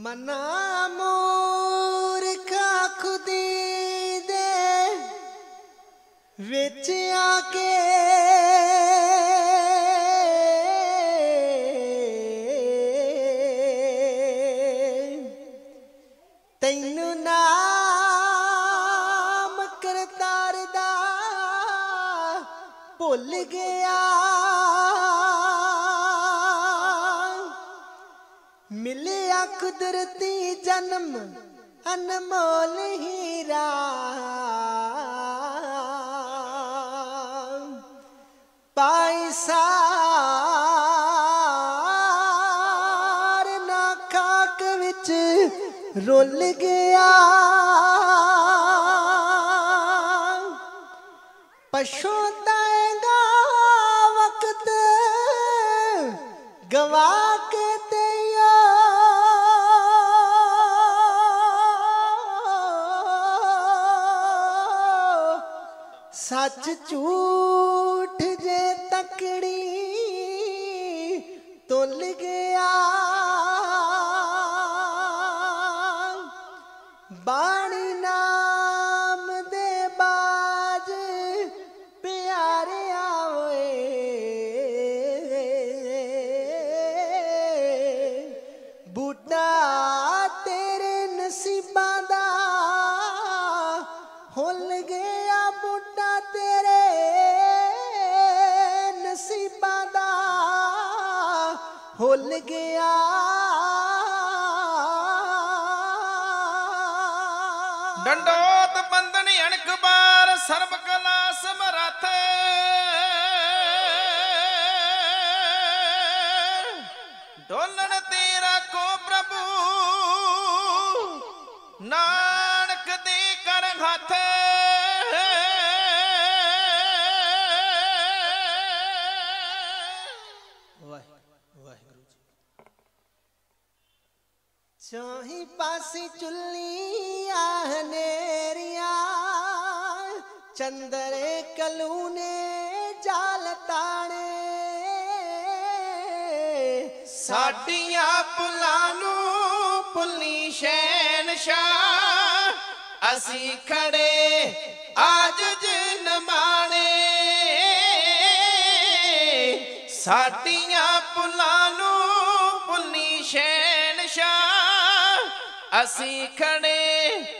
ਮਨਾ ਮੂਰਖਾ ਖੁਦੀ ਦੇ ਵਿੱਚ ਆ ਕੇ। ਤੈਨੂੰ ਨਾਮ ਕਰਤਾਰ ਦਾ ਭੁੱਲ ਗਏ। ਕੁਦਰਤੀ ਜਨਮ ਅਨਮੋਲ ਹੀਰਾ। ਪਾਈ ਸਾਰ ਨਾ ਖਾਕ ਵਿੱਚ ਰੁੱਲ ਗਿਆ। ਸੱਚ ਸਾਡੀਆਂ ਪੁਲਾਂ ਨੂੰ ਪੁੱਲੀ ਸ਼ੈਨਸ਼ਾ ਅਸੀਂ ਖੜੇ ਅੱਜ ਜਨਮਾਣੇ ਸਾਡੀਆਂ ਪੁਲਾਂ ਨੂੰ ਪੁੱਲੀ ਸ਼ੈਨਸ਼ਾ ਅਸੀਂ ਖੜੇ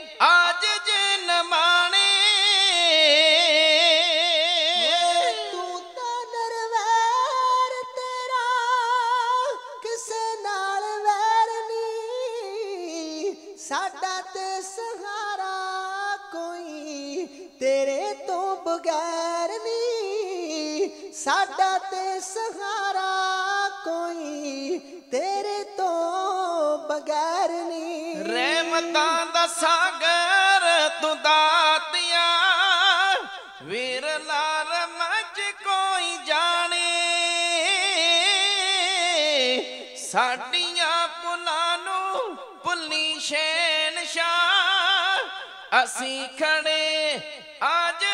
ਸਾਡਾ ਤੇ ਸਹਾਰਾ ਕੋਈ ਤੇਰੇ ਤੋਂ ਬਗੈਰ ਨਹੀਂ। ਰਹਿਮਤਾਂ ਦਾ ਸਾਗਰ, ਤੂੰ ਦਾਤਿਆ। ਵੀਰ ਲਾਰ ਮੱਝ ਕੋਈ ਜਾਣੇ। ਸਾਡੀਆਂ ਪੁਲਾਂ ਨੂੰ ਪੁੱਲੀ ਸ਼ੈਨਸ਼ਾ ਅਸੀਂ ਖੜੇ ਅੱਜ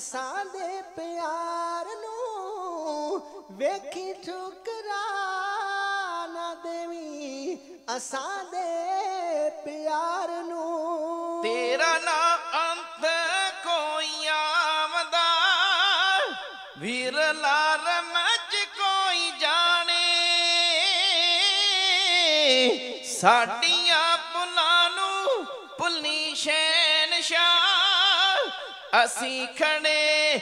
ਅਸਾਂ ਦੇ ਪਿਆਰ ਨੂੰ ਵੇਖੀ ਠੁਕਰਾ ਨਾ ਦੇਵੀ। ਅਸਾਂ ਦੇ ਪਿਆਰ ਨੂੰ ਤੇਰਾ ਨਾ ਅੰਤ ਕੋਈ ਆਵਦਾ। ਵੀਰ ਰਮਜ ਕੋਈ ਜਾਣੇ। ਸਾਡੀ ਅਸੀਂ ਖੜੇ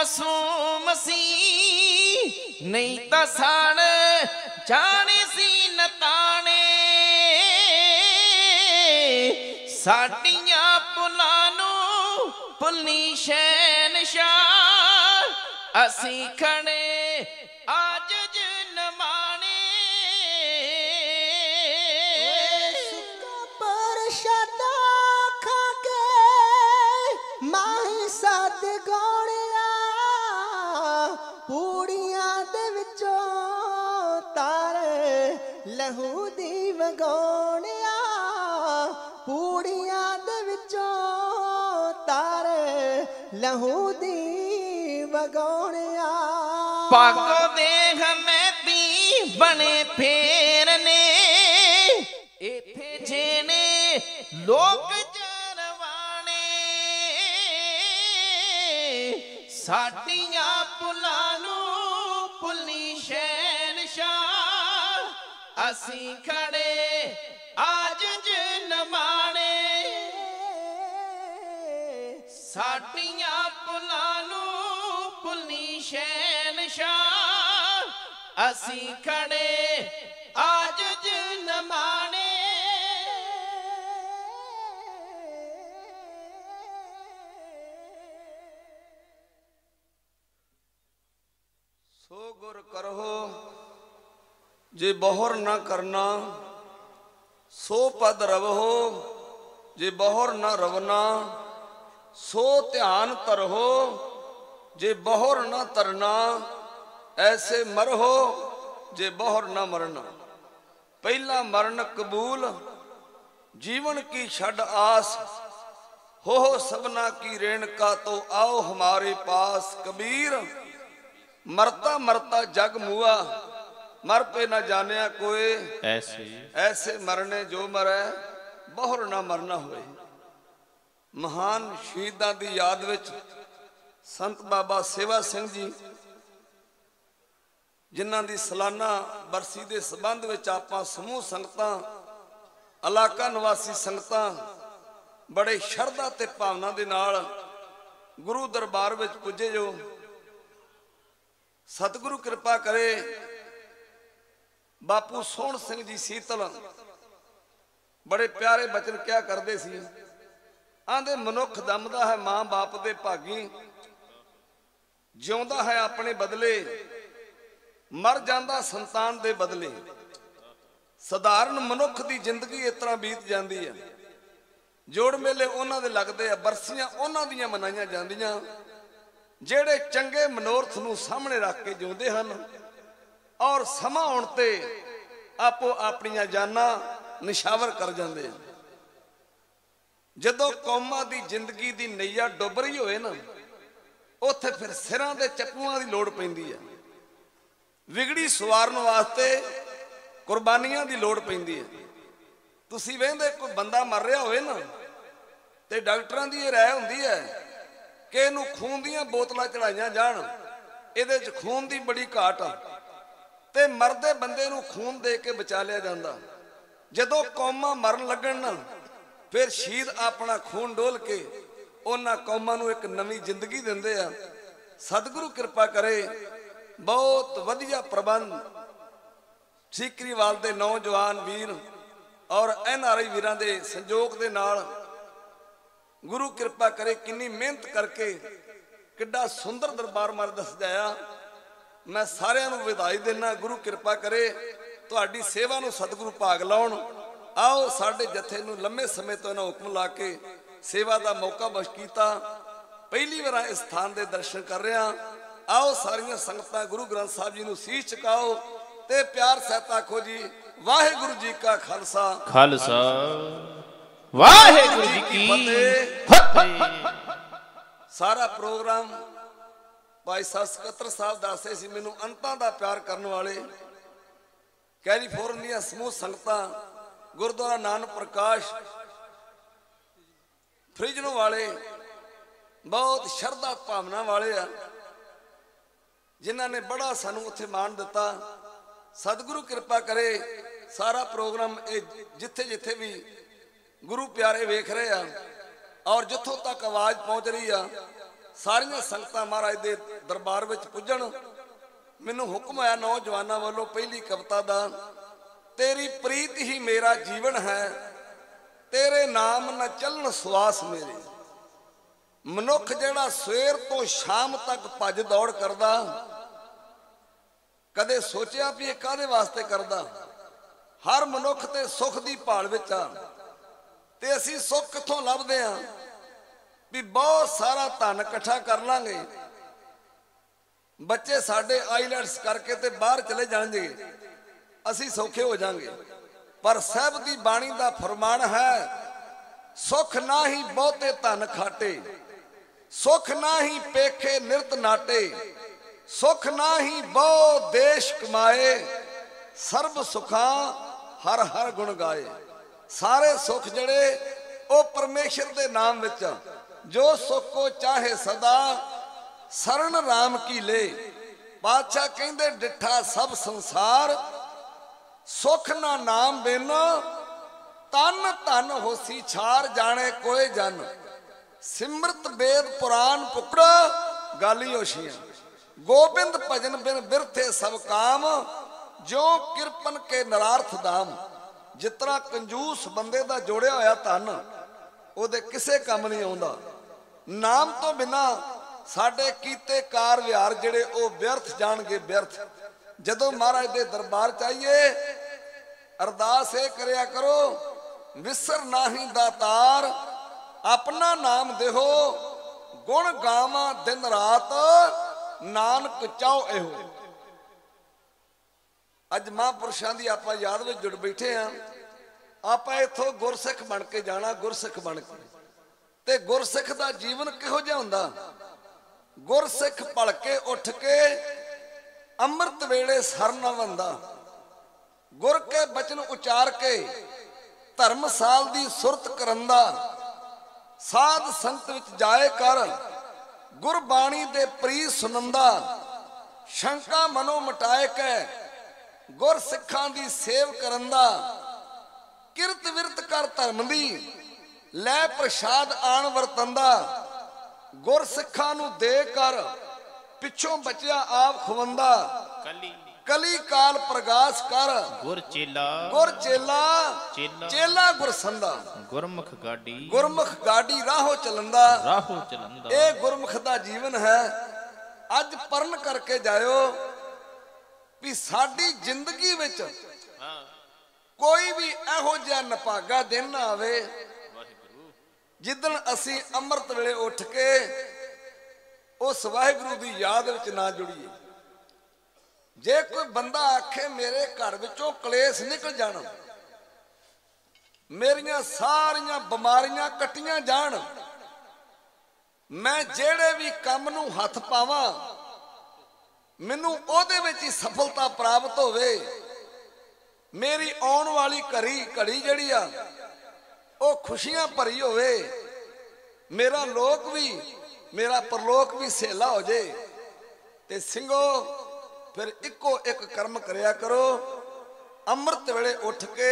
ਮਾਸੂਮ ਸੀ ਨਹੀਂ ਤਾਂ ਸਾਣ ਜਾਣੇ ਸੀ ਨਤਾਣੇ ਸਾਡੀਆਂ ਪੁਲਾਂ ਨੂੰ ਪੁਲਨੀ ਸ਼ਹਿਨਸ਼ਾਹ ਅਸੀਂ ਖੜੇ ਲਹੂ ਦੀ ਵਗਾਉਣਿਆ, ਪੂੜੀਆਂ ਦੇ ਵਿੱਚੋਂ ਤਾਰੇ ਲਹੂ ਦੀ ਵਗਾਉਣਿਆ। ਪਾਗੋ ਦੇਖ ਮਹਿਤੀ ਬਣੇ ਫੇਰਨੇ ਇਥੇ ਜੇਨੇ ਲੋਕ ਜਰਵਾਣੇ ਸਾਡੀਆਂ ਪੁਲਾਂ ਨੂੰ ਅਸੀਂ ਖੜੇ ਅੱਜ ਜਨਮਾਣੇ ਸਾਡੀਆਂ ਪੁਲਾਂ ਨੂੰ ਪੁਲਨੀ ਸ਼ਹਿਨਸ਼ਾਹ। ਅਸੀਂ ਖੜੇ ਅੱਜ ਜਨਮਾਣੇ ਸੋ ਗੁਰ ਕਰੋ। ਜੇ ਬਹੁਰ ਨਾ ਕਰਨਾ, ਸੋ ਪਦ ਰਵਹੁ, ਜੇ ਬਹੁਰ ਨਾ ਰਵਨਾ, ਸੋ ਧਿਆਨ ਤਰਹੁ ਜੇ ਬਹੁਰ ਨਾ ਤਰਨਾ, ਐਸੇ ਮਰਹੁ, ਜੇ ਬਹੁਰ ਨਾ ਮਰਨਾ। ਪਹਿਲਾ ਮਰਨ ਕਬੂਲ, ਜੀਵਨ ਕੀ ਛੱਡ ਆਸ ਹੋ ਹੋ ਸਭਨਾ ਕੀ ਰੇਣਕਾ ਤੋ ਆਓ ਹਮਾਰੇ ਪਾਸ ਕਬੀਰ। ਮਰਤਾ ਮਰਤਾ ਜਗ ਮੂਆ ਮਰ ਪੇ ਨਾ ਜਾਣਿਆ ਕੋਏ ਐਸੇ। ਐਸੇ ਮਰਨੇ ਜੋ ਮਰੈ ਬਹੁਰ ਨਾ ਮਰਨਾ ਹੋਏ। ਮਹਾਨ ਸ਼ਹੀਦਾਂ ਦੀ ਯਾਦ ਵਿੱਚ ਸੰਤ ਬਾਬਾ ਸੇਵਾ ਸਿੰਘ ਜੀ ਜਿਨ੍ਹਾਂ ਦੀ ਸਾਲਾਨਾ ਬਰਸੀ ਦੇ ਸਬੰਧ ਵਿੱਚ ਆਪਾਂ ਸਮੂਹ ਸੰਗਤਾਂ ਇਲਾਕਾ ਨਿਵਾਸੀ ਸੰਗਤਾਂ ਬੜੇ ਸ਼ਰਧਾ ਤੇ ਭਾਵਨਾ ਦੇ ਨਾਲ ਗੁਰੂ ਦਰਬਾਰ ਵਿੱਚ ਪੁੱਜੇ ਜੋ। ਸਤਿਗੁਰੂ ਕਿਰਪਾ ਕਰੇ ਬਾਪੂ ਸੋਹਣ ਸਿੰਘ ਜੀ ਸੀਤਲ। ਬੜੇ ਪਿਆਰੇ ਬਚਨ ਕਿਹਾ ਕਰਦੇ ਸੀ। ਆਂਦੇ ਮਨੁੱਖ ਦਮਦਾ ਹੈ ਮਾਂ ਬਾਪ ਦੇ ਭਾਗੀ। ਜਿਉਂਦਾ ਹੈ ਆਪਣੇ ਬਦਲੇ। ਮਰ ਜਾਂਦਾ ਸੰਤਾਨ ਦੇ ਬਦਲੇ। ਸਧਾਰਨ ਮਨੁੱਖ ਦੀ ਜ਼ਿੰਦਗੀ ਇਸ ਤਰ੍ਹਾਂ ਬੀਤ ਜਾਂਦੀ ਹੈ। ਜੋੜ ਮੇਲੇ ਉਹਨਾਂ ਦੇ ਲੱਗਦੇ ਆ, ਬਰਸੀਆਂ ਉਹਨਾਂ ਦੀਆਂ ਮਨਾਈਆਂ ਜਾਂਦੀਆਂ। ਜਿਹੜੇ ਚੰਗੇ ਮਨੋਰਥ ਨੂੰ ਸਾਹਮਣੇ ਰੱਖ ਕੇ ਜਿਉਂਦੇ ਹਨ। ਔਰ ਸਮਾਂ ਆਉਣ ਤੇ ਆਪੋ ਆਪਣੀਆਂ ਜਾਨਾਂ ਨਿਸ਼ਾਵਰ ਕਰ ਜਾਂਦੇ ਹਨ ਜਦੋਂ ਕੌਮਾਂ ਦੀ ਜ਼ਿੰਦਗੀ ਦੀ ਨਈਆ ਡੁੱਬ ਰਹੀ ਹੋਵੇ ਨਾ, ਉੱਥੇ ਫਿਰ ਸਿਰਾਂ ਦੇ ਚੱਕੂਆਂ ਦੀ ਲੋੜ ਪੈਂਦੀ ਹੈ ਵਿਗੜੀ ਸਵਾਰਨ ਵਾਸਤੇ ਕੁਰਬਾਨੀਆਂ ਦੀ ਲੋੜ ਪੈਂਦੀ ਹੈ ਤੁਸੀਂ ਵੇਖਦੇ ਕੋਈ ਬੰਦਾ ਮਰ ਰਿਹਾ ਹੋਵੇ ਨਾ, ਤੇ ਡਾਕਟਰਾਂ ਦੀ ਇਹ ਰਾਏ ਹੁੰਦੀ ਹੈ ਕਿ ਇਹਨੂੰ ਖੂਨ ਦੀਆਂ ਬੋਤਲਾਂ ਚੜਾਈਆਂ ਜਾਣ, ਇਹਦੇ 'ਚ ਖੂਨ ਦੀ ਬੜੀ ਘਾਟ ਆ। ਤੇ ਮਰਦੇ ਬੰਦੇ ਨੂੰ ਖੂਨ ਦੇ ਕੇ ਬਚਾ ਲਿਆ ਜਾਂਦਾ। ਜਦੋਂ ਕੌਮਾਂ ਮਰਨ ਲੱਗਣ ਨਾ ਫਿਰ ਸ਼ਹੀਦ ਆਪਣਾ ਖੂਨ ਡੋਲ ਕੇ ਉਹਨਾਂ ਕੌਮਾਂ ਨੂੰ ਇੱਕ ਨਵੀਂ ਜ਼ਿੰਦਗੀ ਦਿੰਦੇ ਆ। ਸਤਿਗੁਰੂ ਕਿਰਪਾ ਕਰੇ, ਬਹੁਤ ਵਧੀਆ ਪ੍ਰਬੰਧ। ਸੀਕਰੀਵਾਲ ਦੇ ਨੌਜਵਾਨ ਵੀਰ ਔਰ ਐਨ ਆਰ ਆਈ ਵੀਰਾਂ ਦੇ ਸੰਯੋਗ ਦੇ ਨਾਲ ਗੁਰੂ ਕਿਰਪਾ ਕਰੇ, ਕਿੰਨੀ ਮਿਹਨਤ ਕਰਕੇ ਕਿੱਡਾ ਸੁੰਦਰ ਦਰਬਾਰ ਮਰਦ ਸਜਾਇਆ। ਮੈਂ ਸਾਰਿਆਂ ਨੂੰ ਵਧਾਈ ਦਿੰਦਾ ਗੁਰੂ ਕਿਰਪਾ ਕਰੇ ਤੁਹਾਡੀ ਸੇਵਾ ਨੂੰ ਸਤਿਗੁਰੂ ਭਾਗ ਲਾਉਣ। ਆਓ ਸਾਡੇ ਜਥੇ ਨੂੰ ਲੰਮੇ ਸਮੇਂ ਤੋਂ ਇਹਨਾਂ ਹੁਕਮ ਲਾ ਕੇ ਸੇਵਾ ਦਾ ਮੌਕਾ ਬਖਸ਼ ਕੀਤਾ। ਪਹਿਲੀ ਵਾਰ ਇਸ ਸਥਾਨ ਦੇ ਦਰਸ਼ਨ ਕਰ ਰਿਹਾ ਆਓ ਸਾਰੀਆਂ ਸੰਗਤਾਂ ਗੁਰੂ ਗ੍ਰੰਥ ਸਾਹਿਬ ਜੀ ਨੂੰ ਸੀਸ ਝੁਕਾਓ ਤੇ ਪਿਆਰ ਸਹਿਤ ਆਖੋ ਜੀ ਵਾਹਿਗੁਰੂ ਜੀ ਕਾ ਖਾਲਸਾ। ਖਾਲਸਾ। ਵਾਹਿਗੁਰੂ ਜੀ ਕੀ ਫਤਿਹ। ਸਾਰਾ ਪ੍ਰੋਗਰਾਮ ਭਾਈ ਸਾਹਿਬ ਸਕੱਤਰ ਸਾਹਿਬ ਦੱਸਦੇ ਸੀ, ਮੈਨੂੰ ਅੰਤਾਂ ਦਾ ਪਿਆਰ ਕਰਨ ਵਾਲੇ ਕੈਲੀਫੋਰਨੀਆ ਸਮੂਹ ਸੰਗਤਾਂ, ਗੁਰਦੁਆਰਾ ਨਾਨਕ ਪ੍ਰਕਾਸ਼ ਫ੍ਰਿਜਨੋ ਵਾਲੇ ਬਹੁਤ ਸ਼ਰਧਾ ਭਾਵਨਾ ਵਾਲੇ ਆ, ਜਿਨ੍ਹਾਂ ਨੇ ਬੜਾ ਸਾਨੂੰ ਉੱਥੇ ਮਾਣ ਦਿੱਤਾ। ਸਤਿਗੁਰੂ ਕਿਰਪਾ ਕਰੇ ਸਾਰਾ ਪ੍ਰੋਗਰਾਮ ਇਹ ਜਿੱਥੇ ਜਿੱਥੇ ਵੀ ਗੁਰੂ ਪਿਆਰੇ ਵੇਖ ਰਹੇ ਆ ਔਰ ਜਿੱਥੋਂ ਤੱਕ ਆਵਾਜ਼ ਪਹੁੰਚ ਰਹੀ ਆ ਸਾਰੀਆਂ ਸੰਗਤਾਂ ਮਹਾਰਾਜ ਦੇ ਦਰਬਾਰ ਵਿੱਚ ਪੁੱਜਣ। ਮੈਨੂੰ ਹੁਕਮ ਆਇਆ ਨੌਜਵਾਨਾਂ ਵੱਲੋਂ ਪਹਿਲੀ ਕਵਿਤਾ ਦਾ, ਤੇਰੀ ਪ੍ਰੀਤ ਹੀ ਮੇਰਾ ਜੀਵਨ ਹੈ, ਤੇਰੇ ਨਾਮ ਨਾ ਚੱਲਣ ਸਵਾਸ ਮੇਰੇ। ਮਨੁੱਖ ਜਿਹੜਾ ਸਵੇਰ ਤੋਂ ਸ਼ਾਮ ਤੱਕ ਭੱਜ ਦੌੜ ਕਰਦਾ, ਕਦੇ ਸੋਚਿਆ ਵੀ ਇਹ ਕਾਦੇ ਵਾਸਤੇ ਕਰਦਾ? ਹਰ ਮਨੁੱਖ ਤੇ ਸੁੱਖ ਦੀ ਭਾਲ ਵਿੱਚ ਆ ਤੇ ਅਸੀਂ ਸੁੱਖ ਕਿੱਥੋਂ ਲੱਭਦੇ ਆ? ਵੀ ਬਹੁਤ ਸਾਰਾ ਧਨ ਇਕੱਠਾ ਕਰ ਲਾਂਗੇ। ਬੱਚੇ ਸਾਡੇ ਆਈਲੈਟਸ ਕਰਕੇ ਤੇ ਬਾਹਰ ਚਲੇ ਜਾਣਗੇ। ਅਸੀਂ ਸੌਖੇ ਹੋ ਜਾਾਂਗੇ ਪਰ ਸਹਿਬ ਦੀ ਬਾਣੀ ਦਾ ਫਰਮਾਨ ਹੈ, ਸੁਖ ਨਾਹੀ ਬਹੁਤੇ ਧਨ ਖਾਟੇ। ਸੁਖ ਨਾਹੀ ਪੇਖੇ ਨਿਰਤ ਨਾਟੇ। ਸੁਖ ਨਾਹੀ ਬਹੁ ਦੇਸ਼ ਕਮਾਏ। ਸਰਬ ਸੁਖਾਂ ਹਰ ਹਰ ਗੁਣ ਗਾਏ। ਸਾਰੇ ਸੁਖ ਜਿਹੜੇ ਉਹ ਪਰਮੇਸ਼ਰ ਦੇ ਨਾਮ ਵਿੱਚ ਆ। ਜੋ ਸੁਖ ਕੋ ਚਾਹੇ ਸਦਾ ਸਰਣ ਰਾਮ ਕੀ ਬਾਦਸ਼ਾਹ ਕਹਿੰਦੇ, ਡਿੱਠਾ ਸਭ ਸੰਸਾਰ, ਸੁਖ ਨਾ ਨਾਮ ਬਿਨ, ਤਨ ਧਨ ਹੋਸੀ ਛਾਰ ਜਾਣੇ ਕੋਏ ਜਨ। ਸਿਮਰਤ ਵੇਦ ਪੁਰਾਨ ਪੁਕੜ, ਗਾਲੀ ਹੋਸ਼ੀਆਂ ਗੋਬਿੰਦ ਭਜਨ ਬਿਨ ਬਿਰਥੇ ਸਭ ਕਾਮ ਜੋ ਕਿਰਪਨ ਕੇ ਨਰਾਰਥ ਦਾਮ ਜਿਤਨਾ ਕੰਜੂਸ ਬੰਦੇ ਦਾ ਜੋੜਿਆ ਹੋਇਆ ਧਨ, ਉਹਦੇ ਕਿਸੇ ਕੰਮ ਨਹੀਂ ਆਉਂਦਾ। ਨਾਮ ਤੋਂ ਬਿਨਾ ਸਾਡੇ ਕੀਤੇ ਕਾਰ ਵਿਹਾਰ ਜਿਹੜੇ ਉਹ ਵਿਅਰਥ ਜਾਣਗੇ, ਵਿਅਰਥ। ਜਦੋਂ ਮਹਾਰਾਜ ਦੇ ਦਰਬਾਰ ਚ ਆਈਏ, ਅਰਦਾਸ ਇਹ ਕਰਿਆ ਕਰੋ, ਵਿਸਰ ਨਾਹੀ ਦਾਤਾਰ ਆਪਣਾ ਨਾਮ ਦੇਹੋ, ਗੁਣ ਗਾਵਾਂ ਦਿਨ ਰਾਤ, ਨਾਨਕ ਚਾਓ ਇਹੋ। ਅੱਜ ਮਹਾਂਪੁਰਸ਼ਾਂ ਦੀ ਆਪਾਂ ਯਾਦ ਵਿੱਚ ਜੁੜ ਬੈਠੇ ਆ। ਆਪਾਂ ਇੱਥੋਂ ਗੁਰਸਿੱਖ ਬਣ ਕੇ ਜਾਣਾ, ਗੁਰਸਿੱਖ ਬਣ ਕੇ। ਤੇ ਗੁਰਸਿੱਖ ਦਾ ਜੀਵਨ ਕਿਹੋ ਜਿਹਾ ਹੁੰਦਾ? ਗੁਰਸਿੱਖ ਭਲਕੇ ਉੱਠ ਕੇ ਅੰਮ੍ਰਿਤ ਵੇਲੇ ਸਰ ਨਾ ਵੰਦਾ। ਗੁਰ ਕੇ ਬਚਨ ਉਚਾਰ ਕੇ ਧਰਮਸਾਲ ਦੀ ਸੁਰਤ ਕਰੰਦਾ। ਸਾਧ ਸੰਤ ਵਿੱਚ ਜਾਏ ਕਰ, ਗੁਰਬਾਣੀ ਦੇ ਪ੍ਰੀ ਸੁਨੰਦਾ ਸ਼ੰਕਾ ਮਨੋ ਮਟਾਏ ਕੈ ਗੁਰ ਸਿੱਖਾਂ ਦੀ ਸੇਵ ਕਰੰਦਾ। ਕਿਰਤ ਵਿਰਤ ਕਰ ਧਰਮ ਦੀ ਲੈ ਪ੍ਰਸ਼ਾਦ ਆਣ ਵਰਤੰਦਾ ਗੁਰ ਸਿੱਖਾਂ ਨੂੰ ਦੇ ਕਰ ਪਿੱਛੋਂ ਬਚਿਆ ਆਪ ਖਵੰਦਾ। ਕਲੀ। ਕਲੀ ਕਾਲ ਪ੍ਰਗਾਸ ਕਰ। ਗੁਰ ਚੇਲਾ। ਗੁਰ ਚੇਲਾ ਚੇਲਾ। ਚੇਲਾ ਗੁਰਸੰਦਾ। ਗੁਰਮੁਖ ਗਾਡੀ ਗੁਰਮੁਖ ਗਾਡੀ ਰਾਹੋ ਚੱਲੰਦਾ। ਰਾਹੋ ਚਲੰਦਾ। ਇਹ ਗੁਰਮੁਖ ਦਾ ਜੀਵਨ ਹੈ। ਅੱਜ ਪਰਨ ਕਰਕੇ ਜਾਇਓ ਵੀ ਸਾਡੀ ਜ਼ਿੰਦਗੀ ਵਿੱਚ ਕੋਈ ਵੀ ਇਹੋ ਜਿਹਾ ਨਪਾਗਾ ਦਿਨ ਨਾ ਆਵੇ। ਜਿੱਦਣ ਅਸੀਂ ਅੰਮ੍ਰਿਤ ਵੇਲੇ ਉੱਠ ਕੇ ਉਸ ਵਾਹਿਗੁਰੂ ਦੀ ਯਾਦ ਵਿੱਚ ਨਾ ਜੁੜੀਏ, ਜੇ ਕੋਈ ਬੰਦਾ ਆਖੇ ਮੇਰੇ ਘਰ ਵਿੱਚੋਂ ਕਲੇਸ਼ ਨਿਕਲ ਜਾਣ, ਮੇਰੀਆਂ ਸਾਰੀਆਂ ਬਿਮਾਰੀਆਂ ਕੱਟੀਆਂ ਜਾਣ, ਮੈਂ ਜਿਹੜੇ ਵੀ ਕੰਮ ਨੂੰ ਹੱਥ ਪਾਵਾਂ, ਮੈਨੂੰ ਉਹਦੇ ਵਿੱਚ ਹੀ ਸਫਲਤਾ ਪ੍ਰਾਪਤ ਹੋਵੇ, ਮੇਰੀ ਆਉਣ ਵਾਲੀ ਘੜੀ ਘੜੀ ਜਿਹੜੀ ਆ ਉਹ ਖੁਸ਼ੀਆਂ ਭਰੀ ਹੋਵੇ ਮੇਰਾ ਲੋਕ ਵੀ ਮੇਰਾ ਪਰਲੋਕ ਵੀ ਸੇਲਾ ਹੋ ਜੇ। ਤੇ ਸਿੰਘੋ ਫਿਰ ਇੱਕੋ ਇੱਕ ਕਰਮ ਕਰਿਆ ਕਰੋ। ਅੰਮ੍ਰਿਤ ਵੇਲੇ ਉੱਠ ਕੇ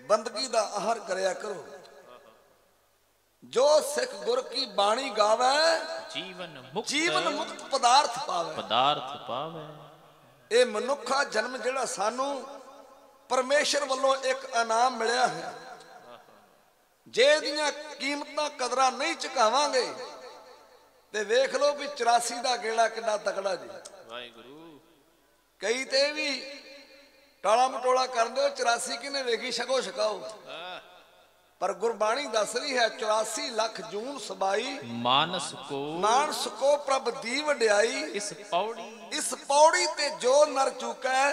ਬੰਦਗੀ ਦਾ ਆਹਰ ਕਰਿਆ ਕਰੋ। ਜੋ ਸਿੱਖ ਗੁਰ ਕੀ ਬਾਣੀ ਗਾਵੇ ਜੀਵਨ ਮੁਕਤ ਜੀਵਨ ਮੁਕਤ ਪਦਾਰਥ ਪਾਵੇ। ਪਦਾਰਥ ਪਾਵੇ। ਇਹ ਮਨੁੱਖਾ ਜਨਮ ਜਿਹੜਾ ਸਾਨੂੰ ਪਰਮੇਸ਼ਰ ਵੱਲੋਂ ਇੱਕ ਇਨਾਮ ਮਿਲਿਆ ਹੈ ਜੇ ਇਹਦੀਆਂ ਕੀਮਤਾਂ ਕਦਰਾਂ ਨਹੀਂ ਚੁਕਾਵਾਂਗੇ ਤੇ ਵੇਖ ਲਓ ਵੀ 84 ਦਾ ਗੇੜਾ ਕਿੰਨਾ ਤਕੜਾ ਜੀ। ਵਾਹਿਗੁਰੂ। ਕਈ ਤੇ ਵੀ ਟਾਲਾ ਮਟੋਲਾ ਕਰਦੇ ਹੋ 84 ਕਿਨੇ ਵੇਖੀ? ਛਕੋ ਛਕਾਓ। ਪਰ ਗੁਰਬਾਣੀ ਦੱਸ ਰਹੀ ਹੈ 84 ਲੱਖ ਜੂਨ ਸਬਾਈ ਮਾਨਸ ਕੋ ਮਾਨਸ ਕੋ ਪ੍ਰਭ ਦੀ ਵਡਿਆਈ ਇਸ ਪੌੜੀ। ਇਸ ਪੌੜੀ ਤੇ ਜੋ ਨਰ ਚੁਕੈ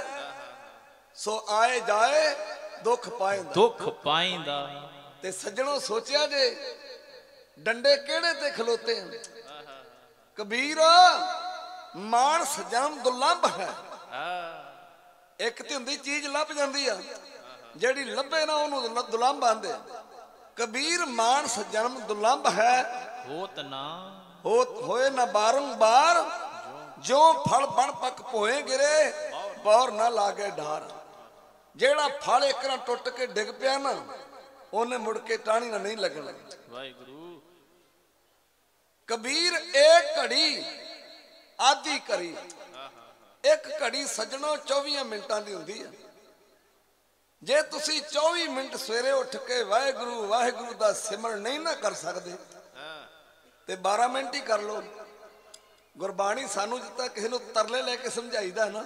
ਸੋ ਆਏ ਜਾਏ ਦੁੱਖ ਪਾਏਂਦਾ ਦੁੱਖ ਪਾਇੰਦਾ। ਤੇ ਸੱਜਣੋ ਸੋਚਿਆ ਜੇ ਡੰਡੇ ਕਿਹੜੇ ਤੇ ਖਲੋਤੇ ਹਨ? ਕਬੀਰ ਮਾਨਸ ਜਨਮ ਦੁਰਲੱਭ ਹੈ। ਇੱਕ ਤੇ ਹੁੰਦੀ ਚੀਜ਼ ਲੱਭ ਜਾਂਦੀ ਆ ਜਿਹੜੀ ਲੱਭੇ ਨਾ ਉਹਨੂੰ ਦੁਲ- ਦੁਲੰਭ ਆਂਦੇ ਕਬੀਰ ਮਾਨਸ ਜਨਮ ਦੁਰਲੱਭ ਹੈ। ਹੋਤ ਨਾ। ਹੋ ਹੋਏ ਨਾ ਬਾਰੰਬਾਰ ਜੋ ਫਲ ਬਣ ਪੱਕ ਭੋਏ ਗਿਰੇ ਬੌਰ ਨਾ ਲਾਗੇ ਢਾਰ ਜਿਹੜਾ ਫਲ ਇੱਕ ਨਾ ਟੁੱਟ ਕੇ ਡਿੱਗ ਪਿਆ ਨਾ ਉਹਨੇ ਮੁੜ ਕੇ ਟਾਣੀ ਨਾ ਨਹੀਂ ਲੱਗਣਾ। ਵਾਹਿਗੁਰੂ। ਕਬੀਰ ਏ ਘੜੀ ਆਦੀ ਕਰੀ। ਇੱਕ ਘੜੀ ਸੱਜਣੋ 24 ਮਿੰਟਾਂ ਦੀ ਹੁੰਦੀ ਆ ਜੇ ਤੁਸੀਂ 24 ਮਿੰਟ ਸਵੇਰੇ ਉੱਠ ਕੇ ਵਾਹਿਗੁਰੂ ਵਾਹਿਗੁਰੂ ਦਾ ਸਿਮਰਨ ਨਹੀਂ ਨਾ ਕਰ ਸਕਦੇ ਹਾਂ ਤੇ 12 ਮਿੰਟ ਹੀ ਕਰ ਲਓ। ਗੁਰਬਾਣੀ ਸਾਨੂੰ ਜਿੱਤਾ ਕਿਸੇ ਨੂੰ ਤਰਲੇ ਲੈ ਕੇ ਸਮਝਾਈਦਾ ਨਾ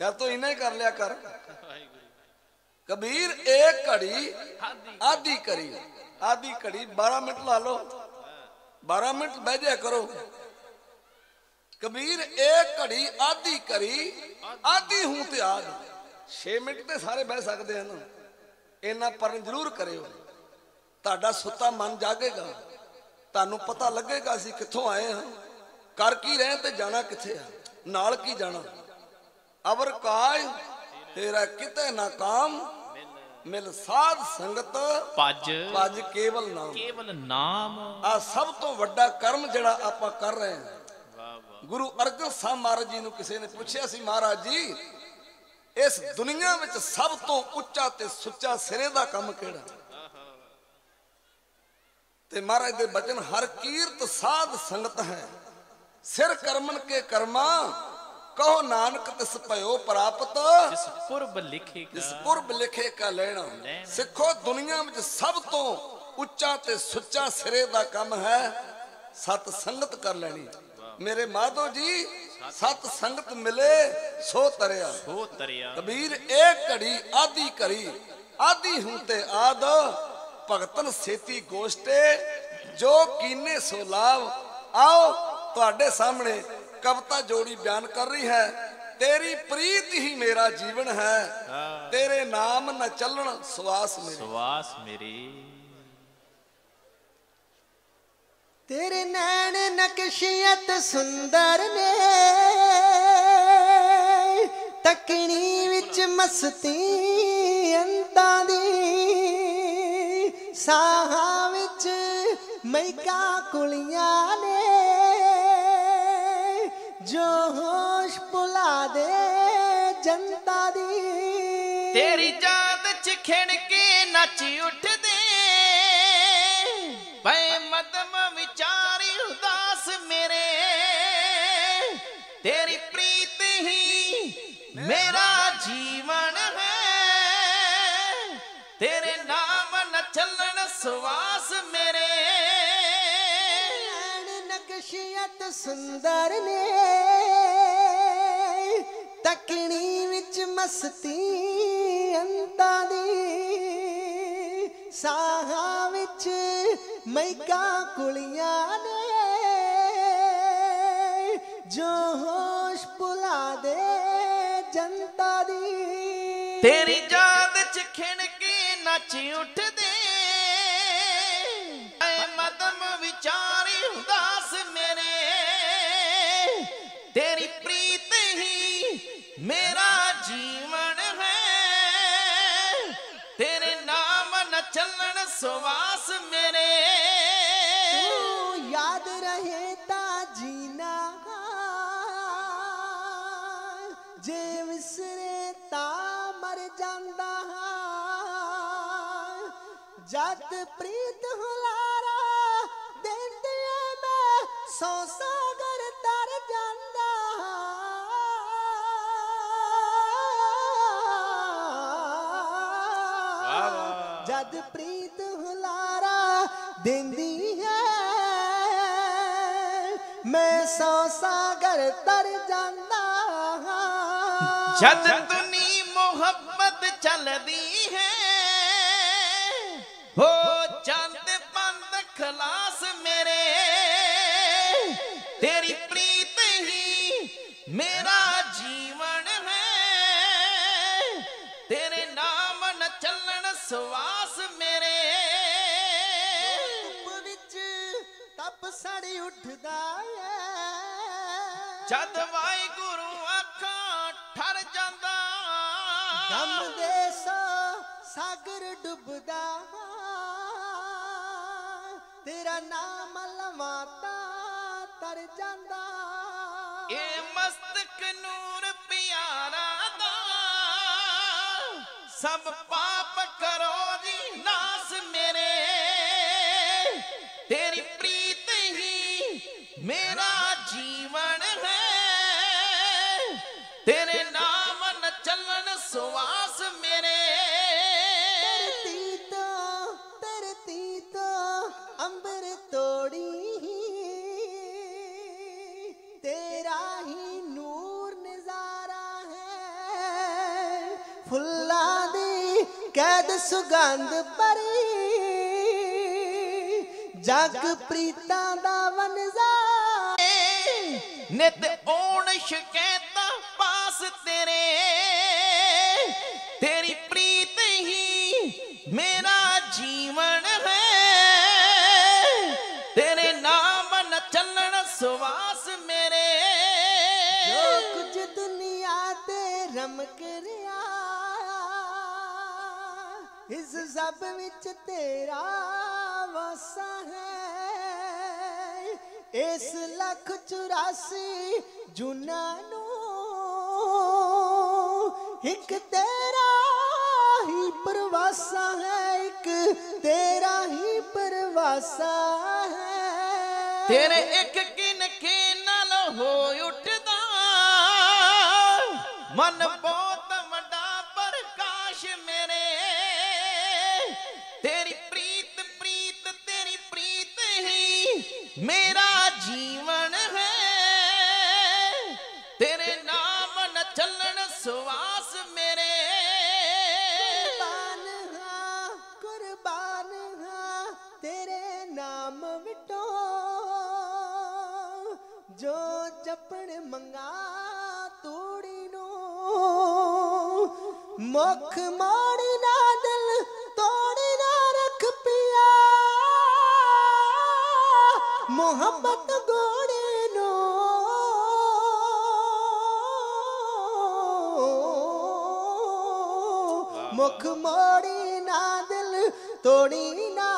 ਯਾਰ ਤੂੰ ਇੰਨਾ ਹੀ ਕਰ ਲਿਆ ਕਰ। ਕਬੀਰ, ਇਹ ਘੜੀ ਆਦੀ ਕਰੀ ਆਦੀ ਘੜੀ 12 ਮਿੰਟ ਲਾ ਲਓ। 12 ਮਿੰਟ ਬਹਿ ਜਾ ਕਰੋ। ਕਬੀਰ ਇੱਕ ਘੜੀ ਆਦੀ ਕਰੀ ਆਦੀ ਹੂੰ ਤੇ ਆਦ 6 ਮਿੰਟ ਤੇ ਸਾਰੇ ਬਹਿ ਸਕਦੇ ਹਨ। ਇਹਨਾਂ ਪਰਨ ਜ਼ਰੂਰ ਕਰਿਓ। ਤੁਹਾਡਾ ਸੁੱਤਾ ਮਨ ਜਾਗੇਗਾ। ਤੁਹਾਨੂੰ ਪਤਾ ਲੱਗੇਗਾ ਅਸੀਂ ਕਿੱਥੋਂ ਆਏ ਹਾਂ। ਕਰ ਕੀ ਰਹੇ ਤੇ ਜਾਣਾ ਕਿੱਥੇ ਆ? ਨਾਲ ਕੀ ਜਾਣਾ? ਅਵਰ ਕਾਜ ਤੇਰਾ ਕਿਤੇ ਨਾ ਕਾਮ ਮਿਲ ਸਾਧ ਸੰਗਤ ਪੱਜ ਭਜ ਕੇਵਲ ਨਾਮ। ਕੇਵਲ ਨਾਮ। ਆ ਸਭ ਤੋਂ ਵੱਡਾ ਕਰਮ ਜਿਹੜਾ ਆਪਾਂ ਕਰ ਰਹੇ ਹਾਂ। ਗੁਰੂ ਅਰਜਨ ਸਾਹਿਬ ਮਹਾਰਾਜ ਜੀ ਨੂੰ ਕਿਸੇ ਨੇ ਪੁੱਛਿਆ ਸੀ ਮਹਾਰਾਜ ਜੀ ਇਸ ਦੁਨੀਆ ਵਿੱਚ ਸਭ ਤੋਂ ਉੱਚਾ ਤੇ ਸੁੱਚਾ ਸਿਰੇ ਦਾ ਕੰਮ ਕਿਹੜਾ? ਤੇ ਮਹਾਰਾਜ ਦੇ ਬਚਨ ਹਰ ਕੀਰਤ ਸਾਧ ਸੰਗਤ ਹੈ। ਸਿਰ ਕਰਮਨ ਕੇ ਕਰਮਾ ਕਹੋ ਨਾਨਕ ਤਿਸ ਭਇਓ ਪ੍ਰਾਪਤ। ਜਿਸ ਪੁਰਬ ਲਿਖੇਗਾ ਇਸ ਪੁਰਬ ਲਿਖੇ ਕਾ ਲੈਣਾ। ਸਿੱਖੋ ਦੁਨੀਆ ਵਿੱਚ ਸਭ ਤੋਂ ਉੱਚਾ ਤੇ ਸੁੱਚਾ ਸਿਰੇ ਦਾ ਕੰਮ ਹੈ। ਸਤ ਸੰਗਤ ਕਰ ਲੈਣੀ। ਮੇਰੇ ਮਾਧੋ ਜੀ ਸਤ ਸੰਗਤ ਮਿਲੇ ਸੋ ਤਰਿਆ। ਹੋ ਤਰਿਆ। ਕਬੀਰ ਏਕ ਘੜੀ ਆਦੀ ਕਰੀ ਆਦੀ ਹੂੰ ਤੇ ਆਦ ਭਗਤਨ ਸੇਤੀ ਗੋਸ਼ਟੇ। ਜੋ ਕੀਨੇ ਸੋ ਲਾਭ ਆਓ ਤੁਹਾਡੇ ਸਾਹਮਣੇ ਕਵਿਤਾ ਜੋੜੀ ਬਿਆਨ ਕਰ ਰਹੀ ਹੈ ਤੇਰੀ ਪ੍ਰੀਤ ਹੀ ਮੇਰਾ ਜੀਵਨ ਹੈ। ਤੇਰੇ ਨਾਮ ਨ ਚੱਲਣ ਸਵਾਸ ਮੇਰੇ। ਸਵਾਸ ਮੇਰੀ। ਤੇਰੇ ਨੈਣ ਨਕਸ਼ੀਅਤ ਸੁੰਦਰ ਨੇ ਤਕਣੀ ਵਿੱਚ ਮਸਤੀ ਅੰਤਾਂ ਦੀ ਸਾਹਾਂ ਵਿੱਚ ਮਹਿਕਾ ਕੁਲੀਆਂ ਨੇ। ਜੋ ਹੋਸ਼ ਭੁਲਾ ਦੇ ਜਨਤਾ ਦੀ। ਤੇਰੀ ਜਾਤ ਚ ਖਿੜ ਕੇ ਨੱਚ ਉੱਠਦੇ। ਪਏ ਮਦਮ ਵਿਚਾਰੀ ਉਦਾਸ ਮੇਰੇ। ਤੇਰੀ ਪ੍ਰੀਤ ਹੀ ਮੇਰਾ ਜੀਵਨ ਹੈ। ਤੇਰੇ ਨਾਮ ਨ ਚੱਲਣ ਸਵਾਸ ਮੇਰੇ। ਨੈਣ ਸੁੰਦਰ ਨੇ, ਤਕਣੀ ਵਿੱਚ ਮਸਤੀ ਅੰਤਾਂ ਦੀ। ਸਾਹਾਂ ਵਿੱਚ ਮਹਿਕਾ ਕੁਲੀਆਂ ਨੇ, ਜੋ ਹੋਸ਼ ਭੁਲਾ ਦੇ ਜਨਤਾ ਦੀ। ਤੇਰੀ ਯਾਦ ਚ ਖਿਣ ਕੇ ਨੱਚ ਉੱਠਦੇ ਸਵਾਸ ਮੇਰੇ। ਤੂੰ ਯਾਦ ਰਹੇ ਤਾਂ ਜੀਣਾ ਜੇ ਵਿਸਰੇ ਤਾਂ ਮਰ ਜਾਂਦਾ। ਹਾਂ ਪ੍ਰੀਤ ਹੁਲਾਰਾ ਦਿੰਦਿਆਂ ਮੈਂ ਸੌ ਸਾਗਰ ਦਿੰਦੀ ਹੈ ਮੈਂ ਸੌ ਸਾਗਰ ਤਰ ਜਾਂਦਾ ਹਾਂ। ਜਦ ਦੁਨੀ ਮੁਹੱਬਤ ਚੱਲਦੀ ਹੈ। ਹੋ ਸੜੀ ਉੱਠਦਾ ਹੈ ਜਦ ਵਾਹਿਗੁਰੂ ਅੱਖਾਂ ਠਰ ਜਾਂਦਾ। ਗਮ ਦੇ ਸੋ ਸਾਗਰ ਡੁੱਬਦਾ ਤੇਰਾ ਨਾਮ ਲਵਾਤਾ ਤਰ ਜਾਂਦਾ। ਇਹ ਮਸਤਕ ਨੂਰ ਪਿਆਰਾ ਦਾ। ਸਭ ਪਾਪ ਕਰੋ ਜੀ ਨਾਸ ਸਵਾਸ ਮੇਰੇ। ਧਰਤੀ ਤੋਂ ਧਰਤੀ ਤੋਂ ਅੰਬਰ ਤੋੜੀ। ਤੇਰਾ ਹੀ ਨੂਰ ਨਜ਼ਾਰਾ ਹੈ। ਫੁੱਲਾਂ ਦੀ ਕੈਦ ਸੁਗੰਧ ਭਰੀ। ਜਗ ਪ੍ਰੀਤਾ ਦਾ ਵਨਜ਼ਾ ਨਿਤ ਓਣ ਸ਼ਿਕਾਇਤਾਂ ਪਾਸ ਤੇਰੇ। ਚੱਲਣ ਸਵਾਸ ਮੇਰੇ। ਜੋ ਕੁਝ ਦੁਨੀਆ ਤੇ ਰਮਕ ਰਿਹਾ ਇਸ ਸਭ ਵਿੱਚ ਤੇਰਾ ਵਾਸਾ ਹੈ। ਇਸ ਲੱਖ 84 ਜੁਨਾ ਨੂੰ ਇੱਕ ਤੇਰਾ ਹੀ ਪਰਵਾਸਾ ਹੈ। ਇੱਕ ਤੇਰਾ ਹੀ ਪਰਵਾਸਾ ਹੈ। ਤੇਰੇ ਇੱਕ ਹੋ ਉੱਠਦਾ। ਮਨ ਬੋ ਮੁਖ ਮਾੜੀ ਨਾ ਦਿਲ ਤੋੜੀ ਨਾ ਰੱਖ ਪਿਆ। ਮੁਹੱਬਤ ਗੋੜੀ ਨੂੰ ਮੁਖ ਮੋੜੀ ਨਾ ਦਿਲ ਤੋੜੀ ਨਾ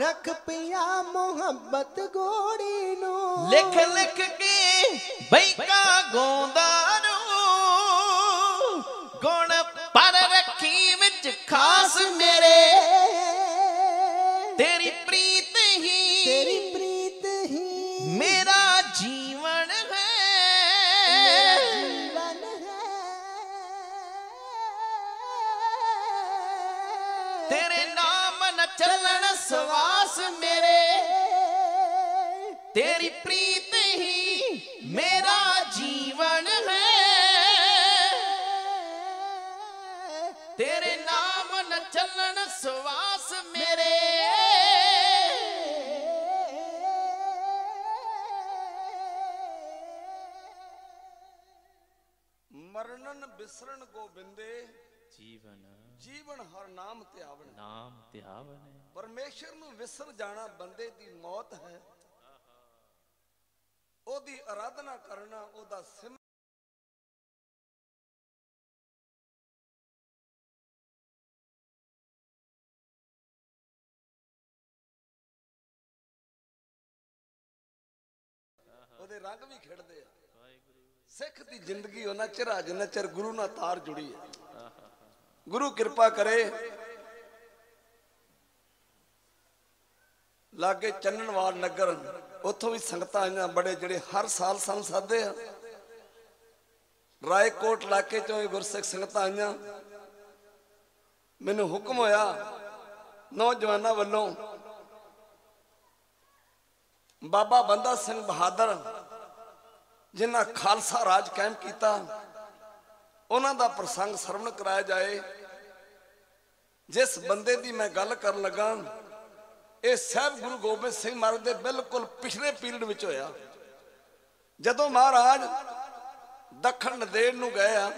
ਰੱਖ ਪਿਆ। ਮੁਹੱਬਤ ਗੋੜੀ ਨੂੰ ਲਿਖ ਲਿਖ ਕੇ ਬੈਕਾ ਗਾਉਂਦਾ ਚੱਲਣ ਸਵਾਸ ਮੇਰੇ। ਮਰਨਨ ਬਿਸਰਨ ਗੋਬਿੰਦੇ। ਜੀਵਨ। ਜੀਵਨ ਹਰ ਨਾਮ ਧਿਆਵਣ ਨਾਮ ਧਿਆਵਨ ਪਰਮੇਸ਼ਰ ਨੂੰ ਵਿਸਰ ਜਾਣਾ ਬੰਦੇ ਦੀ ਮੌਤ ਹੈ। ਉਹਦੀ ਆਰਾਧਨਾ ਕਰਨਾ ਉਹਦਾ ਸਿਮ ਉਹਦੇ ਰੰਗ ਵੀ ਖਿੜਦੇ ਆ। ਸਿੱਖ ਦੀ ਜ਼ਿੰਦਗੀ ਉਹਨਾਂ ਚਿਰ ਆ, ਜਿੰਨਾ ਚਿਰ ਗੁਰੂ ਨਾਲ ਤਾਰ ਜੁੜੀ ਹੈ। ਗੁਰੂ ਕਿਰਪਾ ਕਰੇ। ਲਾਗੇ ਚੰਨਣਵਾਲ ਨਗਰ, ਉੱਥੋਂ ਵੀ ਸੰਗਤਾਂ ਆਈਆਂ ਬੜੇ, ਜਿਹੜੇ ਹਰ ਸਾਲ ਸਾਨੂੰ ਸਾਦੇ ਆ। ਰਾਏਕੋਟ ਇਲਾਕੇ ਚੋਂ ਵੀ ਗੁਰਸਿੱਖ ਸੰਗਤਾਂ ਆਈਆਂ। ਮੈਨੂੰ ਹੁਕਮ ਹੋਇਆ, ਨੌਜਵਾਨਾਂ ਵੱਲੋਂ ਬਾਬਾ ਬੰਦਾ ਸਿੰਘ ਬਹਾਦਰ ਜਿਨ੍ਹਾਂ ਖਾਲਸਾ ਰਾਜ ਕਾਇਮ ਕੀਤਾ, ਉਹਨਾਂ ਦਾ ਪ੍ਰਸੰਗ ਸਰਵਣ ਕਰਾਇਆ ਜਾਏ। ਜਿਸ ਬੰਦੇ ਦੀ ਮੈਂ ਗੱਲ ਕਰਨ ਲੱਗਾ, ਇਹ ਸਹਿਬ ਗੁਰੂ ਗੋਬਿੰਦ ਸਿੰਘ ਮਹਾਰਾਜ ਦੇ ਬਿਲਕੁਲ ਪਿਛਲੇ ਪੀਰੀਅਡ ਵਿੱਚ ਹੋਇਆ। ਜਦੋਂ ਮਹਾਰਾਜ ਦੱਖਣ ਨਦੇੜ ਨੂੰ ਗਏ ਆ,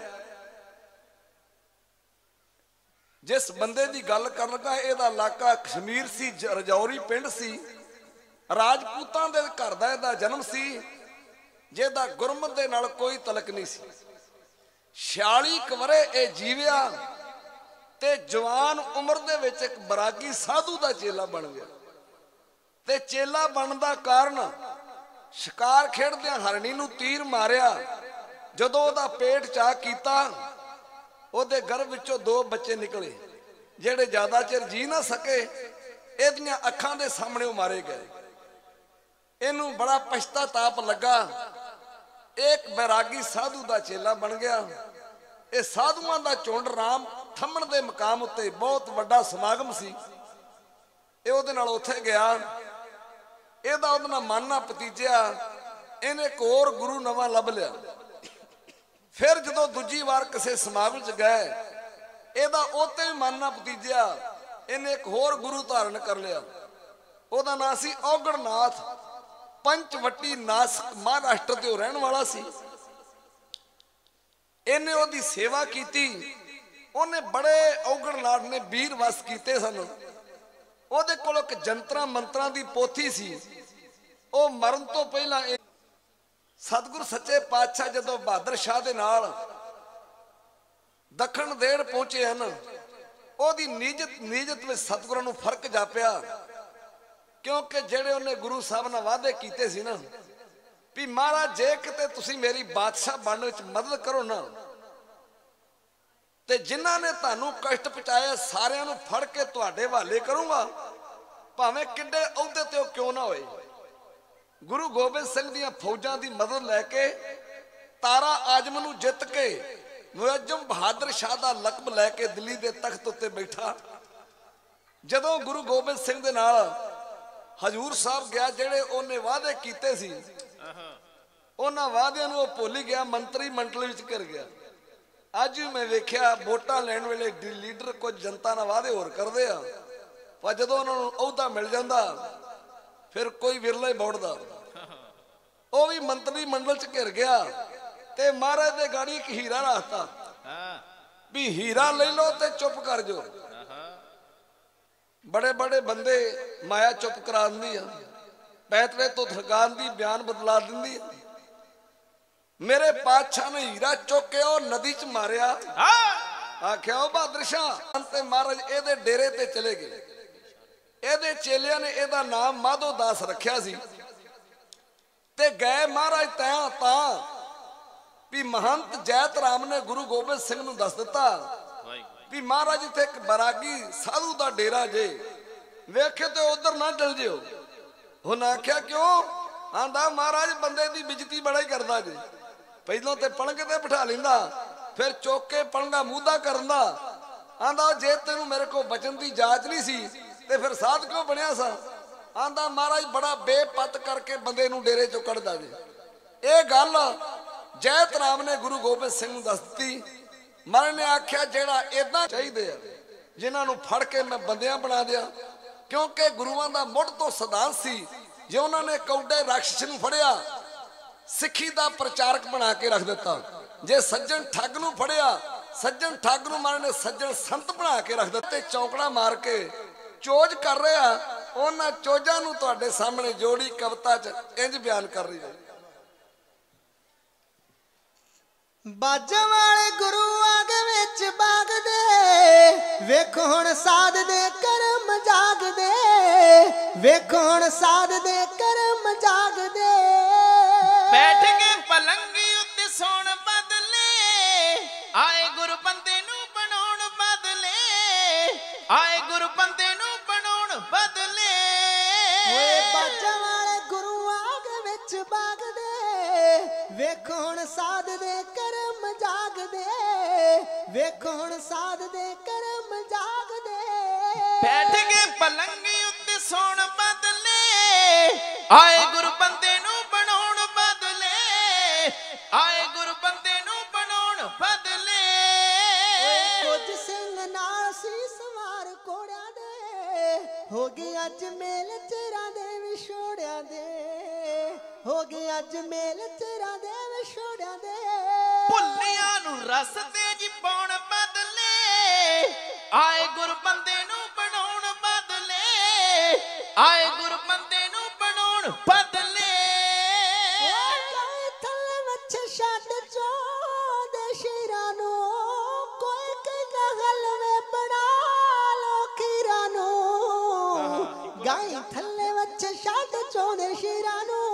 ਜਿਸ ਬੰਦੇ ਦੀ ਗੱਲ ਕਰਨ ਲੱਗਾ, ਇਹਦਾ ਇਲਾਕਾ ਕਸ਼ਮੀਰ ਸੀ ਰਜੌਰੀ ਪਿੰਡ ਸੀ। ਰਾਜਪੂਤਾਂ ਦੇ ਘਰ ਦਾ ਇਹਦਾ ਜਨਮ ਸੀ। ਜਿਹਦਾ ਗੁਰਮਤ ਦੇ ਨਾਲ ਕੋਈ ਤਲਕ ਨਹੀਂ ਸੀ। 46 ਕਵਰੇ ਇਹ ਜੀਵਿਆ ਤੇ ਜਵਾਨ ਉਮਰ ਦੇ ਵਿੱਚ ਇੱਕ ਬਰਾਗੀ ਸਾਧੂ ਦਾ ਚੇਲਾ ਬਣ ਗਿਆ। ਤੇ ਚੇਲਾ ਬਣਨ ਦਾ ਕਾਰਨ ਸ਼ਿਕਾਰ ਖੇਡਦਿਆਂ ਹਰਣੀ ਨੂੰ ਤੀਰ ਮਾਰਿਆ। ਜਦੋਂ ਉਹਦਾ ਪੇਟ ਚਾ ਕੀਤਾ, ਉਹਦੇ ਗਰਭ ਵਿੱਚੋਂ ਦੋ ਬੱਚੇ ਨਿਕਲੇ, ਜਿਹੜੇ ਜ਼ਿਆਦਾ ਚਿਰ ਜੀ ਨਾ ਸਕੇ, ਇਹਦੀਆਂ ਅੱਖਾਂ ਦੇ ਸਾਹਮਣੇ ਉਹ ਮਾਰੇ ਗਏ। ਇਹਨੂੰ ਬੜਾ ਪਛਤਾਤਾਪ ਲੱਗਾ ਇੱਕ ਬੈਰਾਗੀ ਸਾਧੂ ਦਾ ਚੇਲਾ ਬਣ ਗਿਆ। ਇਹ ਸਾਧੂਆਂ ਦਾ ਝੁੰਡ ਰਾਮ ਥੰਮਣ ਦੇ ਮਕਾਮ ਉੱਤੇ ਬਹੁਤ ਵੱਡਾ ਸਮਾਗਮ ਸੀ। ਇਹ ਉਹਦੇ ਨਾਲ ਉੱਥੇ ਗਿਆ। ਇਹਦਾ ਉਹਦੇ ਨਾਲ ਮਨ ਨਾ ਪਤੀਜਿਆ। ਇਹਨੇ ਇੱਕ ਹੋਰ ਗੁਰੂ ਨਵਾਂ ਲੱਭ ਲਿਆ। ਫਿਰ ਜਦੋਂ ਦੂਜੀ ਵਾਰ ਕਿਸੇ ਸਮਾਗਮ 'ਚ ਗਏ, ਇਹਦਾ ਉਹਤੇ ਵੀ ਮਨ ਨਾ ਭਤੀਜਿਆ ਇਹਨੇ ਇੱਕ ਹੋਰ ਗੁਰੂ ਧਾਰਨ ਕਰ ਲਿਆ। ਉਹਦਾ ਨਾਂ ਸੀ ਔਗੜਨਾਥ ਪੰਚਵਟੀ ਨਾਸਕ ਮਹਾਰਾਸ਼ਟਰ ਤੇ ਰਹਿਣ ਵਾਲਾ ਸੀ। ਇਹਨੇ ਉਹਦੀ ਸੇਵਾ ਕੀਤੀ। ਉਹਨੇ ਬੜੇ ਔਗੜਨਾਥ ਨੇ ਵੀਰ ਵਸ ਕੀਤੇ ਸਨ। ਉਹਦੇ ਕੋਲ ਇੱਕ ਜੰਤਰਾਂ ਮੰਤਰਾਂ ਦੀ ਪੋਥੀ ਸੀ। ਉਹ ਮਰਨ ਤੋਂ ਪਹਿਲਾਂ ਇਹ ਸਤਿਗੁਰ ਸੱਚੇ ਪਾਤਸ਼ਾਹ ਜਦੋਂ ਬਹਾਦਰ ਸ਼ਾਹ ਦੇ ਨਾਲ ਦੱਖਣ ਦੇੜ ਪਹੁੰਚੇ ਹਨ, ਉਹਦੀ ਨੀਜਤ ਨੀਜਤ ਵਿੱਚ ਸਤਿਗੁਰਾਂ ਨੂੰ ਫ਼ਰਕ ਜਾਪਿਆ। ਕਿਉਂਕਿ ਜਿਹੜੇ ਉਹਨੇ ਗੁਰੂ ਸਾਹਿਬ ਨਾਲ ਵਾਅਦੇ ਕੀਤੇ ਸੀ ਨਾ, ਵੀ ਮਹਾਰਾਜ, ਜੇ ਕਿਤੇ ਤੁਸੀਂ ਮੇਰੀ ਬਾਦਸ਼ਾਹ ਬਣਨ ਵਿੱਚ ਮਦਦ ਕਰੋ ਨਾ, ਤੇ ਜਿਨ੍ਹਾਂ ਨੇ ਤੁਹਾਨੂੰ ਕਸ਼ਟ ਪਹੁੰਚਾਇਆ, ਸਾਰਿਆਂ ਨੂੰ ਫੜ ਕੇ ਤੁਹਾਡੇ ਹਵਾਲੇ ਕਰੂੰਗਾ, ਭਾਵੇਂ ਕਿੱਡੇ ਅਹੁਦੇ ਤੇ ਉਹ ਕਿਉਂ ਨਾ ਹੋਏ। ਗੁਰੂ ਗੋਬਿੰਦ ਸਿੰਘ ਦੀਆਂ ਫੌਜਾਂ ਦੀ ਮਦਦ ਲੈ ਕੇ, ਤਾਰਾ ਆਜਮ ਨੂੰ ਜਿੱਤ ਕੇ, ਮੁਅੱਜਮ ਬਹਾਦਰ ਸ਼ਾਹ ਦਾ ਲਕਬ ਲੈ ਕੇ ਦਿੱਲੀ ਦੇ ਤਖਤ ਉੱਤੇ ਬੈਠਾ। ਜਦੋਂ ਗੁਰੂ ਗੋਬਿੰਦ ਸਿੰਘ ਦੇ ਨਾਲ ਹਜੂਰ ਸਾਹਿਬ ਗਿਆ ਜਿਹੜੇ ਉਹਨੇ ਵਾਅਦੇ ਕੀਤੇ ਸੀ ਉਹਨਾਂ ਵਾਅਦਿਆਂ ਨੂੰ ਉਹ ਭੁੱਲ ਗਿਆ ਮੰਤਰੀ ਮੰਡਲ ਵਿੱਚ ਘਿਰ ਗਿਆ। ਅੱਜ ਮੈਂ ਵੇਖਿਆ ਵੋਟਾਂ ਲੈਣ ਵੇਲੇ ਲੀਡਰ ਕੁਝ ਜਨਤਾ ਨਾਲ ਵਾਅਦੇ ਹੋਰ ਕਰਦੇ ਆ ਪਰ ਜਦੋਂ ਉਹਨਾਂ ਨੂੰ ਅਹੁਦਾ ਮਿਲ ਜਾਂਦਾ ਫਿਰ ਕੋਈ ਵਿਰਲਾ ਹੀ ਬੋੜਦਾ ਉਹ ਵੀ ਮੰਤਰੀ ਮੰਡਲ ਚ ਘਿਰ ਗਿਆ ਤੇ ਮਹਾਰਾਜ ਦੇ ਗਾੜੀ ਇੱਕ ਹੀਰਾ ਰੱਖਤਾ। ਹਾਂ। ਵੀ ਹੀਰਾ ਲੈ ਲਓ ਤੇ ਚੁੱਪ ਕਰ ਜਾਓ। ਬੜੇ ਬੜੇ ਬੰਦੇ ਮਾਇਆ ਚੁੱਪ ਕਰਾ ਦਿੰਦੀ ਆ। ਪੈਤਰੇ ਤੋਂ ਥਕਾਨ ਦੀ ਬਿਆਨ ਬਦਲਾ ਦਿੰਦੀ ਆ। ਮੇਰੇ ਪਾਤਸ਼ਾਹ ਨੇ ਹੀਰਾ ਚੁੱਕ ਕੇ ਉਹ ਨਦੀ ਚ ਮਾਰਿਆ। ਆਖਿਆ ਉਹ ਬਹਾਦਰ ਸ਼ਾਹ ਤੇ ਮਹਾਰਾਜ, ਇਹਦੇ ਡੇਰੇ ਤੇ ਚਲੇ ਗਏ। ਇਹਦੇ ਚੇਲਿਆਂ ਨੇ ਇਹਦਾ ਨਾਮ ਮਾਧੋ ਦਾਸ ਰੱਖਿਆ ਸੀ। ਤੇ ਗਏ ਮਹਾਰਾਜ ਤਾਂ ਤਾਂ ਵੀ ਮਹੰਤ ਜੈਤ ਰਾਮ ਨੇ ਗੁਰੂ ਗੋਬਿੰਦ ਸਿੰਘ ਨੂੰ ਦੱਸ ਦਿੱਤਾ ਵੀ ਮਹਾਰਾਜ ਇੱਥੇ ਇੱਕ ਬਰਾਗੀ ਸਾਧੂ ਦਾ ਡੇਰਾ ਜੇ, ਵੇਖੇ ਤੇ ਉਧਰ ਨਾ ਚਲ ਜਿਓ। ਉਹਨਾਂ ਆਖਿਆ, ਕਿਉਂ? ਆਂਦਾ, ਮਹਾਰਾਜ ਬੰਦੇ ਦੀ ਬਿਜਤੀ ਬੜਾ ਹੀ ਕਰਦਾ ਜੇ। ਪਹਿਲਾਂ ਤੇ ਪਲੰਗ ਤੇ ਬਿਠਾ ਲੈਂਦਾ, ਫਿਰ ਚੁੱਕ ਕੇ ਪਲੰਗਾ ਮੂਧਾ ਕਰਨ ਦਾ ਆਂਦਾ, ਜੇ ਤੈਨੂੰ ਮੇਰੇ ਕੋਲ ਬਚਨ ਦੀ ਜਾਚ ਨਹੀਂ ਸੀ, ਤੇ ਫਿਰ ਸਾਧ ਕਿਉਂ ਬਣਿਆ ਸਾ? ਆਂਦਾ, ਮਹਾਰਾਜ ਬੜਾ ਬੇਪਤ ਕਰਕੇ ਬੰਦੇ ਨੂੰ ਡੇਰੇ ਚੋਂ ਕੱਢਦਾ ਜੇ। ਇਹ ਗੱਲ ਜੈਤ ਰਾਮ ਨੇ ਗੁਰੂ ਗੋਬਿੰਦ ਸਿੰਘ ਨੂੰ ਦੱਸ ਦਿੱਤੀ ਮਰਨ ਨੇ ਆਖਿਆ, ਜਿਹੜਾ ਇਦਾਂ ਚਾਹੀਦੇ ਆ, ਜਿਨ੍ਹਾਂ ਨੂੰ ਫੜ ਕੇ ਮੈਂ ਬੰਦਿਆਂ ਬਣਾ ਦਿਆਂ, ਕਿਉਂਕਿ ਗੁਰੂਆਂ ਦਾ ਮੁੱਢ ਤੋਂ ਸਿਧਾਂਤ ਸੀ, ਜੇ ਉਹਨਾਂ ਨੇ ਕੌਡੇ ਰਾਖਸ਼ ਨੂੰ ਫੜਿਆ, ਸਿੱਖੀ ਦਾ ਪ੍ਰਚਾਰਕ ਬਣਾ ਕੇ ਰੱਖ ਦਿੱਤਾ। ਜੇ ਸੱਜਣ ਠੱਗ ਨੂੰ ਫੜਿਆ, ਸੱਜਣ ਠੱਗ ਨੂੰ ਮਾਰਨ ਨੇ ਸੱਜਣ ਸੰਤ ਬਣਾ ਕੇ ਰੱਖ ਦਿੱਤੇ ਚੌਂਕੜਾ ਮਾਰ ਕੇ ਚੋਜ ਕਰ ਰਿਹਾ, ਉਹਨਾਂ ਚੋਜਾਂ ਨੂੰ ਤੁਹਾਡੇ ਸਾਹਮਣੇ ਜੋੜੀ ਕਵਿਤਾ 'ਚ ਇੰਜ ਬਿਆਨ ਕਰ ਰਹੀ ਹੈ। ਬਾਜਾਂ ਵਾਲੇ ਗੁਰੂ ਆਗ ਵਿੱਚ ਬਾਗਦੇ। ਵੇਖੋ ਹੁਣ ਸਾਧ ਦੇ ਕਰਮ ਜਾਗਦੇ। ਵੇਖੋ ਹੁਣ ਸਾਧ ਦੇ ਕਰਮ ਜਾਗਦੇ। ਬੈਠ ਕੇ ਪਲੰਗੀ ਉੱਤੇ ਸੌਣ ਬਦਲੇ। ਆਏ ਗੁਰੂ ਬੰਦੇ ਨੂੰ ਬਣਾਉਣ ਬਦਲੇ। ਆਏ ਗੁਰੂ ਬੰਦੇ ਵੇਖੋ ਹੁਣ ਸਾਧ ਦੇ ਕਰਮ ਜਾਗਦੇ ਵੇਖੋ ਹੁਣ ਸਾਧ ਦੇ ਕਰਮ ਜਾਗਦੇ। ਬੈਠ ਕੇ ਪਲੰਗੀ ਉੱਤੇ ਸੌਣ ਬਦਲੇ ਆਏ ਗੁਰ ਬੰਦੇ ਨੂੰ ਬਣਾਉਣ ਬਦਲੇ ਆਏ ਗੁਰ ਬੰਦੇ ਨੂੰ ਬਣਾਉਣ ਬਦਲੇ। ਕੁਝ ਸਿੰਘ ਨਾਲ ਸੀ ਸਵਾਰ ਕੋੜਿਆਂ ਦੇ ਹੋ ਗਏ ਅੱਜ ਮੇਲ ਤੇਰਾ ਦੇ ਵਿਛੋੜਿਆਂ ਦੇ। ਹੋ ਗਏ ਅੱਜ ਮੇਲ ਤੇਰਾ ਦੇ ਵਿਛੋੜਿਆਂ ਦੇ। ਭੁੱਲਿਆਂ ਨੂੰ ਰਸ ਤੇ ਜੀ ਪਾਉਣ ਬਦਲੇ ਆਏ ਗੁਰ ਬੰਦੇ ਨੂੰ ਬਣਾਉਣ ਬਦਲੇ ਆਏ ਗੁਰ ਬੰਦੇ ਨੂੰ ਬਣਾਉਣ ਬਦਲੇ। ਥੱਲੇ ਵਿੱਚ ਛੱਡ ਚੋਦੇ ਸ਼ੇਰਾਂ ਨੂੰ ਕੋਈ ਕਹਿੰਦਾ ਹਲਵੇ ਬਣਾ ਲੋ ਖੀਰਾਂ ਨੂੰ। ਗਾਈ ਥੱਲੇ ਵਿੱਚ ਛੱਡ ਚੋਦੇ ਸ਼ੇਰਾਂ ਨੂੰ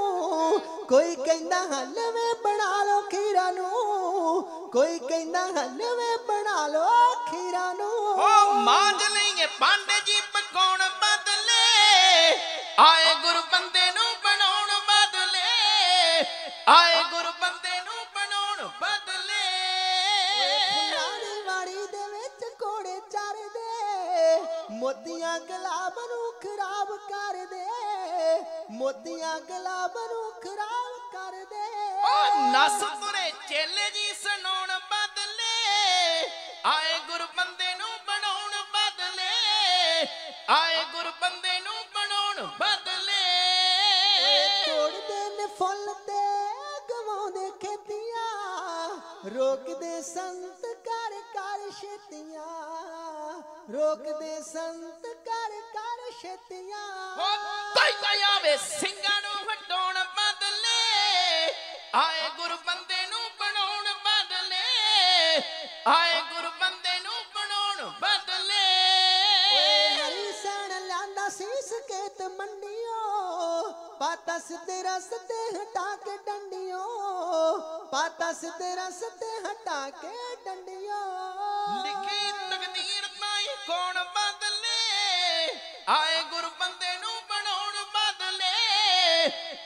ਕੋਈ ਕਹਿੰਦਾ ਹਲਵੇ ਬਣਾ ਲੋ ਖੀਰਾਂ ਨੂੰ ਕੋਈ ਕਹਿੰਦਾ ਹਲਵੇ ਬਣਾ ਲੋ ਖੀਰਾਂ ਨੂੰ। ਓ ਮਾਂਜ ਲਈਏ ਪਾਂਡੇ ਜੀ ਪਕਾਉਣ ਬਦਲੇ ਆਏ ਗੁਰ ਬੰਦੇ ਨੂੰ ਬਣਾਉਣ ਬਦਲੇ ਆਏ ਗੁਰ ਬੰਦੇ ਨੂੰ ਬਣਾਉਣ ਬਦਲੇ। ਫੁੱਲਾਂ ਦੀ ਵਾੜੀ ਦੇ ਵਿੱਚ ਕੋੜੇ ਚਰਦੇ ਮੋਤੀਆਂ ਗੁਲਾਬ ਨੂੰ ਖਰਾਬ ਕਰਦੇ ਮੋਤੀਆਂ ਗੁਲਾਬ ਨੂੰ ਖਰਾਬ ਕਰਦੇ ਓ ਨਸ ਤੁਰੇ ਚੇਲੇ ਜੀ ਸੁਣਾਉਣ ਬਦਲੇ। ਆਏ ਗੁਰ ਬੰਦੇ ਨੂੰ ਬਣਾਉਣ ਬਦਲੇ। ਆਏ ਗੁਰ ਬੰਦੇ ਨੂੰ ਬਣਾਉਣ ਬਦਲੇ। ਤੋੜਦੇ ਨੇ ਫੁੱਲ ਤੇ ਗਵਾਉਂਦੇ ਖੇਤੀਆਂ। ਰੋਕਦੇ ਸੰਤ ਕਰ ਕਰ ਛੇਤੀਆਂ। ਰੋਕਦੇ ਸੰਤ ਕਰ ਕਰ ਛੇਤੀਆਂ। ਤਾਈ ਤਾਈ ਆਵੇ ਸਿੰਘਾਂ ਨੂੰ ਆਏ ਗੁਰ ਬੰਦੇ ਨੂੰ ਬਣਾਉਣ ਬਦਲੇ ਆਏ ਗੁਰ ਬੰਦੇ ਨੂੰ ਬਣਾਉਣ ਬਦਲੇ। ਹਰੀ ਸਣ ਲਾਂਦਾ ਸੀਸ ਕੇਤ ਮੰਡੀਓ ਪਾਤਾ ਸਿੱਧੇ ਰਸਤੇ ਹਟਾ ਕੇ ਡੰਡੀਓ ਪਾਤਾ ਸਿੱਧੇ ਰਸਤੇ ਹਟਾ ਕੇ ਡੰਡੀਓ। ਲਿਖੀ ਤਕਦੀਰ ਤਾਈ ਕੌਣ ਬਦਲੇ? ਆਏ ਗੁਰ ਬੰਦੇ ਨੂੰ ਬਣਾਉਣ ਬਦਲੇ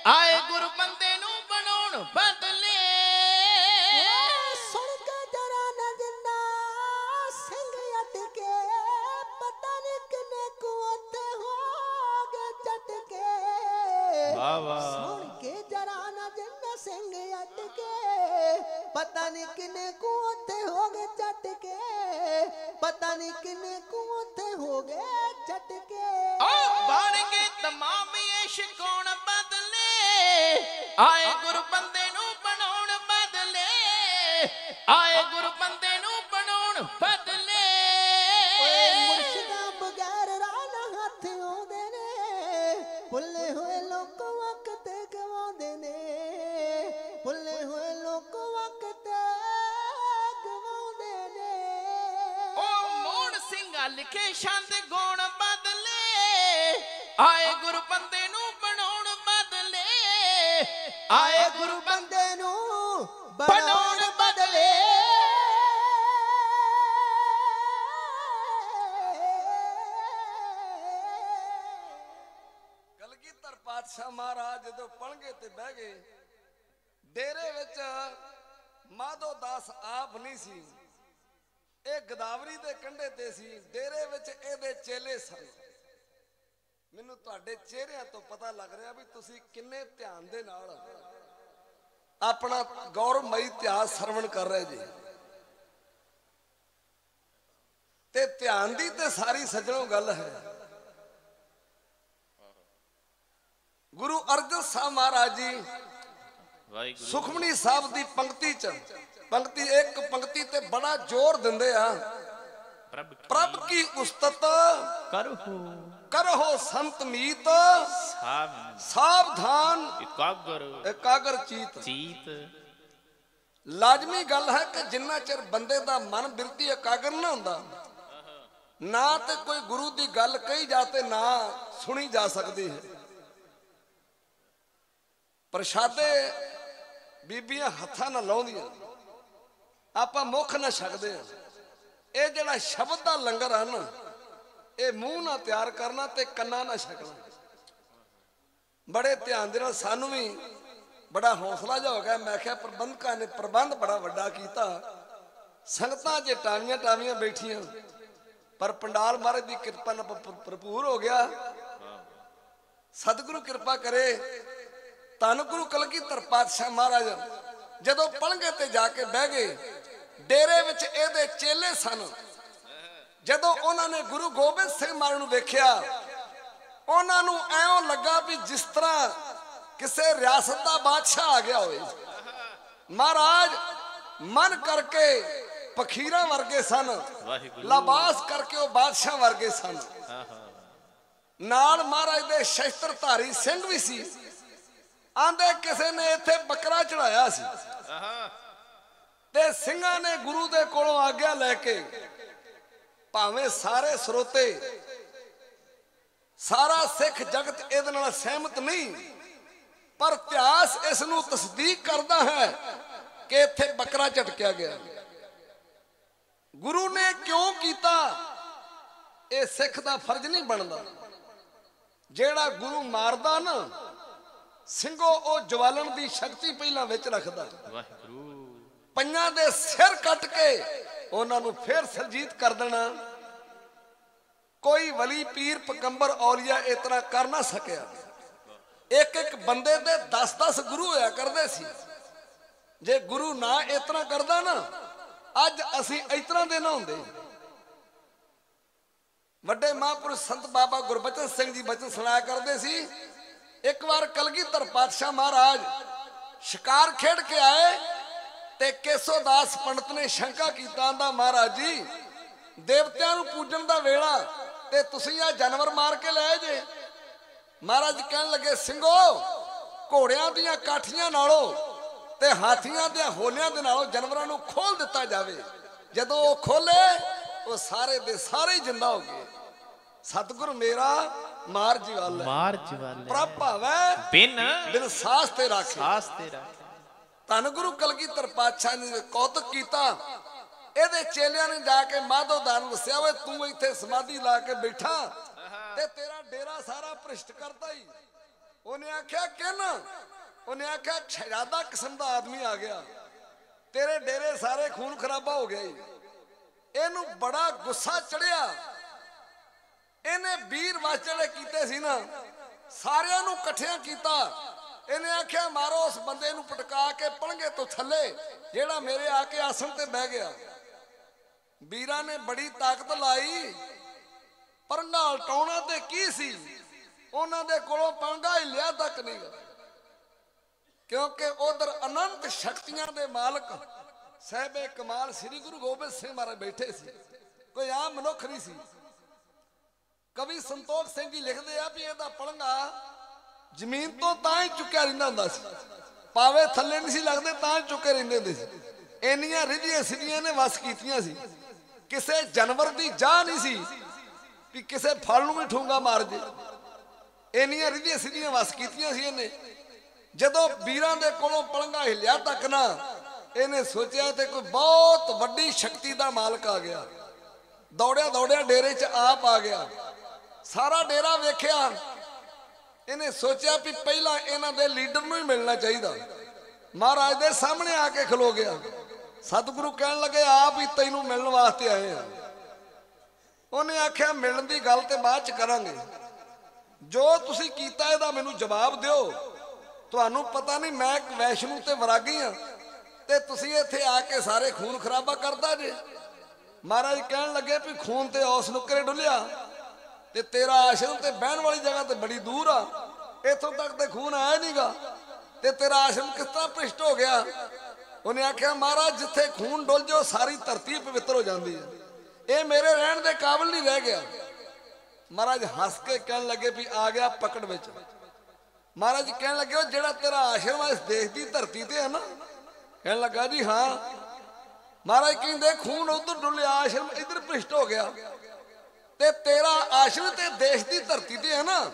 ਆਏ ਗੁਰ ਕਿੰਨੇ ਕੁ ਤੇ ਹੋ ਗਏ ਝਟਕੇ, ਪਤਾ ਨਹੀਂ ਕਿੰਨੇ ਕੁ ਤੇ ਹੋ ਗਏ ਝਟਕੇ। ਓ ਤੁਸੀਂ ਕਿੰਨੇ ਧਿਆਨ ਦੇ ਨਾਲ ਆਪਣਾ ਗੌਰਵਮਈ ਇਤਿਹਾਸ ਸਰਵਣ ਕਰ ਰਹੇ ਜੀ। ਤੇ ਧਿਆਨ ਦੀ ਤੇ ਸਾਰੀ ਸੱਜਣੋਂ ਗੱਲ ਹੈ। ਗੁਰੂ ਅਰਜਨ ਸਾਹਿਬ ਮਹਾਰਾਜ ਜੀ ਵਾਹਿਗੁਰੂ ਸੁਖਮਨੀ ਸਾਹਿਬ ਦੀ ਪੰਕਤੀ ਚ ਪੰਕਤੀ ਇੱਕ ਪੰਕਤੀ ਤੇ ਬੜਾ ਜ਼ੋਰ ਦਿੰਦੇ ਆ। ਪ੍ਰਭ ਕੀ ਉਸਤਤ ਕਰੋ ਕਰੋ ਸੰਤ ਮੀਤ ਸਾਵਧਾਨ ਇਕਾਗਰ। ਇਕਾਗਰ ਚੀਤ। ਚੀਤ। ਲਾਜ਼ਮੀ ਗੱਲ ਹੈ ਕਿ ਜਿੰਨਾ ਚਿਰ ਬੰਦੇ ਦਾ ਮਨ ਬਿਰਤੀ ਇਕਾਗਰ ਨਾ ਹੁੰਦਾ ਨਾ ਤੇ ਕੋਈ ਗੁਰੂ ਦੀ ਗੱਲ ਕਹੀ ਜਾ ਤੇ ਨਾ ਸੁਣੀ ਜਾ ਸਕਦੀ ਹੈ। ਪ੍ਰਸ਼ਾਦੇ ਬੀਬੀਆਂ ਹੱਥਾਂ ਨਾਲ ਲਾਉਂਦੀਆਂ ਆਪਾਂ ਮੁੱਖ ਨਾਲ ਛਕਦੇ ਆ ਇਹ ਜਿਹੜਾ ਸ਼ਬਦ ਦਾ ਲੰਗਰ ਆ ਨਾ ਇਹ ਮੂੰਹ ਨਾਲ ਤਿਆਰ ਕਰਨਾ ਤੇ ਕੰਨਾਂ ਨਾਲ ਛਕਣਾ। ਬੜੇ ਧਿਆਨ ਦੇ ਨਾਲ ਸਾਨੂੰ ਵੀ ਬੜਾ ਹੌਸਲਾ ਜਿਹਾ ਹੋ ਗਿਆ। ਮੈਂ ਕਿਹਾ, ਪ੍ਰਬੰਧਕਾਂ ਨੇ ਪ੍ਰਬੰਧ ਬੜਾ ਵੱਡਾ ਕੀਤਾ। ਸੰਗਤਾਂ ਜੇ ਟਾਵੀਆਂ ਟਾਵੀਆਂ ਬੈਠੀਆਂ, ਪਰ ਪੰਡਾਲ ਮਹਾਰਾਜ ਦੀ ਕਿਰਪਾ ਨਾਲ ਭਰਪੂਰ ਹੋ ਗਿਆ। ਸਤਿਗੁਰੂ ਕਿਰਪਾ ਕਰੇ। ਧੰਨ ਗੁਰੂ ਕਲਗੀਧਰ ਪਾਤਸ਼ਾਹ ਮਹਾਰਾਜ, ਜਦੋਂ ਪਲੰਗੇ ਤੇ ਜਾ ਕੇ ਬਹਿ ਗਏ, ਡੇਰੇ ਵਿੱਚ ਇਹਦੇ ਚੇਲੇ ਸਨ। ਜਦੋਂ ਉਹਨਾਂ ਨੇ ਗੁਰੂ ਗੋਬਿੰਦ ਸਿੰਘ ਮਹਾਰਾਜ ਨੂੰ ਵੇਖਿਆ ਉਹਨਾਂ ਨੂੰ ਐਉਂ ਲੱਗਾ ਵੀ ਜਿਸ ਤਰ੍ਹਾਂ ਕਿਸੇ ਰਿਆਸਤ ਦਾ ਬਾਦਸ਼ਾਹ ਆ ਗਿਆ ਹੋਵੇ। ਮਹਾਰਾਜ ਮਨ ਕਰਕੇ ਪਖੀਰਾਂ ਵਰਗੇ ਸਨ। ਲਬਾਸ ਕਰਕੇ ਉਹ ਬਾਦਸ਼ਾਹ ਵਰਗੇ ਸਨ। ਨਾਲ ਮਹਾਰਾਜ ਦੇ ਸ਼ਸਤਰਧਾਰੀ ਸਿੰਘ ਵੀ ਸੀ। ਆਂਦੇ ਕਿਸੇ ਨੇ ਇੱਥੇ ਬੱਕਰਾ ਚੜਾਇਆ ਸੀ। ਤੇ ਸਿੰਘਾਂ ਨੇ ਗੁਰੂ ਦੇ ਕੋਲੋਂ ਆਗਿਆ ਲੈ ਕੇ ਭਾਵੇਂ ਸਾਰੇ ਸਰੋਤੇ ਸਾਰਾ ਸਿੱਖ ਜਗਤ ਇਹਦੇ ਨਾਲ ਸਹਿਮਤ ਨਹੀਂ ਪਰ ਇਤਿਹਾਸ ਇਸ ਨੂੰ ਤਸਦੀਕ ਕਰਦਾ ਹੈ ਕਿ ਇੱਥੇ ਬੱਕਰਾ ਝਟਕਿਆ ਗਿਆ। ਗੁਰੂ ਨੇ ਕਿਉਂ ਕੀਤਾ? ਇਹ ਸਿੱਖ ਦਾ ਫਰਜ਼ ਨਹੀਂ ਬਣਦਾ। ਜਿਹੜਾ ਗੁਰੂ ਮਾਰਦਾ ਨਾ ਸਿੰਘੋ ਉਹ ਜਵਾਲਣ ਦੀ ਸ਼ਕਤੀ ਪਹਿਲਾਂ ਵਿੱਚ ਰੱਖਦਾ। ਵਾਹਿਗੁਰੂ। ਪੰਜਾਂ ਦੇ ਸਿਰ ਕੱਟ ਕੇ ਉਹਨਾਂ ਨੂੰ ਫੇਰ ਸਰਜੀਤ ਕਰ ਦੇਣਾ। ਕੋਈ ਵਲੀ ਪੀਰ ਪਗੰਬਰ ਔਲੀਆ ਇਸ ਤਰ੍ਹਾਂ ਕਰ ਨਾ ਸਕਿਆ। ਇੱਕ ਇੱਕ ਬੰਦੇ ਦੇ 10-10 ਗੁਰੂ ਹੋਇਆ ਕਰਦੇ ਸੀ। ਜੇ ਗੁਰੂ ਨਾ ਇਤਨਾ ਕਰਦਾ ਨਾ, ਅੱਜ ਅਸੀਂ ਇਤਨਾ ਦੇ ਨਾ ਹੁੰਦੇ। ਵੱਡੇ ਮਹਾਂਪੁਰਸ਼ ਸੰਤ ਬਾਬਾ ਗੁਰਬਚਨ ਸਿੰਘ ਜੀ ਬਚਨ ਸੁਣਾਇਆ ਕਰਦੇ ਸੀ, ਇੱਕ ਵਾਰ ਕਲਗੀਧਰ ਪਾਤਸ਼ਾਹ ਮਹਾਰਾਜ ਸ਼ਿਕਾਰ ਖੇਡ ਕੇ ਆਏ ਤੇ ਕੇਸੋਦਾਸ ਪੰਡਤ ਨੇ ਸ਼ੰਕਾ ਕੀਤਾ ਆਂਦਾ, ਮਹਾਰਾਜ ਜੀ, ਦੇਵਤਿਆਂ ਨੂੰ ਪੂਜਣ ਦਾ ਵੇਲਾ ਤੇ ਤੁਸੀਂ ਆ ਜਾਨਵਰ ਮਾਰ ਕੇ ਲੈ ਜੇ। ਮਹਾਰਾਜ ਕਹਿਣ ਲੱਗੇ ਸਿੰਘੋ ਘੋੜਿਆਂ ਦੀਆਂ ਕਾਠੀਆਂ ਨਾਲੋਂ ਤੇ ਹਾਥੀਆਂ ਦੇ ਹੋਲਿਆਂ ਦੇ ਨਾਲੋਂ ਜਾਨਵਰਾਂ ਨੂੰ ਖੋਲ ਦਿੱਤਾ ਜਾਵੇ। ਜਦੋਂ ਉਹ ਖੋਲੇ ਉਹ ਸਾਰੇ ਦੇ ਸਾਰੇ ਜਿੰਦਾ ਹੋ ਗਏ। ਸਤਿਗੁਰ ਮੇਰਾ ਮਾਰ ਜੀਵਾਲ ਮਾਰ ਜਵਾਲੇ ਪ੍ਰਭ ਭਾਵੈ ਬਿਨ ਬਿਨ ਸਾਸ ਤੇ ਰੱਖੇ। ਸਾਸ ਤੇ ਰੱਖ। ਧੰਨ ਗੁਰੂ ਕਲਗੀਧਰ ਪਾਤਸ਼ਾਹ ਨੇ ਕੌਤਕ ਕੀਤਾ। ਇਹਦੇ ਚੇਲਿਆਂ ਨੇ ਜਾ ਕੇ ਮਾਧੋ ਦਾਨ ਦੱਸਿਆ, ਓਏ ਤੂੰ ਇੱਥੇ ਸਮਾਧੀ ਲਾ ਕੇ ਬੈਠਾ ਤੇ ਤੇਰਾ ਡੇਰਾ ਸਾਰਾ ਭ੍ਰਿਸ਼ਟ ਕਰਦਾ ਹੀ ਉਹਨੇ ਆਖਿਆ, ਕਿਨ? ਉਹਨੇ ਆਖਿਆ ਸ਼ਹਿਜ਼ਾਦਾ ਕਿਸਮ ਦਾ ਆਦਮੀ ਆ ਗਿਆ। ਤੇਰੇ ਡੇਰੇ ਸਾਰੇ ਖੂਨ ਖਰਾਬਾ ਹੋ ਗਿਆ ਇਹਨੂੰ ਬੜਾ ਗੁੱਸਾ ਚੜਿਆ। ਇਹਨੇ ਵੀਰ ਵਾਸ ਜਿਹੜੇ ਕੀਤੇ ਸੀ ਨਾ, ਸਾਰਿਆਂ ਨੂੰ ਇਕੱਠਿਆਂ ਕੀਤਾ। ਇਹਨੇ ਆਖਿਆ, ਮਾਰੋ ਉਸ ਬੰਦੇ ਨੂੰ ਪਟਕਾ ਕੇ ਪਣਗੇ ਤੋਂ ਥੱਲੇ, ਜਿਹੜਾ ਮੇਰੇ ਆ ਕੇ ਆਸਣ ਤੇ ਬਹਿ ਗਿਆ। ਵੀਰਾਂ ਨੇ ਬੜੀ ਤਾਕਤ ਲਾਈ, ਪਰ ਨਾਲ ਟਾਉਣਾ ਤੇ ਕੀ ਸੀ? ਉਹਨਾਂ ਦੇ ਕੋਲੋਂ ਪਰੰਗਾ ਹੀ ਲਿਆ ਤੱਕ ਨਹੀਂ। ਕਿਉਂਕਿ ਉਧਰ ਅਨੰਤ ਸ਼ਕਤੀਆਂ ਦੇ ਮਾਲਕ ਸਹਿਬੇ ਕਮਾਲ ਸ੍ਰੀ ਗੁਰੂ ਗੋਬਿੰਦ ਸਿੰਘ ਮਹਾਰਾਜ ਬੈਠੇ ਸੀ। ਕੋਈ ਆਮ ਮਨੁੱਖ ਨਹੀਂ ਸੀ। ਕਵੀ ਸੰਤੋਖ ਸਿੰਘ ਜੀ ਲਿਖਦੇ ਆ ਵੀ ਇਹਦਾ ਪਲੰਗਾ ਜ਼ਮੀਨ ਤੋਂ ਤਾਂ ਹੀ ਚੁੱਕਿਆ ਰਹਿੰਦਾ ਹੁੰਦਾ ਸੀ। ਪਾਵੇ ਥੱਲੇ ਨਹੀਂ ਸੀ ਲੱਗਦੇ, ਤਾਂ ਚੁੱਕੇ ਰਹਿੰਦੇ ਹੁੰਦੇ ਸੀ। ਇੰਨੀਆਂ ਰਿਧੀਆਂ ਸਿੱਧੀਆਂ ਨੇ ਵਸ ਕੀਤੀਆਂ ਸੀ। ਕਿਸੇ ਜਾਨਵਰ ਦੀ ਜਾਹ ਨਹੀਂ ਸੀ ਕਿ ਕਿਸੇ ਫਲ ਨੂੰ ਵੀ ਠੂੰਗਾ ਮਾਰ ਜੇ ਇੰਨੀਆਂ ਰਿਧੀਆਂ ਸਿੱਧੀਆਂ ਵਸ ਕੀਤੀਆਂ ਸੀ ਇਹਨੇ। ਜਦੋਂ ਵੀਰਾਂ ਦੇ ਕੋਲੋਂ ਪਲੰਗਾ ਹਿੱਲਿਆ ਤੱਕ ਨਾ, ਇਹਨੇ ਸੋਚਿਆ ਤੇ ਕੋਈ ਬਹੁਤ ਵੱਡੀ ਸ਼ਕਤੀ ਦਾ ਮਾਲਕ ਆ ਗਿਆ। ਦੌੜਿਆ ਦੌੜਿਆ ਡੇਰੇ 'ਚ ਆਪ ਆ ਗਿਆ। ਸਾਰਾ ਡੇਰਾ ਵੇਖਿਆ। ਇਹਨੇ ਸੋਚਿਆ ਵੀ ਪਹਿਲਾਂ ਇਹਨਾਂ ਦੇ ਲੀਡਰ ਨੂੰ ਹੀ ਮਿਲਣਾ ਚਾਹੀਦਾ। ਮਹਾਰਾਜ ਦੇ ਸਾਹਮਣੇ ਆ ਕੇ ਖਲੋ ਗਿਆ। ਸਤਿਗੁਰੂ ਕਹਿਣ ਲੱਗੇ, ਆਪ ਹੀ ਤੈਨੂੰ ਮਿਲਣ ਵਾਸਤੇ ਆਏ ਆ। ਉਹਨੇ ਆਖਿਆ, ਮਿਲਣ ਦੀ ਗੱਲ ਤੇ ਬਾਅਦ ਚ ਕਰਾਂਗੇ। ਜੋ ਤੁਸੀਂ ਕੀਤਾ, ਇਹਦਾ ਮੈਨੂੰ ਜਵਾਬ ਦਿਓ। ਤੁਹਾਨੂੰ ਪਤਾ ਨਹੀਂ, ਮੈਂ ਇੱਕ ਵੈਸ਼ਨੂ ਤੇ ਵਰਾਗੀ ਆ ਤੇ ਤੁਸੀਂ ਇੱਥੇ ਆ ਕੇ ਸਾਰੇ ਖੂਨ ਖਰਾਬਾ ਕਰਦਾ ਜੇ। ਮਹਾਰਾਜ ਕਹਿਣ ਲੱਗੇ ਵੀ ਖੂਨ ਤੇ ਔਸ ਨੁਕਰੇ ਡੁੱਲਿਆ ਤੇ ਤੇਰਾ ਆਸ਼ਰਮ ਤੇ ਬਹਿਣ ਵਾਲੀ ਜਗ੍ਹਾ ਤੇ ਬੜੀ ਦੂਰ ਆ। ਇੱਥੋਂ ਤੱਕ ਤੇ ਖੂਨ ਆਇਆ ਨਹੀਂਗਾ ਤੇ ਤੇਰਾ ਆਸ਼ਰਮ ਕਿਸ ਤਰ੍ਹਾਂ ਭ੍ਰਿਸ਼ਟ ਹੋ ਗਿਆ? ਉਹਨੇ ਆਖਿਆ, ਮਹਾਰਾਜ, ਜਿੱਥੇ ਖੂਨ ਡੁੱਲ ਜਾਓ, ਸਾਰੀ ਧਰਤੀ ਪਵਿੱਤਰ ਹੋ ਜਾਂਦੀ ਹੈ। ਇਹ ਮੇਰੇ ਰਹਿਣ ਦੇ ਕਾਬਿਲ ਨਹੀਂ ਰਹਿ ਗਿਆ। ਮਹਾਰਾਜ ਹੱਸ ਕੇ ਕਹਿਣ ਲੱਗੇ ਵੀ ਆ ਗਿਆ ਪਕੜ ਵਿੱਚ। ਮਹਾਰਾਜ ਕਹਿਣ ਲੱਗੇ, ਉਹ ਜਿਹੜਾ ਤੇਰਾ ਆਸ਼ਰਮ ਇਸ ਦੇਸ਼ ਦੀ ਧਰਤੀ ਤੇ ਹੈ ਨਾ? ਕਹਿਣ ਲੱਗਾ, ਜੀ ਹਾਂ। ਮਹਾਰਾਜ ਕਹਿੰਦੇ, ਖੂਨ ਉਧਰ ਡੁੱਲਿਆ ਆਸ਼ਰਮ ਇਧਰ ਭ੍ਰਿਸ਼ਟ ਹੋ ਗਿਆ। ਤੇ ਤੇਰਾ ਆਸ਼ਰਮ ਤੇ ਦੇਸ਼ ਦੀ ਧਰਤੀ ਤੇ ਹੈ ਨਾ?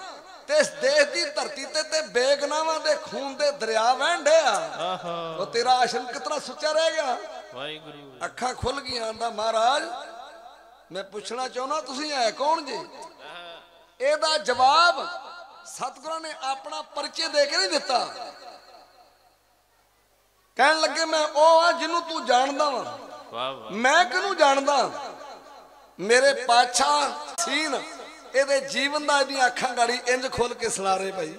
ਤੇ ਇਸ ਦੇਸ਼ ਦੀ ਧਰਤੀ ਤੇ ਤੇ ਬੇਗਨਾਵਾਂ ਦੇ ਖੂਨ ਦੇ ਦਰਿਆ ਵਹਿੰਦੇ ਆ। ਆਹਾ। ਉਹ ਤੇਰਾ ਆਸ਼ਰਮ ਕਿਤਨਾ ਸੁੱਚਾ ਰਹਿ ਗਿਆ। ਵਾਹਿਗੁਰੂ ਅੱਖਾਂ ਖੁੱਲ ਗਈਆਂ ਆਂਦਾ ਮਹਾਰਾਜ ਮੈਂ ਪੁੱਛਣਾ ਚਾਹੁੰਦਾ ਤੁਸੀਂ ਹੈ ਕੌਣ ਜੀ? ਇਹਦਾ ਜਵਾਬ ਸਤਿਗੁਰਾਂ ਨੇ ਆਪਣਾ ਪਰਿਚੈ ਦੇ ਕੇ ਨਹੀਂ ਦਿੱਤਾ। ਕਹਿਣ ਲੱਗੇ ਮੈਂ ਉਹ ਆ ਜਿਹਨੂੰ ਤੂੰ ਜਾਣਦਾ ਵਾ। ਵਾਹ ਵਾਹ। ਮੈਂ ਕਿਹਨੂੰ ਜਾਣਦਾ? ਮੇਰੇ ਪਾਛਾ ਸੀਨ ਇਹਦੇ ਜੀਵਨ ਦਾ ਇਹਦੀਆਂ ਅੱਖਾਂ ਗਾੜੀ ਇੰਜ ਖੋਲ ਕੇ ਸੁਣਾ ਰਹੇ ਭਾਈ।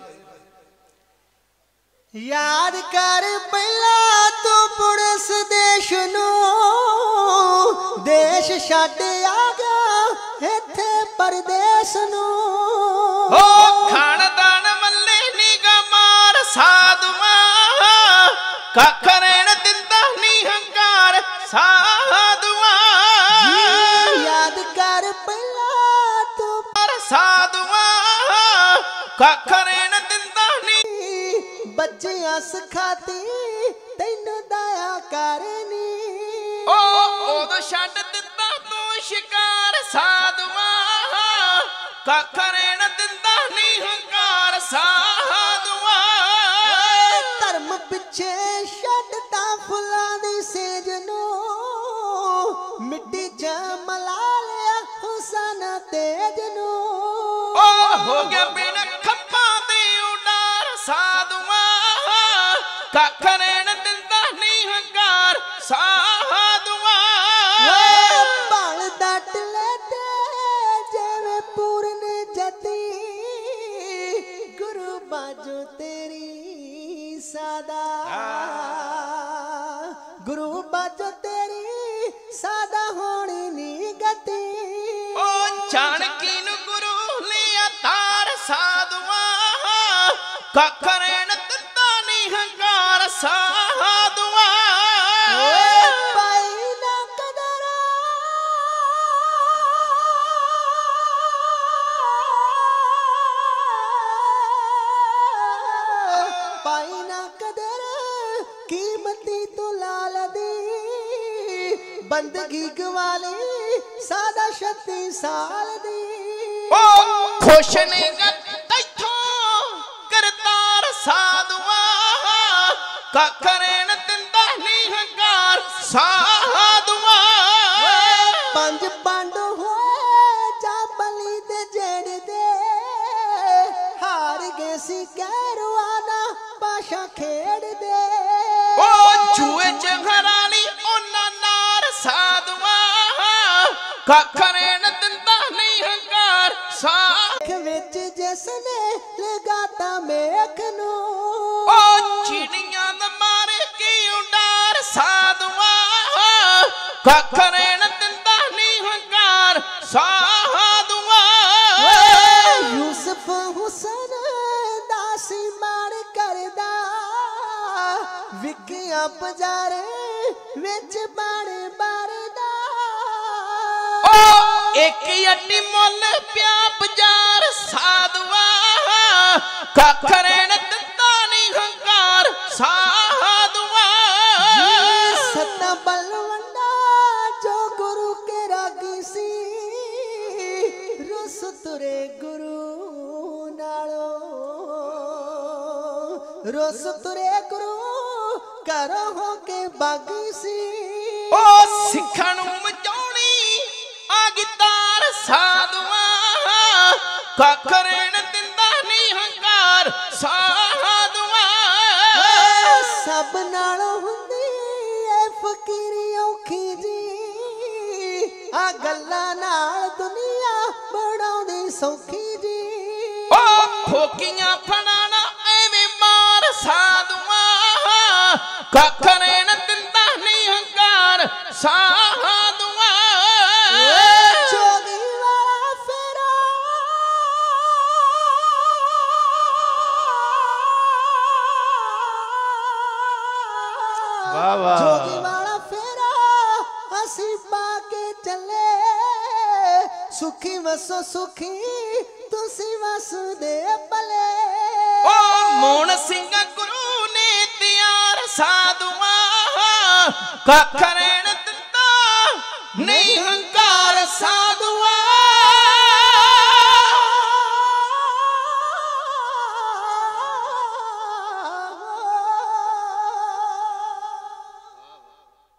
ਯਾਦ ਕਰ ਪਹਿਲਾਂ ਤੂੰ ਪੁਰਸ ਦੇਸ਼ ਨੂੰ, ਦੇਸ਼ ਛੱਡ ਆ ਗਿਆ, ਇੱਥੇ ਪਰਦੇਸ ਨੂੰ। ਛੱਡ ਦਿੱਤਾ ਤੂੰ ਸ਼ਿਕਾਰ ਸਾਧੂਆਂ। ਕੱਖ ਤੁਰੇ ਗੁਰੂ ਨਾਲੋਂ। ਰਸ ਤੁਰੇ ਗੁਰੂ ਕਰੋ ਹੋ ਕੇ ਬਾਗੀ ਸੀ। ਉਹ ਸਿੱਖਾਂ ਨੂੰ ਮਚਾਉਣੀ ਆ ਗਿੱਤਾਰ ਸਾਧੂਆਂ। ਕੱਖਰੇ ਨ ਦਿੰਦਾ ਨਹੀਂ ਹੰਕਾਰ ਸਾਧੂਆਂ। ਸਭ ਨਾਲ ਹੁੰਦੀ ਐ ਫਕੀਰੀ ਔਖੀ ਜੀ। ਆ ਗੱਲਾਂ ਨਾਲ ਦੁਨੀਆ ਸੌਖੀ ਜੀ। ਉਹ ਫੋਕੀਆਂ ਫਣਾਣਾ ਐਵੇਂ ਮਾਰ ਸਾਧੂਆਂ। ਕੱਖਰੇ ਨ ਦਿੰਦਾ ਨਹੀਂ ਹੰਕਾਰ ਸਾਧੂਆਂ। ਜੋਗੀ ਵਾਲਾ ਫੇਰਾ। ਵਾਹ, ਵਾਹ। ਜੋਗੀ ਵਾਲਾ ਫੇਰਾ ਅਸੀਂ ਪਾ ਕੇ ਚੱਲੇ। ਸੁਖੀ ਵਸੋ ਸੁਖੀ। ਤੁਸੀਂ ਵਸਦੇ ਭਲੇ ਓ ਮੋਹਨ ਸਿੰਘ ਗੁਰੂ ਨੇ ਤਿਆਰ ਸਾਧੂਆਂ ਕੱਖਰੇ ਨ ਦਿੰਦਾ ਨਹੀਂ ਹੰਕਾਰ ਸਾਧੂਆਂ।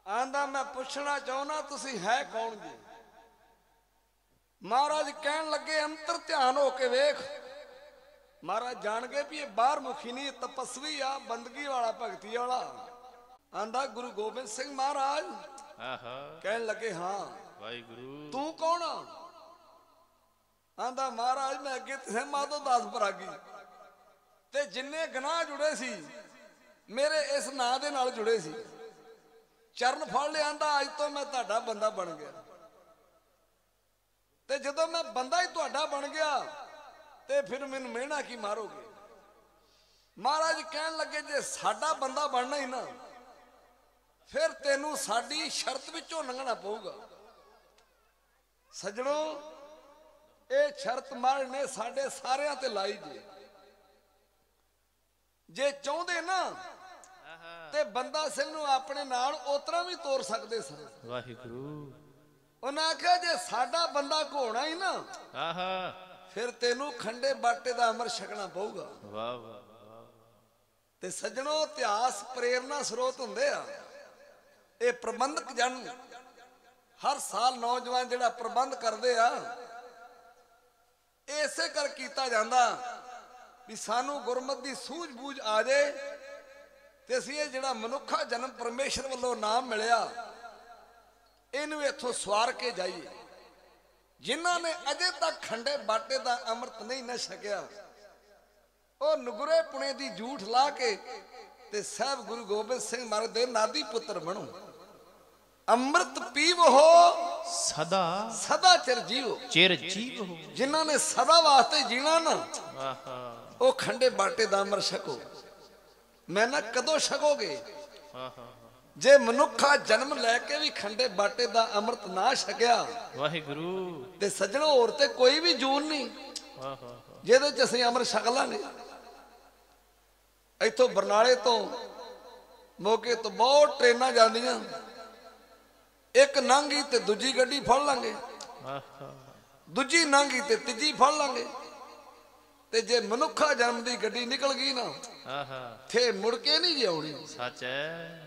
ਆਂਦਾ ਮੈਂ ਪੁੱਛਣਾ ਚਾਹੁੰਦਾ ਤੁਸੀਂ ਹੈ ਕੌਣ ਜੀ? ਮਹਾਰਾਜ ਕਹਿਣ ਲੱਗੇ ਅੰਤਰ ਧਿਆਨ ਹੋ ਕੇ ਵੇਖ। ਮਹਾਰਾਜ ਜਾਣ ਗਏ ਵੀ ਇਹ ਬਾਹਰ ਮੁਖੀ ਨਹੀਂ ਤਪਸਵੀ ਆ ਬੰਦਗੀ ਵਾਲਾ ਭਗਤੀ ਵਾਲਾ। ਆਂਦਾ ਗੁਰੂ ਗੋਬਿੰਦ ਸਿੰਘ ਮਹਾਰਾਜ ਆਹਾ। ਕਹਿਣ ਲੱਗੇ ਹਾਂ। ਵਾਹਿਗੁਰੂ। ਤੂੰ ਕੌਣ ਆ? ਆਂਦਾ ਮਹਾਰਾਜ ਮੈਂ ਅੱਗੇ ਤੋਂ ਦਸ ਪਰਾਗੀ ਤੇ ਜਿੰਨੇ ਗਨਾਹ ਜੁੜੇ ਸੀ ਮੇਰੇ ਇਸ ਨਾਂ ਦੇ ਨਾਲ ਜੁੜੇ ਸੀ। ਚਰਨ ਫੜ ਲਿਆਂਦਾ ਅੱਜ ਤੋਂ ਮੈਂ ਤੁਹਾਡਾ ਬੰਦਾ ਬਣ ਗਿਆ। ਤੇ ਜਦੋਂ ਮੈਂ ਬੰਦਾ ਹੀ ਤੁਹਾਡਾ ਬਣ ਗਿਆ, ਤੇ ਫਿਰ ਮੈਨੂੰ ਮਿਹਣਾ ਕੀ ਮਾਰੋਗੇ? ਮਹਾਰਾਜ ਕਹਿਣ ਲੱਗੇ, ਜੇ ਸਾਡਾ ਬੰਦਾ ਬਣਨਾ ਹੀ ਨਾ, ਫਿਰ ਤੈਨੂੰ ਸਾਡੀ ਸ਼ਰਤ ਵਿੱਚੋਂ ਲੰਘਣਾ ਪਊਗਾ। ਸੱਜਣੋ, ਇਹ ਸ਼ਰਤ ਮਹਾਰਾਜ ਨੇ ਸਾਡੇ ਸਾਰਿਆਂ ਤੇ ਲਾਈ ਜੇ। ਜੇ ਚਾਹੁੰਦੇ ਨਾ, ਤੇ ਬੰਦਾ ਸਿੰਘ ਨੂੰ ਆਪਣੇ ਨਾਲ ਉਤਰਾ ਵੀ ਤੋਰ ਸਕਦੇ ਸਨ। ਵਾਹਿਗੁਰੂ। ਉਹਨਾਂ ਆਖਿਆ ਜੇ ਸਾਡਾ ਬੰਦਾ ਘੋਣਾ ਹੀ ਨਾ ਆਹਾ। ਫਿਰ ਤੈਨੂੰ ਖੰਡੇ ਬਾਟੇ ਦਾ ਅਮਰ ਛਕਣਾ ਪਊਗਾ। ਵਾਹ ਵਾਹ ਤੇ ਸੱਜਣੋ ਇਤਿਹਾਸ ਪ੍ਰੇਰਣਾ ਸਰੋਤ ਹੁੰਦੇ ਆ। ਇਹ ਪ੍ਰਬੰਧਕ ਜਨ ਹਰ ਸਾਲ ਨੌਜਵਾਨ ਜਿਹੜਾ ਪ੍ਰਬੰਧ ਕਰਦੇ ਆ ਇਸੇ ਕਰ ਕੀਤਾ ਜਾਂਦਾ ਵੀ ਸਾਨੂੰ ਗੁਰਮਤ ਦੀ ਸੂਝ-ਬੂਝ ਆ ਜਾਏ ਤੇ ਅਸੀਂ ਇਹ ਜਿਹੜਾ ਮਨੁੱਖਾ ਜਨਮ ਪਰਮੇਸ਼ਰ ਵੱਲੋਂ ਨਾਮ ਮਿਲਿਆ ਇਹਨੂੰ ਇੱਥੋਂ ਸਵਾਰ ਕੇ ਜਾਈਏ। ਜਿਨ੍ਹਾਂ ਨੇ ਅਜੇ ਤੱਕ ਖੰਡੇ ਬਾਟੇ ਦਾ ਅੰਮ੍ਰਿਤ ਨਹੀਂ ਨਾ ਛਕਿਆ ਉਹ ਨੁਗਰੇ ਪੁਣੇ ਦੀ ਝੂਠ ਲਾ ਕੇ ਤੇ ਸਾਹਿਬ ਗੁਰੂ ਗੋਬਿੰਦ ਸਿੰਘ ਮਹਾਰਾਜ ਦੇ ਨਾਦੀ ਪੁੱਤਰ ਬਣੋ। ਅੰਮ੍ਰਿਤ ਪੀਵੋ ਸਦਾ ਸਦਾ ਚਿਰ ਜੀਵੋ ਚਿਰ ਜੀਵ ਜਿਨ੍ਹਾਂ ਨੇ ਸਦਾ ਵਾਸਤੇ ਜੀਣਾ ਨਾ ਆਹਾ। ਉਹ ਖੰਡੇ ਬਾਟੇ ਦਾ ਅੰਮ੍ਰਿਤ ਛਕੋ। ਮੈਂ ਨਾ ਕਦੋਂ ਛਕੋਗੇ? ਆਹਾ। ਜੇ ਮਨੁੱਖਾ ਜਨਮ ਲੈ ਕੇ ਵੀ ਖੰਡੇ ਬਾਟੇ ਦਾ ਅੰਮ੍ਰਿਤ ਨਾ ਛਕਿਆ ਵਾਹਿਗੁਰੂ। ਤੇ ਸੱਜਣੋ ਹੋਰ ਤੇ ਕੋਈ ਵੀ ਜੂਨ ਨਹੀਂ। ਆਹਾ ਜਿਹਦੇ ਚ ਅਸੀਂ ਅੰਮ੍ਰਿਤ ਛਕ ਲਾਂਗੇ। ਇੱਥੋਂ ਬਰਨਾਲੇ ਤੋਂ ਮੋਗੇ ਤੋਂ ਬਹੁਤ ਟ੍ਰੇਨਾਂ ਜਾਂਦੀਆਂ। ਇੱਕ ਲੰਘੀ ਤੇ ਦੂਜੀ ਗੱਡੀ ਫੜ ਲਾਂਗੇ। ਆਹਾ ਦੂਜੀ ਲੰਘੀ ਤੇ ਤੀਜੀ ਫੜ ਲਾਂਗੇ। ਤੇ ਜੇ ਮਨੁੱਖਾ ਜਨਮ ਦੀ ਗੱਡੀ ਨਿਕਲ ਗਈ ਨਾ ਆਹਾ। ਥੇ ਮੁੜ ਕੇ ਨਹੀਂ ਜੇ ਆਉਣੀ। ਸੱਚ ਹੈ।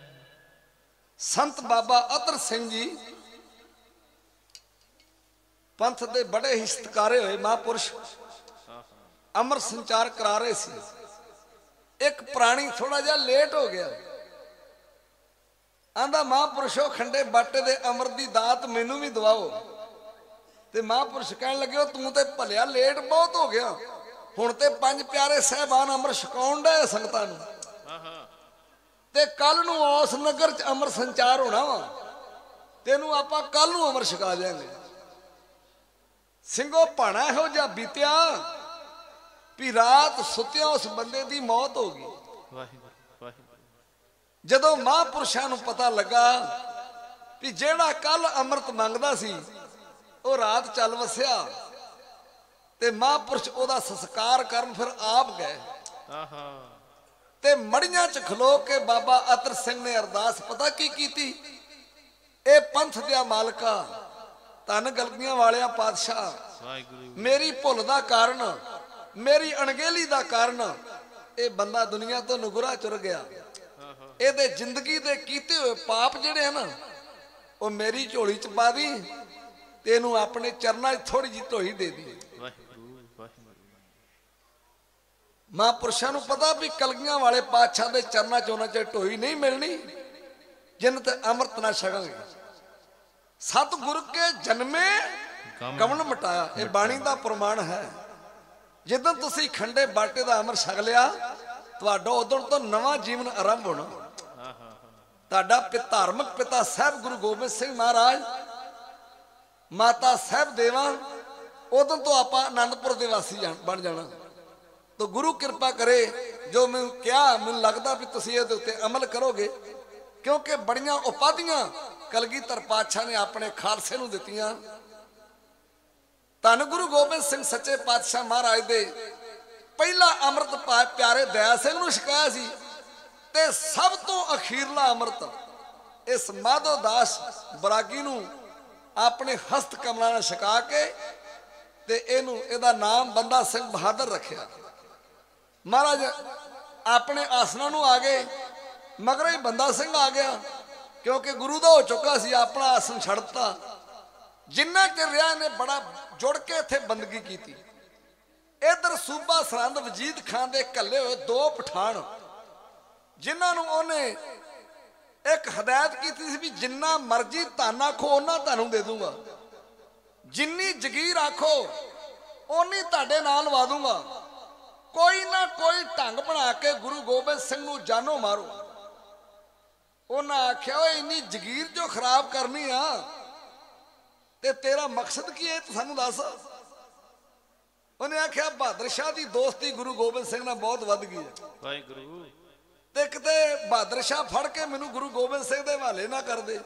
ਸੰਤ ਬਾਬਾ ਅਤਰ ਸਿੰਘ ਜੀ ਪੰਥ ਦੇ ਬੜੇ ਹੀ ਸਤਿਕਾਰੇ ਹੋਏ ਮਹਾਪੁਰਸ਼। ਅਮਰ ਸੰਚਾਰ ਕਰਾ ਰਹੇ ਸੀ। ਇੱਕ ਪ੍ਰਾਣੀ ਥੋੜਾ ਜਿਹਾ ਲੇਟ ਹੋ ਗਿਆ। ਆਂਦਾ ਮਹਾਪੁਰਸ਼ੋ, ਖੰਡੇ ਬਾਟੇ ਦੇ ਅਮਰ ਦੀ ਦਾਤ ਮੈਨੂੰ ਵੀ ਦਵਾਓ। ਤੇ ਮਹਾਪੁਰਸ਼ ਕਹਿਣ ਲੱਗੇ, "ਉਹ ਤੂੰ ਤੇ ਭਲਿਆ ਲੇਟ ਬਹੁਤ ਹੋ ਗਿਆ। ਹੁਣ ਤੇ ਪੰਜ ਪਿਆਰੇ ਸਹਿਬਾਨ ਅਮਰ ਛਕਾਉਣ ਦਾ ਸੰਗਤਾਂ ਨੂੰ। ਤੇ ਕੱਲ ਨੂੰ ਉਸ ਨਗਰ ਚ ਅਮਰ ਸੰਚਾਰ ਹੋਣਾ ਵਾ। ਤੈਨੂੰ ਆਪਾਂ ਕੱਲ ਨੂੰ ਅਮਰ ਛਕਾ ਦਿਆਂਗੇ। ਸਿੰਘੋ, ਭਾਣਾ ਇਹੋ ਜਿਹਾ ਬੀਤਿਆ ਵੀ ਰਾਤ ਸੁੱਤਿਆਂ ਉਸ ਬੰਦੇ ਦੀ ਮੌਤ ਹੋ ਗਈ। ਵਾਹਿਗੁਰੂ ਵਾਹਿਗੁਰੂ ਜਦੋਂ ਮਹਾਂਪੁਰਸ਼ਾਂ ਨੂੰ ਪਤਾ ਲੱਗਾ ਵੀ ਜਿਹੜਾ ਕੱਲ ਅੰਮ੍ਰਿਤ ਮੰਗਦਾ ਸੀ, ਉਹ ਰਾਤ ਚੱਲ ਵਸਿਆ ਤੇ ਮਹਾਂਪੁਰਸ਼ ਉਹਦਾ ਸੰਸਕਾਰ ਕਰਨ ਫਿਰ ਆਪ ਗਏ। ਆਹਾ। ਤੇ ਮੜੀਆਂ ਚ ਖਲੋ ਕੇ ਬਾਬਾ ਅਤਰ ਸਿੰਘ ਨੇ ਅਰਦਾਸ ਪਤਾ ਕੀ ਕੀਤੀ? ਇਹ ਪੰਥ ਦਿਆ ਮਾਲਕਾ ਧੰਨ ਗਲਤੀਆਂ ਵਾਲਿਆ ਪਾਤਸ਼ਾਹ ਮੇਰੀ ਭੁੱਲ ਦਾ ਕਾਰਨ ਮੇਰੀ ਅਣਗਹਿਲੀ ਦਾ ਕਾਰਨ ਇਹ ਬੰਦਾ ਦੁਨੀਆ ਤੋਂ ਨੁਗਰਾ ਚੁਰ ਗਿਆ। ਇਹਦੇ ਜ਼ਿੰਦਗੀ ਦੇ ਕੀਤੇ ਹੋਏ ਪਾਪ ਜਿਹੜੇ ਆ ਨਾ ਉਹ ਮੇਰੀ ਝੋਲੀ ਚ ਪਾ ਦੀ ਤੇ ਇਹਨੂੰ ਆਪਣੇ ਚਰਨਾਂ 'ਚ ਥੋੜੀ ਜਿਹੀ ਢੋਈ ਦੇ ਦੀ ਵਾਹਿਗੁਰੂ ਵਾਹਿਗੁਰੂ ਮਹਾਂਪੁਰਸ਼ਾਂ ਨੂੰ ਪਤਾ ਵੀ ਕਲਗੀਆਂ ਵਾਲੇ ਪਾਤਸ਼ਾਹ ਦੇ ਚਰਨਾਂ 'ਚ ਉਹਨਾਂ 'ਚ ਢੋਈ ਨਹੀਂ ਮਿਲਣੀ ਜਿੰਨ ਤੇ ਅੰਮ੍ਰਿਤ ਨਾ ਛਕਾਂਗੇ ਸਤਿਗੁਰ ਕੇ ਜਨਮੇ ਗਮਨ ਮਟਾਇਆ ਇਹ ਬਾਣੀ ਦਾ ਪ੍ਰਮਾਣ ਹੈ। ਜਦੋਂ ਤੁਸੀਂ ਖੰਡੇ ਬਾਟੇ ਦਾ ਅੰਮ੍ਰਿਤ ਛਕ ਲਿਆ ਤੁਹਾਡਾ ਉਦੋਂ ਤੋਂ ਨਵਾਂ ਜੀਵਨ ਆਰੰਭ ਹੋਣਾ। ਤੁਹਾਡਾ ਪਿ ਧਾਰਮਿਕ ਪਿਤਾ ਸਾਹਿਬ ਗੁਰੂ ਗੋਬਿੰਦ ਸਿੰਘ ਮਹਾਰਾਜ ਮਾਤਾ ਸਾਹਿਬ ਦੇਵਾ ਉਦੋਂ ਤੋਂ ਆਪਾਂ ਆਨੰਦਪੁਰ ਦੇ ਵਾਸੀ ਬਣ ਜਾਣਾ। ਤੋ ਗੁਰੂ ਕਿਰਪਾ ਕਰੇ, ਜੋ ਮੈਨੂੰ ਕਿਹਾ, ਮੈਨੂੰ ਲੱਗਦਾ ਵੀ ਤੁਸੀਂ ਇਹਦੇ ਉੱਤੇ ਅਮਲ ਕਰੋਗੇ। ਕਿਉਂਕਿ ਬੜੀਆਂ ਉਪਾਧੀਆਂ ਕਲਗੀਧਰ ਪਾਤਸ਼ਾਹ ਨੇ ਆਪਣੇ ਖਾਲਸੇ ਨੂੰ ਦਿੱਤੀਆਂ। ਧੰਨ ਗੁਰੂ ਗੋਬਿੰਦ ਸਿੰਘ ਸੱਚੇ ਪਾਤਸ਼ਾਹ ਮਹਾਰਾਜ ਦੇ ਪਹਿਲਾ ਅੰਮ੍ਰਿਤ ਪਿਆਰੇ ਦਇਆ ਸਿੰਘ ਨੂੰ ਛਕਾਇਆ ਸੀ। ਤੇ ਸਭ ਤੋਂ ਅਖੀਰਲਾ ਅੰਮ੍ਰਿਤ ਇਸ ਮਾਧੋ ਦਾਸ ਬਰਾਗੀ ਨੂੰ ਆਪਣੇ ਹਸਤ ਕਮਲਾਂ ਨਾਲ ਛਕਾ ਕੇ ਤੇ ਇਹਨੂੰ, ਇਹਦਾ ਨਾਮ ਬੰਦਾ ਸਿੰਘ ਬਹਾਦਰ ਰੱਖਿਆ। ਮਹਾਰਾਜ, ਆਪਣੇ ਆਸਨਾਂ ਨੂੰ ਆ ਗਏ, ਮਗਰ ਹੀ ਬੰਦਾ ਸਿੰਘ ਆ ਗਿਆ, ਕਿਉਂਕਿ ਗੁਰੂ ਦਾ ਹੋ ਚੁੱਕਾ ਸੀ, ਆਪਣਾ ਆਸਨ ਛੱਡਤਾ। ਜਿੰਨਾ ਚਿਰ ਰਿਹਾ ਨੇ ਬੜਾ ਜੁੜ ਕੇ ਇੱਥੇ ਬੰਦਗੀ ਕੀਤੀ। ਇਧਰ ਸੂਬਾ ਸਰਹੰਦ ਵਜੀਦ ਖਾਨ ਦੇ ਕੱਲੇ ਹੋਏ ਦੋ ਪਠਾਨ, ਜਿਨ੍ਹਾਂ ਨੂੰ ਉਹਨੇ ਇੱਕ ਹਦਾਇਤ ਕੀਤੀ ਸੀ ਵੀ ਜਿੰਨਾ ਮਰਜ਼ੀ ਧਨ ਆਖੋ, ਉਹਨਾਂ ਤੁਹਾਨੂੰ ਦੇ ਦੂੰਗਾ। ਜਿੰਨੀ ਜ਼ਗੀਰ ਆਖੋ, ਓਨੀ ਤੁਹਾਡੇ ਨਾਲ ਵਾ ਦੂੰਗਾ। ਕੋਈ ਨਾ ਕੋਈ ਢੰਗ ਬਣਾ ਕੇ ਗੁਰੂ ਗੋਬਿੰਦ ਸਿੰਘ ਨੂੰ ਜਾਨੋ ਮਾਰੋ। ਉਹਨਾਂ ਆਖਿਆ ਓਏ ਇੰਨੀ ਜ਼ਗੀਰ ਜੋ ਖਰਾਬ ਕਰਨੀ ਆ ਤੇ ਤੇਰਾ ਮਕਸਦ ਕੀ ਹੈ ਤੂੰ ਸਾਨੂੰ ਦੱਸ? ਉਹਨੇ ਆਖਿਆ ਬਹਾਦਰ ਸ਼ਾਹ ਦੀ ਦੋਸਤੀ ਗੁਰੂ ਗੋਬਿੰਦ ਸਿੰਘ ਨਾਲ ਬਹੁਤ ਵੱਧ ਗਈ ਹੈ। ਵਾਹਿਗੁਰੂ। ਤੇ ਕਿਤੇ ਬਹਾਦਰ ਸ਼ਾਹ ਫੜ ਕੇ ਮੈਨੂੰ ਗੁਰੂ ਗੋਬਿੰਦ ਸਿੰਘ ਦੇ ਹਵਾਲੇ ਨਾ ਕਰ ਦੇ।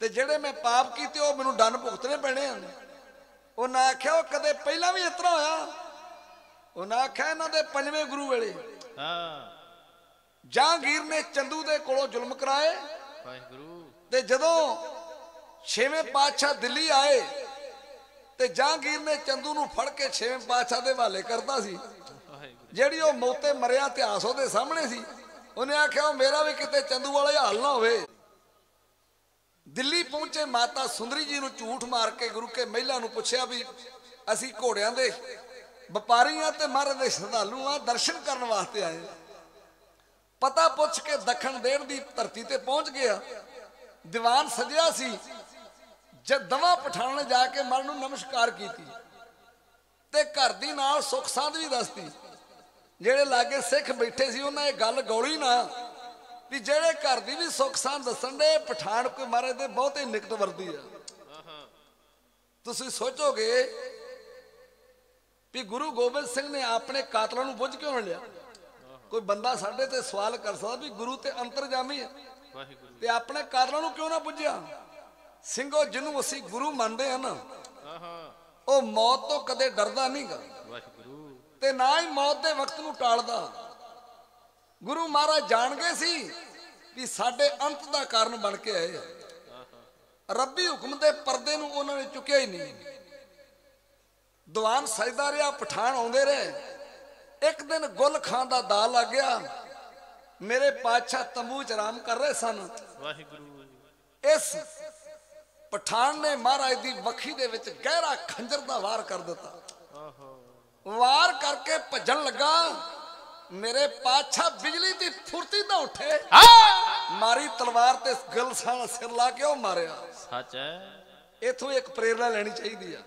ਤੇ ਜਿਹੜੇ ਮੈਂ ਪਾਪ ਕੀਤੇ ਉਹ ਮੈਨੂੰ ਦੰਡ ਭੁਗਤਣੇ ਪੈਣੇ ਹਨ। ਉਹਨਾਂ ਆਖਿਆ ਉਹ ਕਦੇ ਪਹਿਲਾਂ ਵੀ ਇਸ ਤਰ੍ਹਾਂ ਹੋਇਆ? ਉਹਨਾਂ ਆਖਿਆ ਇਹਨਾਂ ਦੇ ਪੰਜਵੇਂ ਗੁਰੂ ਵੇਲੇ। ਹਾਂ। ਜਹਾਂਗੀਰ ਨੇ ਚੰਦੂ ਦੇ ਕੋਲੋਂ ਜ਼ੁਲਮ ਕਰਾਏ। ਵਾਹਿਗੁਰੂ। ਤੇ ਜਦੋਂ ਛੇਵੇਂ ਪਾਤਸ਼ਾਹ ਦਿੱਲੀ ਆਏ ਤੇ ਜਹਾਂਗੀਰ ਨੇ ਚੰਦੂ ਨੂੰ ਫੜ ਕੇ ਛੇਵੇਂ ਪਾਤਸ਼ਾਹ ਦੇ ਹਵਾਲੇ ਕਰਤਾ ਸੀ। ਜਿਹੜੀ ਉਹ ਮੌਤੇ ਮਰਿਆ ਇਤਿਹਾਸ ਉਹਦੇ ਸਾਹਮਣੇ ਸੀ। ਉਹਨੇ ਆਖਿਆ ਉਹ ਮੇਰਾ ਵੀ ਕਿਤੇ ਚੰਦੂ ਵਾਲਾ ਹਾਲ ਨਾ ਹੋਵੇ। ਦਿੱਲੀ ਪਹੁੰਚੇ ਮਾਤਾ ਸੁੰਦਰੀ ਜੀ ਨੂੰ ਝੂਠ ਮਾਰ ਕੇ ਗੁਰੂ ਕੇ ਮਹਿਲਾ ਨੂੰ ਪੁੱਛਿਆ ਵੀ ਅਸੀਂ ਘੋੜਿਆਂ ਦੇ ਵਪਾਰੀਆਂ ਤੇ ਮਹਾਰਾਜ ਦੇ ਸ਼ਰਧਾਲੂਆਂ ਦਰਸ਼ਨ ਕਰਨ ਵਾਸਤੇ ਆਏ। ਪਤਾ ਪੁੱਛ ਕੇ ਦੱਖਣ ਦੇਣ ਦੀ ਧਰਤੀ ਤੇ ਪਹੁੰਚ ਗਿਆ। ਦੀਵਾਨ ਸਜਿਆ ਸੀ। ਜਦ ਦਵਾ ਪਠਾਨ ਨੇ ਜਾ ਕੇ ਮਨ ਨੂੰ ਨਮਸਕਾਰ ਕੀਤੀ ਤੇ ਘਰ ਦੀ ਨਾਲ ਸੁੱਖ ਸਾਂਦ ਵੀ ਦੱਸਦੀ ਜਿਹੜੇ ਲਾਗੇ ਸਿੱਖ ਬੈਠੇ ਸੀ, ਉਹਨਾਂ ਇਹ ਗੱਲ ਗੌਲੀ ਨਾ ਵੀ ਜਿਹੜੇ ਘਰ ਦੀ ਵੀ ਸੁੱਖ ਸਾਂ ਦੱਸਣ ਦੇ ਪਠਾਨ ਕੋਈ ਮਹਾਰਾਜ ਦੇ ਬਹੁਤੇ ਨਿਕਟ ਵਰਦੀ ਆ। ਤੁਸੀਂ ਸੋਚੋਗੇ ਵੀ ਗੁਰੂ ਗੋਬਿੰਦ ਸਿੰਘ ਨੇ ਆਪਣੇ ਕਾਤਲਾਂ ਨੂੰ ਬੁੱਝ ਕਿਉਂ ਲਿਆ? ਕੋਈ ਬੰਦਾ ਸਾਡੇ ਤੇ ਸਵਾਲ ਕਰ ਸਕਦਾ ਵੀ ਗੁਰੂ ਤੇ ਅੰਤਰਜਾਮੀ ਹੈ। ਤੇ ਆਪਣੇ ਕਾਤਲਾਂ ਨੂੰ ਕਿਉਂ ਨਾ ਬੁੱਝਿਆ? ਸਿੰਘੋ, ਜਿਹਨੂੰ ਅਸੀਂ ਗੁਰੂ ਮੰਨਦੇ ਹਾਂ ਨਾ, ਉਹ ਮੌਤ ਤੋਂ ਕਦੇ ਡਰਦਾ ਨਹੀਂਗਾ। ਤੇ ਨਾ ਹੀ ਮੌਤ ਦੇ ਵਕਤ ਨੂੰ ਟਾਲਦਾ। ਗੁਰੂ ਮਹਾਰਾਜ ਜਾਣ ਗਏ ਸੀ ਵੀ ਸਾਡੇ ਅੰਤ ਦਾ ਕਾਰਨ ਬਣ ਕੇ ਆਏ ਰੱਬੀ ਹੁਕਮ ਦੇ ਪਰਦੇ ਨੂੰ ਉਹਨਾਂ ਨੇ ਚੁੱਕਿਆ ਹੀ ਨਹੀਂ। ਦੀਵਾਨ ਸਜਦਾ ਰਿਹਾ ਪਠਾਨ ਆਉਂਦੇ ਰਹੇ। ਇੱਕ ਦਿਨ ਗੁੱਲ ਖਾਨ ਦਾ ਦਾ ਲੱਗ ਗਿਆ। ਮੇਰੇ ਪਾਤਸ਼ਾਹ ਤੰਬੂ ਚ ਆਰਾਮ ਕਰ ਰਹੇ ਸਨ। ਵਾਹਿਗੁਰੂ ਇਸ ਪਠਾਨ ਨੇ ਮਹਾਰਾਜ ਦੀ ਵੱਖੀ ਦੇ ਵਿੱਚ ਗਹਿਰਾ ਖੰਜਰ ਦਾ ਵਾਰ ਕਰ ਦਿੱਤਾ। ਵਾਰ ਕਰਕੇ ਭੱਜਣ ਲੱਗਾ। ਮੇਰੇ ਪਾਛਾ ਬਿਜਲੀ ਦੀ ਫੁਰਤੀ ਤਾਂ ਉੱਠੇ। ਮਾਰੀ ਤਲਵਾਰ ਤੇ ਗਲਸਾਨ ਸਿਰ ਲਾ ਕੇ ਉਹ ਮਾਰਿਆ। ਸੱਚ ਹੈ। ਇਥੋਂ ਇੱਕ ਪ੍ਰੇਰਣਾ ਲੈਣੀ ਚਾਹੀਦੀ ਆ।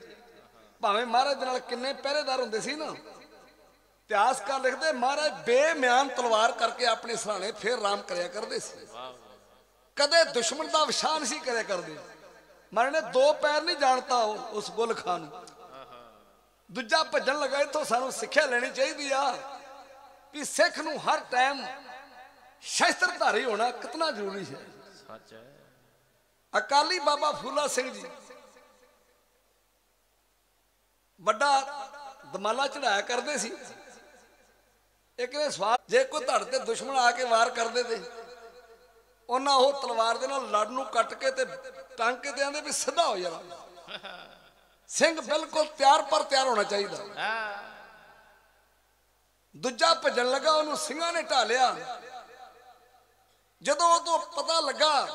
ਭਾਵੇਂ ਮਹਾਰਾਜ ਦੇ ਨਾਲ ਕਿੰਨੇ ਪਹਿਰੇਦਾਰ ਹੁੰਦੇ ਸੀ ਨਾ ਇਤਿਹਾਸਕਾਰ ਲਿਖਦੇ ਮਹਾਰਾਜ ਬੇਮਿਆਨ ਤਲਵਾਰ ਕਰਕੇ ਆਪਣੇ ਸਰਾਣੇ ਫੇਰ ਰਾਮ ਕਰਿਆ ਕਰਦੇ ਸੀ। ਕਦੇ ਦੁਸ਼ਮਣ ਦਾ ਵਿਸ਼ਾਨ ਨਹੀਂ ਸੀ ਕਰਿਆ ਕਰਦੇ। ਮਹਾਰਾਜ ਨੇ ਦੋ ਪੈਰ ਨਹੀਂ ਜਾਣਤਾ ਉਹ- ਉਸ ਗੁਲ ਖਾਨ ਨੂੰ। ਦੂਜਾ ਭੱਜਣ ਲੱਗਾ ਇੱਥੋਂ ਸਾਨੂੰ ਸਿੱਖਿਆ ਲੈਣੀ ਚਾਹੀਦੀ ਆ ਵੀ ਸਿੱਖ ਨੂੰ ਹਰ ਟਾਈਮ ਸ਼ਸਤਰਧਾਰੀ ਹੋਣਾ ਕਿਤਨਾ ਜ਼ਰੂਰੀ ਹੈ। ਸੱਚ ਹੈ। ਅਕਾਲੀ ਬਾਬਾ ਫੂਲਾ ਸਿੰਘ ਜੀ ਵੱਡਾ ਦਮਾਲਾ ਚੜਾਇਆ ਕਰਦੇ ਸੀ। ਇੱਕ ਨੇ ਸਵਾਲ, ਜੇ ਕੋਈ ਧੜ ਤੇ ਦੁਸ਼ਮਣ ਆ ਕੇ ਵਾਰ ਕਰਦੇ ਤੇ, ਉਹਨਾਂ ਉਹ ਤਲਵਾਰ ਦੇ ਨਾਲ ਲੜ ਨੂੰ ਕੱਟ ਕੇ ਤੇ ਟੰਗ ਕੇ ਤੇ ਆਂਦੇ ਵੀ ਸਿੱਧਾ ਹੋ ਜਾਣਾ। ਸਿੰਘ ਬਿਲਕੁਲ ਤਿਆਰ ਪਰ ਤਿਆਰ ਹੋਣਾ ਚਾਹੀਦਾ। ਆ ਦੂਜਾ ਭੱਜਣ ਲੱਗਾ, ਉਹਨੂੰ ਸਿੰਘਾਂ ਨੇ ਢਾਲਿਆ ਜਦੋਂ ਉਹ ਤੋਂ ਪਤਾ ਲੱਗਾ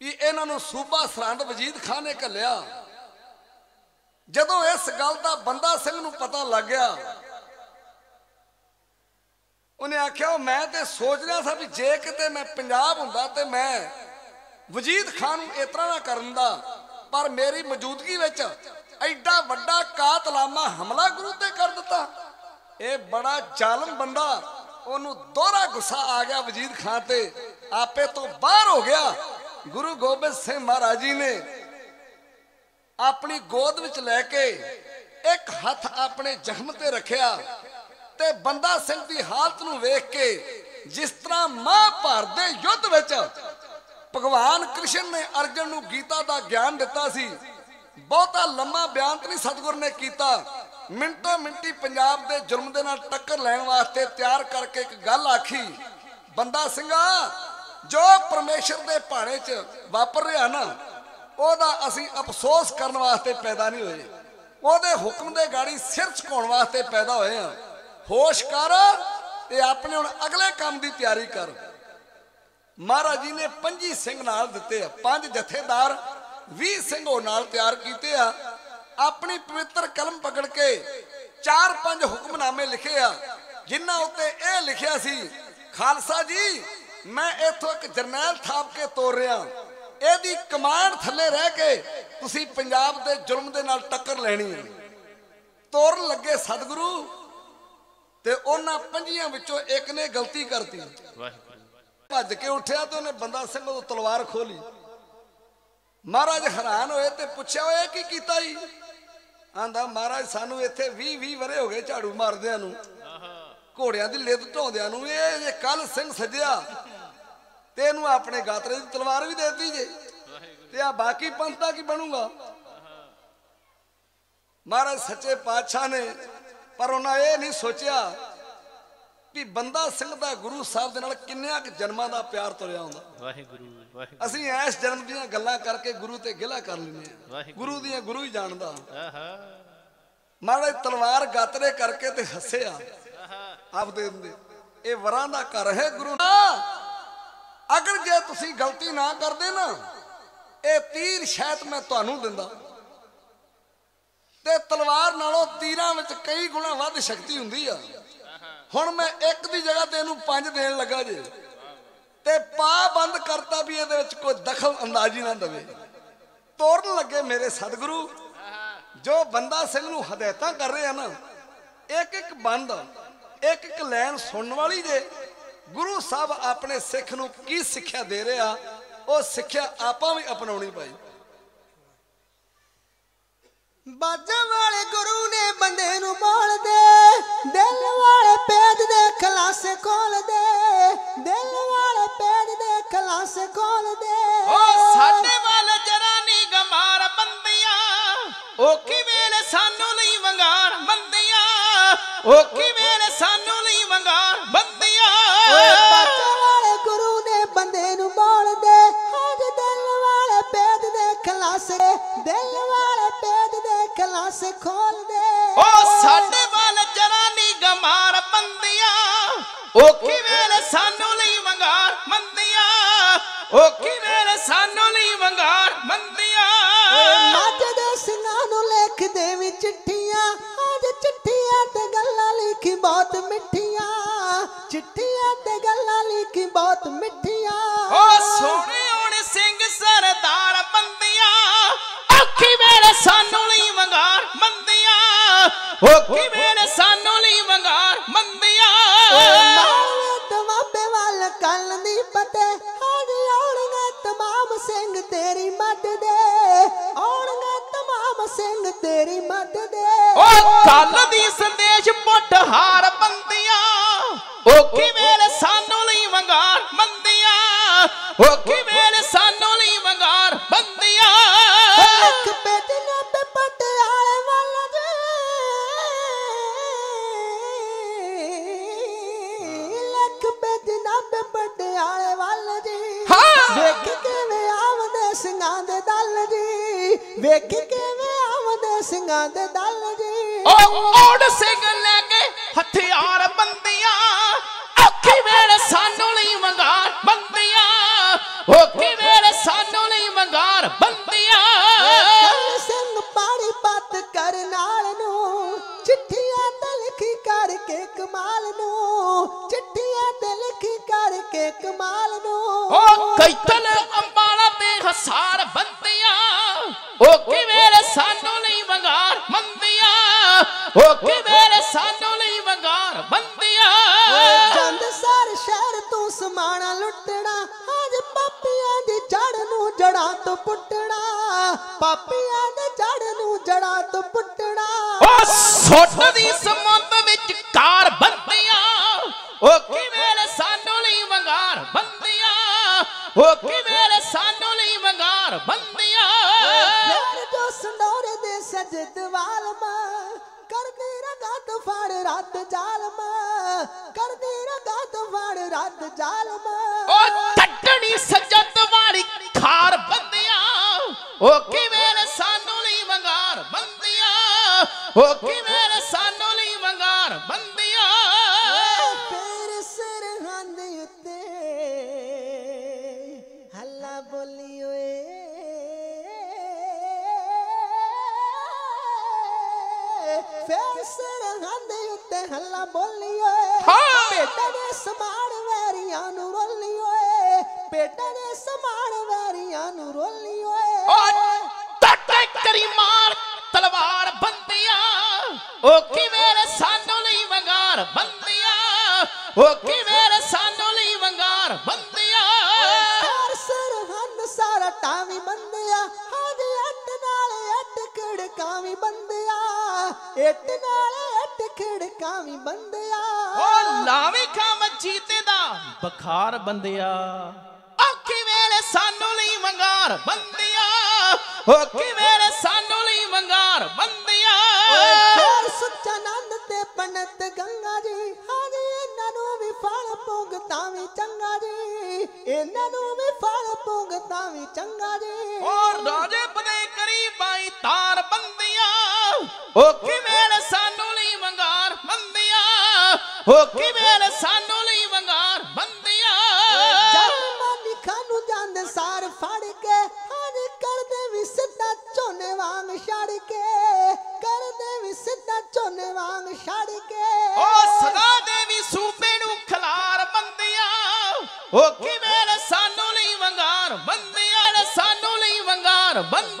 ਵੀ ਇਹਨਾਂ ਨੂੰ ਸੂਬਾ ਸਰਹੰਦ ਵਜੀਦ ਖਾਨ ਨੇ ਘੱਲਿਆ ਜਦੋਂ ਇਸ ਗੱਲ ਦਾ ਬੰਦਾ ਸਿੰਘ ਨੂੰ ਪਤਾ ਲੱਗ ਗਿਆ, ਉਹਨੇ ਆਖਿਆ, ਉਹ ਮੈਂ ਤੇ ਸੋਚ ਰਿਹਾ ਸੀ ਵੀ ਜੇ ਕਿਤੇ ਮੈਂ ਪੰਜਾਬ ਹੁੰਦਾ ਤੇ ਮੈਂ ਵਜੀਦ ਖਾਨ ਨੂੰ ਇਤਰਾ ਨਾ ਕਰਨ ਦਾ, ਪਰ ਮੇਰੀ ਮੌਜੂਦਗੀ ਵਿੱਚ ਐਡਾ ਵੱਡਾ ਕਾਤਲਾਮਾ ਹਮਲਾ ਗੁਰੂ ਤੇ ਕਰ ਦਿੱਤਾ। ਇਹ ਬੜਾ ਜ਼ਾਲਮ ਬੰਦਾ, ਉਹਨੂੰ ਦੋਹਰਾ ਗੁੱਸਾ ਆ ਗਿਆ ਵਜੀਦ ਖਾਨ ਤੇ, ਆਪੇ ਤੋਂ ਬਾਹਰ ਹੋ ਗਿਆ। ਗੁਰੂ ਗੋਬਿੰਦ ਸਿੰਘ ਮਹਾਰਾਜ ਜੀ ਨੇ ਆਪਣੀ ਗੋਦ ਵਿੱਚ ਲੈ ਕੇ ਇੱਕ ਹੱਥ ਆਪਣੇ ਜ਼ਖਮ ਤੇ ਰੱਖਿਆ ਤੇ ਬੰਦਾ ਸਿੰਘ ਦੀ ਹਾਲਤ ਨੂੰ ਵੇਖ ਕੇ ਜਿਸ ਤਰ੍ਹਾਂ ਮਹਾਭਾਰਤ ਦੇ ਯੁੱਧ ਵਿੱਚ ਭਗਵਾਨ ਕ੍ਰਿਸ਼ਨ ਨੇ ਅਰਜਨ ਨੂੰ ਗੀਤਾ ਦਾ ਗਿਆਨ ਦਿੱਤਾ ਸੀ, ਬਹੁਤਾ ਲੰਮਾ ਬਿਆਨ ਤਾਂ ਨਹੀਂ ਸਤਿਗੁਰ ਨੇ ਕੀਤਾ। ਮਿੰਟੋ ਮਿੰਟੀ ਪੰਜਾਬ ਦੇ ਜ਼ੁਲਮ ਦੇ ਨਾਲ ਟੱਕਰ ਲੈਣ ਵਾਸਤੇ ਤਿਆਰ ਕਰਕੇ ਇੱਕ ਗੱਲ ਆਖੀ, ਬੰਦਾ ਸਿੰਘਾ, ਜੋ ਪਰਮੇਸ਼ਰ ਦੇ ਭਾਣੇ 'ਚ ਵਾਪਰ ਰਿਹਾ ਨਾ ਉਹਦਾ ਅਸੀਂ ਅਫਸੋਸ ਕਰਨ ਵਾਸਤੇ ਪੈਦਾ ਨਹੀਂ ਹੋਏ। ਉਹਦੇ ਹੁਕਮ ਦੇ ਗਾੜੀ ਸਿਰ ਝੁਕਾਉਣ ਵਾਸਤੇ ਪੈਦਾ ਹੋਏ ਆ ਹੋਸ਼ ਕਰ ਤੇ ਆਪਣੇ ਹੁਣ ਅਗਲੇ ਕੰਮ ਦੀ ਤਿਆਰੀ ਕਰ। ਮਹਾਰਾਜ ਜੀ ਨੇ 25 ਸਿੰਘ ਨਾਲ ਦਿੱਤੇ ਆ। ਪੰਜ ਜਥੇਦਾਰ 20 ਸਿੰਘ ਉਹ ਨਾਲ ਤਿਆਰ ਕੀਤੇ ਆ। ਆਪਣੀ ਪਵਿੱਤਰ ਕਲਮ ਪਕੜ ਕੇ ਚਾਰ ਪੰਜ ਹੁਕਮਨਾਮੇ ਲਿਖੇ ਆ। ਜਿਨ੍ਹਾਂ ਉੱਤੇ ਇਹ ਲਿਖਿਆ ਸੀ, ਖਾਲਸਾ ਜੀ, ਮੈਂ ਇੱਥੋਂ ਇੱਕ ਜਰਨੈਲ ਥਾਪ ਕੇ ਤੋਰ ਰਿਹਾ ਇਹਦੀ ਕਮਾਂਡ ਥੱਲੇ ਰਹਿ ਕੇ ਤੁਸੀਂ ਪੰਜਾਬ ਦੇ ਜ਼ੁਲਮ ਦੇ ਨਾਲ ਟੱਕਰ ਲੈਣੀ ਹੈ। ਤੋਰਨ ਲੱਗੇ ਸਤਿਗੁਰੂ ਤੇ ਉਹਨਾਂ ਪੰਜੀਆਂ ਵਿੱਚੋਂ ਇੱਕ ਨੇ ਗਲਤੀ ਕਰਤੀ। ਭੱਜ ਕੇ ਉੱਠਿਆ ਤੇ ਉਹਨੇ ਬੰਦਾ ਸਿੰਘ ਉਹ ਤਲਵਾਰ ਖੋਲੀ। ਮਹਾਰਾਜ ਹੈਰਾਨ ਹੋਏ ਤੇ ਪੁੱਛਿਆ, ਓਏ, ਇਹ ਕੀ ਕੀਤਾ ਜੀ? ਆਂਦਾ, ਮਹਾਰਾਜ, ਸਾਨੂੰ ਇੱਥੇ 20 20 ਵਰੇ ਹੋ ਗਏ ਝਾੜੂ ਮਾਰਦਿਆਂ ਨੂੰ। ਘੋੜਿਆਂ ਦੀ ਲਿੱਦ ਢੋਦਿਆਂ ਨੂੰ। ਇਹ ਜੇ ਕੱਲ ਸਿੰਘ ਸੱਜਿਆ ਤੇ ਇਹਨੂੰ ਆਪਣੇ ਗਾਤਰੇ ਦੀ ਤਲਵਾਰ ਵੀ ਦੇ ਦਿੱਤੀ ਜੇ। ਤੇ ਆ ਬਾਕੀ ਪੰਥ ਦਾ ਕੀ ਬਣੂਗਾ? ਮਹਾਰਾਜ ਸੱਚੇ ਪਾਤਸ਼ਾਹ ਨੇ ਪਰ ਉਹਨਾਂ ਇਹ ਨਹੀਂ ਸੋਚਿਆ ਕਿ ਬੰਦਾ ਸਿੰਘ ਦਾ ਗੁਰੂ ਸਾਹਿਬ ਦੇ ਨਾਲ ਕਿੰਨਿਆਂ ਕੁ ਜਨਮਾਂ ਦਾ ਪਿਆਰ ਤੁਰਿਆ ਹੁੰਦਾ। ਵਾਹਿਗੁਰੂ ਵਾਹਿਗੁਰੂ। ਅਸੀਂ ਐਸ ਜਨਮ ਦੀਆਂ ਗੱਲਾਂ ਕਰਕੇ ਗੁਰੂ ਤੇ ਗਿਲਾ ਕਰ ਲੈਂਦੇ ਆ ਗੁਰੂ ਦੀਆਂ ਗੁਰੂ ਹੀ ਜਾਣਦਾ। ਆਹਾ। ਮਹਾਰਾਜ ਤਲਵਾਰ ਗਾਤਰੇ ਕਰਕੇ ਤੇ ਹੱਸਿਆ ਆਹਾ। ਆਪ ਦੇ ਦਿੰਦੇ। ਇਹ ਵਰਾਂ ਦਾ ਘਰ ਹੈ ਗੁਰੂ ਦਾ। ਅਗਰ ਜੇ ਤੁਸੀਂ ਗਲਤੀ ਨਾ ਕਰਦੇ ਨਾ, ਇਹ ਤੀਰ ਸ਼ਾਇਦ ਮੈਂ ਤੁਹਾਨੂੰ ਦਿੰਦਾ। ਤੇ ਤਲਵਾਰ ਨਾਲੋਂ ਤੀਰਾਂ ਵਿੱਚ ਕਈ ਗੁਣਾ ਵੱਧ ਸ਼ਕਤੀ ਹੁੰਦੀ ਆ। ਹੁਣ ਮੈਂ ਇੱਕ ਦੀ ਜਗ੍ਹਾ ਤੇ ਇਹਨੂੰ ਪੰਜ ਦੇਣ ਲੱਗਾ ਜੇ। ਤੇ ਪਾ ਬੰਦ ਕਰਤਾ ਵੀ ਇਹਦੇ ਵਿੱਚ ਕੋਈ ਦਖਲ ਅੰਦਾਜ਼ੀ ਨਾ ਦਵੇ। ਤੋਰਨ ਲੱਗੇ ਮੇਰੇ ਸਤਿਗੁਰੂ, ਜੋ ਬੰਦਾ ਸਿੰਘ ਨੂੰ ਹਦਾਇਤਾਂ ਕਰ ਰਹੇ ਆ ਨਾ, ਇੱਕ ਇੱਕ ਬੰਦ, ਇੱਕ ਇੱਕ ਲੈਣ ਸੁਣਨ ਵਾਲੀ ਜੇ ਗੁਰੂ ਸਾਹਿਬ ਆਪਣੇ ਸਿੱਖ ਨੂੰ ਕੀ ਸਿੱਖਿਆ ਦੇ ਰਿਹਾ ਉਹ ਸਿੱਖਿਆ ਆਪਾਂ ਵੀ ਅਪਣਾਉਣੀ ਭਾਈ। ਬਾਜਾਂ ਵਾਲੇ ਗੁਰੂ ਨੇ ਬੰਦੇ ਨੂੰ ਬੋਲ ਦੇ ਦਿਲ ਵਾਲੇ ਪੇਜ ਦੇ ਖਲਾਸੇ ਖੋਲ ਦੇ ਦਿਲ ਵਾਲੇ ਪੇਜ ਦੇ ਖਲਾਸੇ ਖੋਲ ਦੇ। ਓ ਸਾਡੇ ਵੱਲ ਜਰਾ ਨੀ ਗਮਾਰ ਬੰਦਿਆਂ ਓ ਕਿਵੇਂ ਸਾਨੂੰ ਲਈ ਵੰਗਾਰ ਬੰਦਿਆਂ ਓ ਕਿਵੇਂ ਸਾਨੂੰ ਲਈ ਦੇ ਖਲਾਸੇ ਦਿਲ ਵਾਲੇ ਪੇਜ ਦੇ ਖਲਾਸੇ ਖੋਲ ਦੇ ਓ ਸਾਡੇ ਵੱਲ ਜਰਾ ਨੀ ਗਮਾਰ ਬੰਦਿਆਂ ਓ ਕਿਵੇਂ ਸਾਨੂੰ ਲਈ ਵੰਗਾਰ ਬੰਦਿਆਂ ਓ ਕਿਵੇਂ ਸਾਨੂੰ ਲਈ ਵੰਗਾਰ ਬੰਦਿਆਂ ਮੱਝ ਦੇ ਸਿੰਘਾਂ ਨੂੰ ਲਿਖ ਦੇਵੀ ਚਿੱਠੀਆਂ। ਅੱਜ ਚਿੱਠੀਆਂ ਤੇ ਗੱਲਾਂ ਲਿਖੀ ਬਹੁਤ ਮਿੱਠੀਆਂ। ਚਿੱਠੀਆਂ ਤੇ ਗੱਲਾਂ ਲਿਖੀ ਬਹੁਤ ਮਿੱਠੀਆਂ। ਓ ਸੋਹਣੇ ਓ ਕਿਵੇਂ ਸਾਨੂੰ ਲਈ ਵੰਗਾਰ ਮੰਦਿਆਂ ਮਾਵੇ ਤਮਾਬੇ ਵੱਲ ਕੱਲ ਦੀ ਪਤੇ। ਅੱਜ ਆਉਣਗੇ ਤਮਾਮ ਸਿੰਘ ਤੇਰੀ ਮੱਦ ਦੇ। ਆਉਣਗੇ ਤਮਾਮ ਸਿੰਘ ਤੇਰੀ ਮੱਦ ਦੇ। ਓ ਕੱਲ ਦੀ ਸੰਦੇਸ਼ ਪੁੱਟ ਹਾਰ ਬੰਦਿਆਂ ਓ ਕਿਵੇਂ ਸਾਨੂੰ ਲਈ ਵੰਗਾਰ ਮੰਦਿਆਂ ਓ ਕਿਵੇਂ ਵੇਖੀ ਕਿਵੇਂ ਆਵਦੇ ਸਿੰਘਾਂ ਦੇ ਦਲ ਜੀ। ਓ ਓੜ ਸਿੰਘ ਲੈ ਕੇ ਹਥਿਆਰ ਬੰਦਿਆਂ? ਅੱਖੀ ਵੇਲੇ ਸਾਨੂੰ ਲਈ ਵੰਗਾਰ, ਬੰਦਿਆਂ। ਓ ਕਿਵੇਂ ਸਾਨੂੰ ਲਈ ਵੰਗਾਰ ਬੰਦਿਆਂ ਉੱਤੇ ਹੱਲਾ ਬੋਲੀ ਓਏ ਹਾਂ। ਪੇਟਾ ਦੇ ਸਮਾਨ ਵੈਰੀਆਂ ਨੂੰ ਰੋਲੀ ਓਏ ਪੇਟਾ ਦੇ ਸਮਾਨ ਵੈਰੀਆਂ ਨੂੰ ਰੋਲੀ ਓਏ ਓ ਟੱਟੇ ਕਰੀ ਮਾਰ ਤਲਵਾਰ ਬੰਦਿਆਂ। ਓ ਕਿਵੇਂ ਸਾਨੂੰ ਲਈ ਵੰਗਾਰ ਬੰਦਿਆਂ। ਓ ਕਿਵੇਂ ਸਾਨੂੰ ਲਈ ਵੰਗਾਰ ਬੰਦਿਆਂ। ਸਾਰ ਸਰਹੰਦ ਸਾਰਾ ਟਾਵੀ ਬੰਦਿਆ। ਅੱਜ ਅੱਟ ਨਾਲ ਅੱਟ ਖੜਕਾਵੀ ਬੰਦਿਆ। ਇੱਟ ਨਾਲ ਅੱਟ ਖੜਕਾਵੀ ਬੰਦਿਆ। ਓ ਲਾਵੀ ਖਾ ਮੱਛੀ ਤੇ ਦਾ ਬਖਾਰ ਬੰਦਿਆ। ਔਖੀ ਵੇਲੇ ਸਾਨੂੰ ਲਈ ਵੰਗਾਰ ਬੰਦਿਆ। ਓ ਕਿਵੇਂ ਸਾਨੂੰ ਲਈ ਵੰਗਾਰ ਬੰਦਿਆ। ਫੇਰ ਸੁੱਚਾ ਨੰਦ ਤੇ ਪੰਡਤ ਗੰਗਾ ਜੀ ਅੱਜ ਇਹਨਾਂ ਨੂੰ ਵੀ ਫਲ ਭੁਗਤਾਵੀ ਚੰਗਾ ਜੀ। ਇਹਨਾਂ ਨੂੰ ਵੀ ਫਲ ਭੁਗਤਾਵੀ ਚੰਗਾ ਜੀ। ਔਰ ਰਾਜੇ ਪਦੇ ਕਰੀ ਬਾਈ ਤਾਰ ਬੰਦਿਆ। ਓ ਕਿਵੇਂ ਸਾਨੂੰ ਲਈ ਵੰਗਾਰ ਬੰਦਿਆ। ਓ ਕਿਵੇਂ ਸਾਨੂੰ ਲਈ ਵੰਗਾਰ ਬੰਦਿਆ। ਜਨਮਾਨੀ ਖਾਨੂੰ ਜਾਂਦੇ ਸਾਰ ਫੜ ਕੇ ਵੀ ਸਿੱਧਾ ਝੋਨੇ ਵਾਂਗ ਛੜ ਕੇ, ਕਰਦੇ ਵੀ ਸਿੱਧਾ ਝੋਨੇ ਵਾਂਗ ਛੜ ਕੇ। ਓ ਸਦਾ ਦੇ ਵੀ ਸੂਬੇ ਨੂੰ ਖਲਾਰ ਬੰਦਿਆ, ਓ ਕਿਵੇਂ ਸਾਨੂੰ ਲਈ ਵੰਗਾਰ, ਬੰਦਿਆ ਸਾਨੂੰ ਲਈ ਵੰਗਾਰ ਬੰਦਿਆ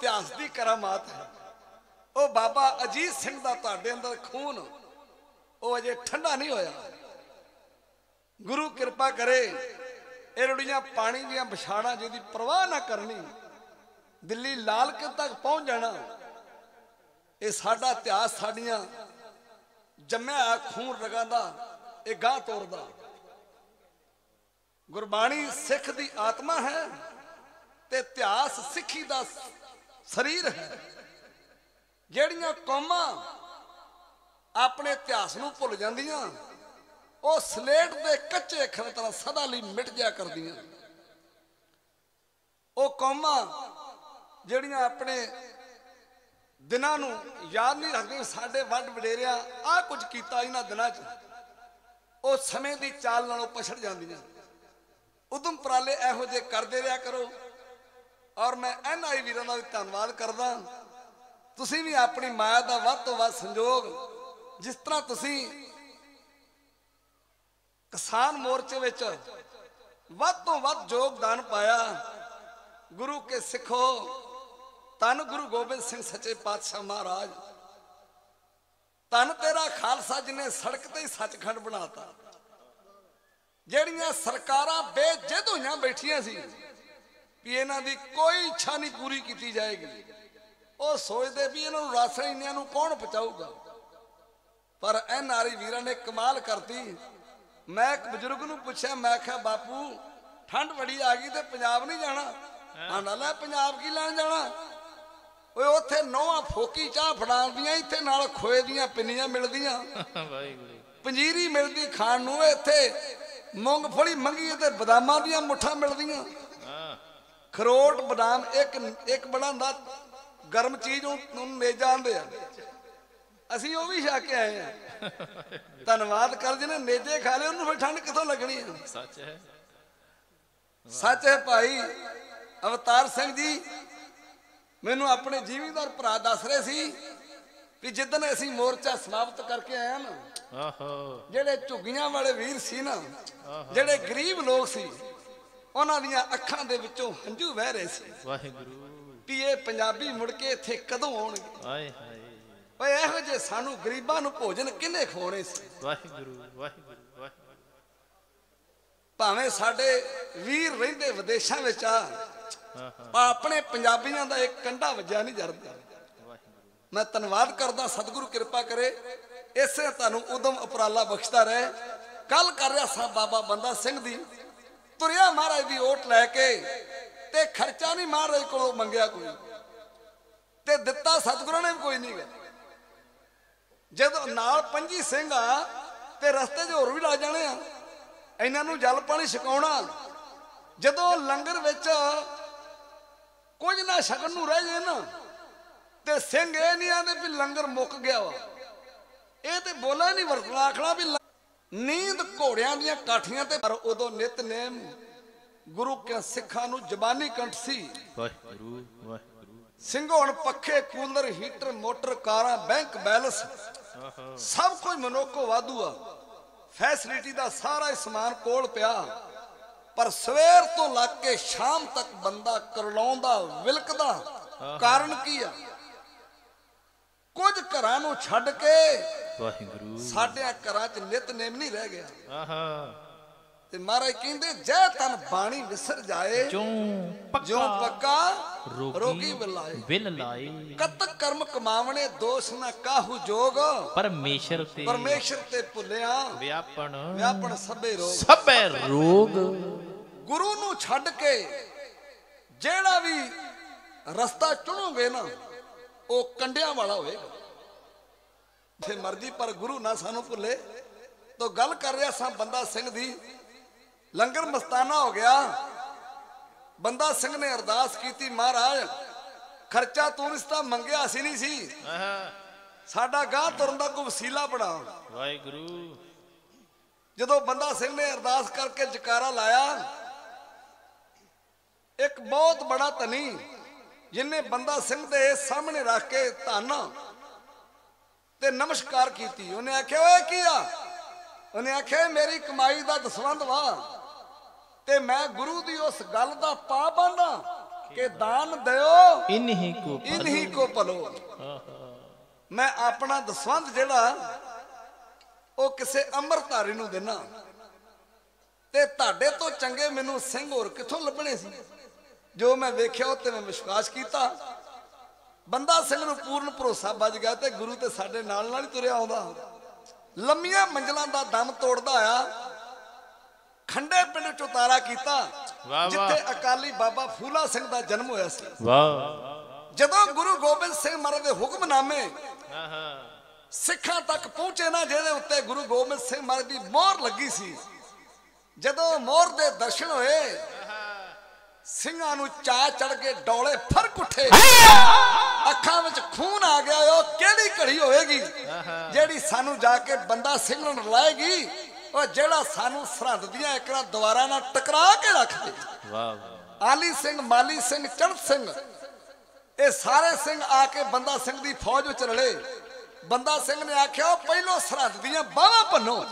ਇਤਿਹਾਸ ਦੀ ਕਰਾਮਾਤ ਹੈ। ਉਹ ਬਾਬਾ ਅਜੀਤ ਸਿੰਘ ਦਾ ਤੁਹਾਡੇ ਅੰਦਰ ਖੂਨ, ਉਹ ਅਜੇ ਠੰਡਾ ਨਹੀਂ ਹੋਇਆ। ਗੁਰੂ ਕਿਰਪਾ ਕਰੇ, ਇਹ ਰੁੜੀਆਂ ਪਾਣੀ ਦੀਆਂ ਵਿਛਾੜਾਂ ਜਿਹਦੀ ਪਰਵਾਹ ਨਾ ਕਰਨੀ, ਦਿੱਲੀ ਲਾਲ ਕਿਲ ਤੱਕ ਪਹੁੰਚ ਜਾਣਾ, ਇਹ ਸਾਡਾ ਇਤਿਹਾਸ ਸਾਡੀਆਂ ਜੰਮਿਆ ਖੂਨ ਰਗਾਂ ਦਾ, ਇਹ ਗਾਹ ਤੋਰਦਾ। ਗੁਰਬਾਣੀ ਸਿੱਖ ਦੀ ਆਤਮਾ ਹੈ ਤੇ ਇਤਿਹਾਸ ਸਿੱਖੀ ਦਾ ਸਰੀਰ। ਹੈ ਜਿਹੜੀਆਂ ਕੌਮਾਂ ਆਪਣੇ ਇਤਿਹਾਸ ਨੂੰ ਭੁੱਲ ਜਾਂਦੀਆਂ, ਉਹ ਸਲੇਟ ਦੇ ਕੱਚੇ ਅੱਖਰਾਂ ਤਰ੍ਹਾਂ ਸਦਾ ਲਈ ਮਿਟ ਜਾ ਕਰਦੀਆਂ। ਉਹ ਕੌਮਾਂ ਜਿਹੜੀਆਂ ਆਪਣੇ ਦਿਨਾਂ ਨੂੰ ਯਾਦ ਨਹੀਂ ਰੱਖਦੀਆਂ, ਸਾਡੇ ਵੱਡ ਵਡੇਰਿਆਂ ਆ ਕੁਝ ਕੀਤਾ ਇਹਨਾਂ ਦਿਨਾਂ 'ਚ। ਉਹ ਸਮੇਂ ਦੀ ਚਾਲ ਨਾਲੋਂ ਪਛੜ ਜਾਂਦੀਆਂ। ਉਦਮ ਪਰਾਲੇ ਇਹੋ ਜਿਹੇ ਕਰਦੇ ਰਿਹਾ ਕਰੋ। ਔਰ ਮੈਂ ਐਨ ਆਈ ਵੀਰਾਂ ਦਾ ਵੀ ਧੰਨਵਾਦ ਕਰਦਾ। ਤੁਸੀਂ ਵੀ ਆਪਣੀ ਮਾਇਆ ਦਾ ਵੱਧ ਤੋਂ ਵੱਧ ਸੰਯੋਗ, ਜਿਸ ਤਰ੍ਹਾਂ ਤੁਸੀਂ ਕਿਸਾਨ ਮੋਰਚੇ ਵਿੱਚ ਵੱਧ ਤੋਂ ਵੱਧ ਯੋਗਦਾਨ ਪਾਇਆ, ਗੁਰੂ ਕੇ ਸਿੱਖੋ ਤਨ ਗੁਰੂ ਗੋਬਿੰਦ ਸਿੰਘ ਸੱਚੇ ਪਾਤਸ਼ਾਹ ਮਹਾਰਾਜ। ਤਨ ਤੇਰਾ ਖਾਲਸਾ ਜਿਹਨੇ ਸੜਕ ਤੇ ਹੀ ਸੱਚਖੰਡ ਬਣਾਤਾ। ਜਿਹੜੀਆਂ ਸਰਕਾਰਾਂ ਬੇਜਿੱਦ ਹੋਈਆਂ ਬੈਠੀਆਂ ਸੀ ਵੀ ਇਹਨਾਂ ਦੀ ਕੋਈ ਇੱਛਾ ਨਹੀਂ ਪੂਰੀ ਕੀਤੀ ਜਾਏਗੀ। ਉਹ ਸੋਚਦੇ ਵੀ ਇਹਨਾਂ ਨੂੰ ਰਾਸ਼ਨ ਇੰਨਿਆਂ ਨੂੰ ਕੌਣ ਪਹੁੰਚਾਊਗਾ? ਪਰ ਐਨਆਰਈ ਵੀਰਾਂ ਨੇ ਕਮਾਲ ਕਰਤੀ। ਮੈਂ ਇੱਕ ਬਜ਼ੁਰਗ ਨੂੰ ਪੁੱਛਿਆ ਮੈਂ ਕਿਹਾ ਬਾਪੂ ਠੰਡ ਬੜੀ ਆ ਗਈ ਤੇ ਪੰਜਾਬ ਨਹੀਂ ਜਾਣਾ? ਆਂਦਾ ਲੈ ਪੰਜਾਬ ਕੀ ਲੈਣ ਜਾਣਾ? ਓਏ ਉੱਥੇ ਨੌਵਾਂ ਫੋਕੀ ਚਾਹ ਫੜਾਉਂਦੀਆਂ ਇੱਥੇ ਨਾਲ ਖੋਏ ਦੀਆਂ ਪਿੰਨੀਆਂ ਮਿਲਦੀਆਂ। ਵਾਹਿਗੁਰੂ। ਪੰਜੀਰੀ ਮਿਲਦੀ ਖਾਣ ਨੂੰ ਇੱਥੇ ਮੂੰਗਫਲੀ ਮੰਗੀ ਤੇ ਬਦਾਮਾਂ ਦੀਆਂ ਮੁੱਠਾਂ ਮਿਲਦੀਆਂ। ਖਰੋਟ ਬਦਾਮ ਇੱਕ ਇੱਕ ਬੜਾ ਹੁੰਦਾ ਗਰਮ ਚੀਜ਼ ਨੂੰ ਨੇਜਾ ਆਂਦੇ ਆ। ਅਸੀਂ ਉਹ ਵੀ ਛਕ ਕੇ ਆਏ ਆ। ਧੰਨਵਾਦ ਕਰ ਜਿਹਨੇ ਨੇਜੇ ਖਾ ਲਏ ਉਹਨੂੰ ਫਿਰ ਠੰਡ ਕਿੱਥੋਂ ਲੱਗਣੀ ਆ? ਸੱਚ ਹੈ। ਸੱਚ ਹੈ ਭਾਈ ਅਵਤਾਰ ਸਿੰਘ ਜੀ ਮੈਨੂੰ ਆਪਣੇ ਜੀਵੀਦਾਰ ਭਰਾ ਦੱਸ ਰਹੇ ਸੀ ਵੀ ਜਿੱਦਣ ਅਸੀਂ ਮੋਰਚਾ ਸਮਾਪਤ ਕਰਕੇ ਆਏ ਆ ਨਾ ਆਹੋ। ਜਿਹੜੇ ਝੁੱਗੀਆਂ ਵਾਲੇ ਵੀਰ ਸੀ ਨਾ ਜਿਹੜੇ ਗਰੀਬ ਲੋਕ ਸੀ ਉਹਨਾਂ ਦੀਆਂ ਅੱਖਾਂ ਦੇ ਵਿੱਚੋਂ ਹੰਝੂ ਵਹਿ ਰਹੇ ਸੀ। ਵਾਹਿਗੁਰੂ। ਇਹ ਪੰਜਾਬੀ ਮੁੜ ਕੇ ਇੱਥੇ ਕਦੋਂ ਆਉਣਗੇ? ਆਏ ਹਾਏ। ਓਏ ਇਹੋ ਜਿਹੇ ਸਾਨੂੰ ਗਰੀਬਾਂ ਨੂੰ ਭੋਜਨ ਕਿੰਨੇ ਖਵਾਉਣੇ ਸੀ? ਵਾਹਿਗੁਰੂ ਵਾਹਿਗੁਰੂ ਵਾਹਿਗੁਰੂ। ਭਾਵੇਂ ਸਾਡੇ ਵੀਰ ਰਹਿੰਦੇ ਵਿਦੇਸ਼ਾਂ ਵਿੱਚ ਆ ਪਰ ਆਪਣੇ ਪੰਜਾਬੀਆਂ ਦਾ ਇੱਕ ਕੰਡਾ ਵੱਜਿਆ ਨਹੀਂ ਜਰਦਾ। ਵਾਹਿਗੁਰੂ। ਮੈਂ ਧੰਨਵਾਦ ਕਰਦਾ ਸਤਿਗੁਰੂ ਕਿਰਪਾ ਕਰੇ। ਇਸੇ ਤੁਹਾਨੂੰ ਉਦਮ ਉਪਰਾਲਾ ਬਖਸ਼ਦਾ ਰਹੇ। ਕੱਲ ਕਰ ਰਿਹਾ ਸਾਂ ਬਾਬਾ ਬੰਦਾ ਸਿੰਘ ਦੀ। ਤੁਰਿਆ ਮਹਾਰਾਜ ਦੀ ਓਟ ਲੈ ਕੇ ਤੇ ਖਰਚਾ ਨਹੀਂ ਮਹਾਰਾਜ ਕੋਲੋਂ ਮੰਗਿਆ ਕੋਈ। ਤੇ ਦਿੱਤਾ ਸਤਿਗੁਰਾਂ ਨੇ ਕੋਈ ਨਹੀਂ ਜਦੋਂ ਨਾਲ ਪੰਜੀ ਸਿੰਘ ਆ ਤੇ ਰਸਤੇ 'ਚ ਹੋਰ ਵੀ ਲੱਗ ਜਾਣੇ ਆ। ਇਹਨਾਂ ਨੂੰ ਜਲ ਪਾਣੀ ਛਕਾਉਣਾ। ਜਦੋਂ ਲੰਗਰ ਵਿੱਚ ਕੁਝ ਨਾ ਛਕਣ ਨੂੰ ਰਹਿ ਜੇ ਨਾ, ਤੇ ਸਿੰਘ ਇਹ ਨਹੀਂ ਆਂਦੇ ਵੀ ਲੰਗਰ ਮੁੱਕ ਗਿਆ ਵਾ। ਇਹ ਤੇ ਬੋਲਾ ਨਹੀਂ ਵਰਤਣਾ, ਆਖਣਾ ਵੀ ਨੀਂਦ ਘੋੜਿਆਂ ਦੀਆਂ ਕਾਠੀਆਂ ਤੇ ਪਰ ਉਦੋਂ ਨਿਤਨੇਮ ਗੁਰੂ ਕੇ ਸਿੱਖਾਂ ਨੂੰ ਜ਼ਬਾਨੀ ਕੰਠ ਸੀ। ਵਾਹਿਗੁਰੂ ਵਾਹਿਗੁਰੂ। ਸਿੰਘੋਣ ਪੱਖੇ ਕੂਲਰ ਹੀਟਰ ਮੋਟਰ ਕਾਰਾਂ ਬੈਂਕ ਬੈਲੈਂਸ ਸਭ ਕੁਝ ਮਨੋਕੋ ਵਾਧੂ ਆ। ਫੈਸਿਲਿਟੀ ਦਾ ਸਾਰਾ ਸਮਾਨ ਕੋਲ ਪਿਆ। ਪਰ ਸਵੇਰ ਤੋਂ ਲੱਗ ਕੇ ਸ਼ਾਮ ਤੱਕ ਬੰਦਾ ਕਰਲਾਉਂਦਾ ਵਿਲਕਦਾ। ਕਾਰਨ ਕੀ ਆ? ਕੁਝ ਘਰਾਂ ਨੂੰ ਛੱਡ ਕੇ ਵਾਹਿਗੁਰੂ। ਸਾਡੇ ਘਰਾਂ 'ਚ ਨਿਤਨੇਮ ਨਹੀਂ ਰਹਿ ਗਿਆ। ਆਹਾ। ਤੇ ਮਹਾਰਾਜ ਕਹਿੰਦੇ ਜੈ ਤਨ ਬਾਣੀ ਵਿਸਰ ਜਾਏ ਜੋ ਜੋ ਪੱਕਾ ਪੱਕਾ ਰੋਗੀ ਬਿਲਾਏ। ਵਿਲ ਲਾਏ। ਕਤ ਕਰਮ ਕਮਾਵਣੇ ਦੋਸ਼ ਨਾ ਕਾਹੂ ਜੋਗ। ਪਰਮੇਸ਼ਰ ਤੇ ਪਰਮੇਸ਼ਰ ਤੇ ਭੁੱਲਿਆ। ਵਿਆਪਣ ਵਿਆਪਣ ਸਭੇ ਰੋਗ। ਸਭੈ ਰੋਗ। ਗੁਰੂ ਨੂੰ ਛੱਡ ਕੇ ਜਿਹੜਾ ਵੀ ਰਸਤਾ ਚੁਣੋਗੇ ਨਾ ਉਹ ਕੰਡਿਆਂ ਵਾਲਾ ਹੋਏਗਾ ਤੇ ਮਰਜ਼ੀ ਪਰ ਗੁਰੂ ਨਾ ਸਾਨੂੰ ਭੁੱਲੇ। ਤੋ ਗੱਲ ਕਰ ਰਿਹਾ ਸਾਂ ਬੰਦਾ ਸਿੰਘ ਦੀ। ਲੰਗਰ ਮਸਤਾਨਾ ਹੋ ਗਿਆ। ਬੰਦਾ ਸਿੰਘ ਨੇ ਅਰਦਾਸ ਕੀਤੀ ਮਹਾਰਾਜ ਖਰਚਾ ਤੂੰ ਰਿਸ਼ਤਾ ਮੰਗਿਆ ਸੀ ਨਹੀਂ ਸੀ? ਸਾਡਾ ਗਾਂ ਤੁਰਨ ਦਾ ਕੋਈ ਵਸੀਲਾ ਬਣਾ ਵਾਹਿਗੁਰੂ। ਜਦੋਂ ਬੰਦਾ ਸਿੰਘ ਨੇ ਅਰਦਾਸ ਕਰਕੇ ਜਕਾਰਾ ਲਾਇਆ ਇੱਕ ਬਹੁਤ ਬੜਾ ਧਨੀ ਜਿਨੇ ਬੰਦਾ ਸਿੰਘ ਦੇ ਸਾਹਮਣੇ ਰੱਖ ਕੇ ਧੰਨ ਤੇ ਨਮਸਕਾਰ ਕੀਤੀ। ਉਹਨੇ ਆਖਿਆ ਓਏ ਕੀ ਆ? ਉਹਨੇ ਆਖਿਆ ਮੇਰੀ ਕਮਾਈ ਦਾ ਦਸਵੰਧ ਵਾ। ਤੇ ਮੈਂ ਗੁਰੂ ਦੀ ਉਸ ਗੱਲ ਦਾ ਪਾਬੰਦ ਆ ਕਿ ਦਾਨ ਦਿਓ। ਇਨਹੀ ਕੋ ਇਨਹੀ ਕੋ ਭਲੋ। ਮੈਂ ਆਪਣਾ ਦਸਵੰਧ ਜਿਹੜਾ ਉਹ ਕਿਸੇ ਅੰਮ੍ਰਿਤਧਾਰੀ ਨੂੰ ਦੇਣਾ ਤੇ ਤੁਹਾਡੇ ਤੋਂ ਚੰਗੇ ਮੈਨੂੰ ਸਿੰਘ ਹੋਰ ਕਿੱਥੋਂ ਲੱਭਣੇ ਸੀ? ਜੋ ਮੈਂ ਵੇਖਿਆ ਉਹ ਤੇ ਮੈਂ ਵਿਸ਼ਵਾਸ ਕੀਤਾ। ਬੰਦਾ ਸਿੰਘ ਨੂੰ ਪੂਰਨ ਭਰੋਸਾ ਵੱਜ ਗਿਆ ਤੇ ਗੁਰੂ ਤੇ ਸਾਡੇ ਨਾਲ ਨਾਲ ਹੀ ਤੁਰਿਆ ਆਉਂਦਾ ਲੰਮੀਆਂ ਮੰਜ਼ਲਾਂ ਦਾ ਦਮ ਤੋੜਦਾ ਆ ਖੰਡੇ ਪਿੰਡ ਚ ਉਤਾਰਾ ਕੀਤਾ। ਜਿੱਥੇ ਅਕਾਲੀ ਬਾਬਾ ਫੂਲਾ ਸਿੰਘ ਦਾ ਜਨਮ ਹੋਇਆ ਸੀ। ਵਾਹ। ਜਦੋਂ ਗੁਰੂ ਗੋਬਿੰਦ ਸਿੰਘ ਮਹਾਰਾਜ ਦੇ ਹੁਕਮਨਾਮੇ ਸਿੱਖਾਂ ਤੱਕ ਪਹੁੰਚੇ ਨਾ ਜਿਹਦੇ ਉੱਤੇ ਗੁਰੂ ਗੋਬਿੰਦ ਸਿੰਘ ਮਹਾਰਾਜ ਦੀ ਮੋਹਰ ਲੱਗੀ ਸੀ। ਜਦੋਂ ਮੋਹਰ ਦੇ ਦਰਸ਼ਨ ਹੋਏ ਸਿੰਘਾਂ ਨੂੰ ਚਾ ਚੜ ਕੇ ਡੋਲੇ ਫ਼ਰਕ ਉੱਠੇ। ਅੱਖਾਂ ਵਿੱਚ ਖੂਨ ਆ ਗਿਆ ਉਹ ਕਿਹੜੀ ਘੜੀ ਹੋਏਗੀ? ਜਿਹੜੀ ਸਾਨੂੰ ਜਾ ਕੇ ਬੰਦਾ ਸਿੰਘ ਨੂੰ ਲਾਏਗੀ ਉਹ ਜਿਹੜਾ ਸਾਨੂੰ ਸਰਹੰਦ ਦੀਆਂ ਇਕਰਾਂ ਦੁਆਰਾ ਨਾਲ ਟਕਰਾ ਕੇ ਰੱਖ ਦੇ ਵਾਹ ਵਾਹ। ਆਲੀ ਸਿੰਘ ਮਾਲੀ ਸਿੰਘ ਚੜ੍ਹ ਸਿੰਘ ਇਹ ਸਾਰੇ ਸਿੰਘ ਆ ਕੇ ਬੰਦਾ ਸਿੰਘ ਦੀ ਫੌਜ ਵਿੱਚ ਰਲੇ। ਬੰਦਾ ਸਿੰਘ ਨੇ ਆਖਿਆ ਪਹਿਲੋਂ ਸਰਹੱਦ ਦੀਆਂ ਬਾਹਾਂ ਭੰਨੋ।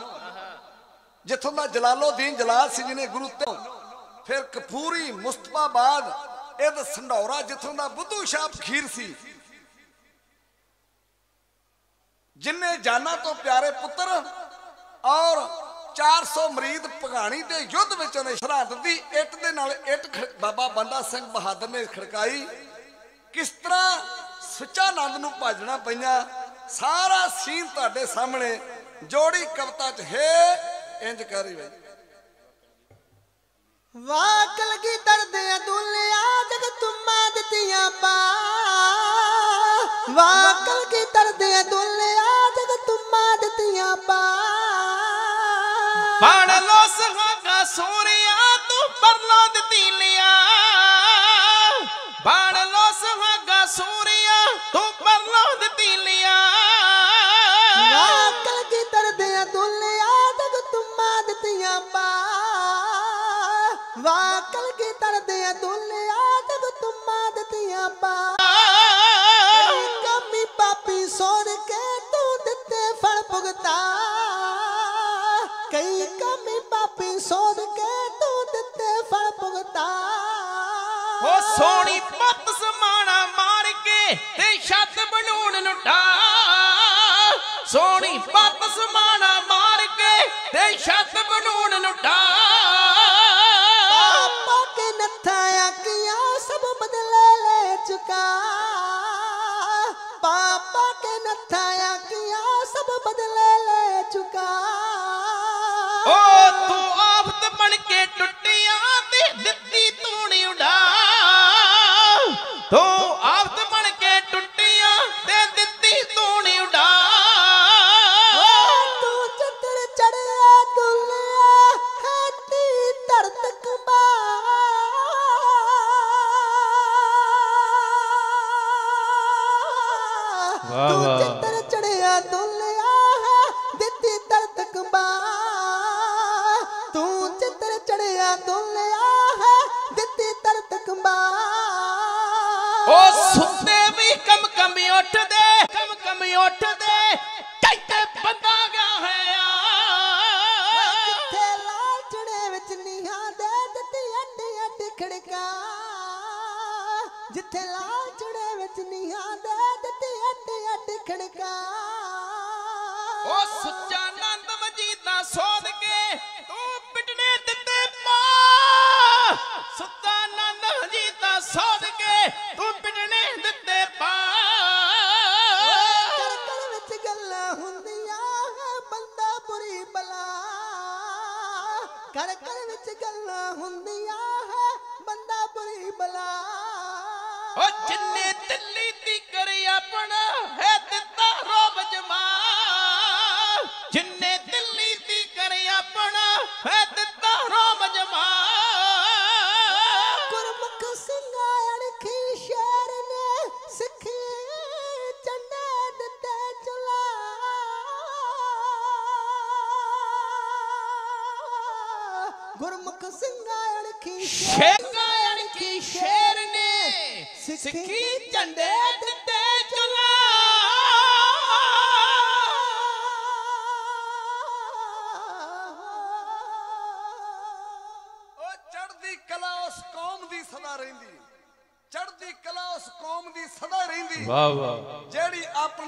ਜਿੱਥੋਂ ਦਾ ਜਲਾਲੋਦੀਨ ਜਲਾਲ ਸੀ ਜਿਹਨੇ ਗੁਰੂ ਤੇ ਫਿਰ ਕਪੂਰੀ ਮੁਸਤਫਾਬਾਦ ਇਹਦਾ ਸੰਢੌਰਾ ਜਿੱਥੋਂ ਦਾ ਬੁੱਧੂ ਸ਼ਾਹ ਫਕੀਰ ਸੀ। ਜਿਨੇ ਜਾਨਾਂ ਤੋਂ ਪਿਆਰੇ ਪੁੱਤਰ ਔਰ 400 ਮਰੀਦ ਭਗਾਣੀ ਦੇ ਯੁੱਧ ਵਿੱਚ ਉਹਨੇ ਸਰਹੱਦ ਦੀ ਇੱਟ ਦੇ ਨਾਲ ਇੱਟ ਬਾਬਾ ਬੰਦਾ ਸਿੰਘ ਬਹਾਦਰ ਨੇ ਖੜਕਾਈ। ਕਿਸ ਤਰ੍ਹਾਂ ਸੁੱਚਾਨੰਦ ਨੂੰ ਭਾਜਣਾ ਪਈਆਂ, ਸਾਰਾ ਸੀਨ ਤੁਹਾਡੇ ਸਾਹਮਣੇ। ਜੋੜੀ ਕਵਤਾ ਚ, ਹੈ ਇੰਜ ਕਰੀ ਬਈ ਵਾਹ ਕਲਗੀ ਦਰਦ ਦੁਲਿਆ, ਜਗ ਤੁਮਾ ਦਿੱਤੀਆਂ ਪਾ। ਵਾਹ ਕਲਗੀ ਦਰਦ ਦੁਲਿਆ, ਜਗ ਤੁਮਾ ਦਿੱਤੀਆਂ ਪਾ। ਪੜ ਲੋ ਸੁਹਾਗਾ ਸੂਰਿਆ ਤੂੰ ਪਰਲੋ ਦਿੱਤੀ ਲਿਆ। ਪੜ ਲੋ ਸੁਹਾਗਾ ਸੂਰਿਆ ਦਿੱਤੀਆਂ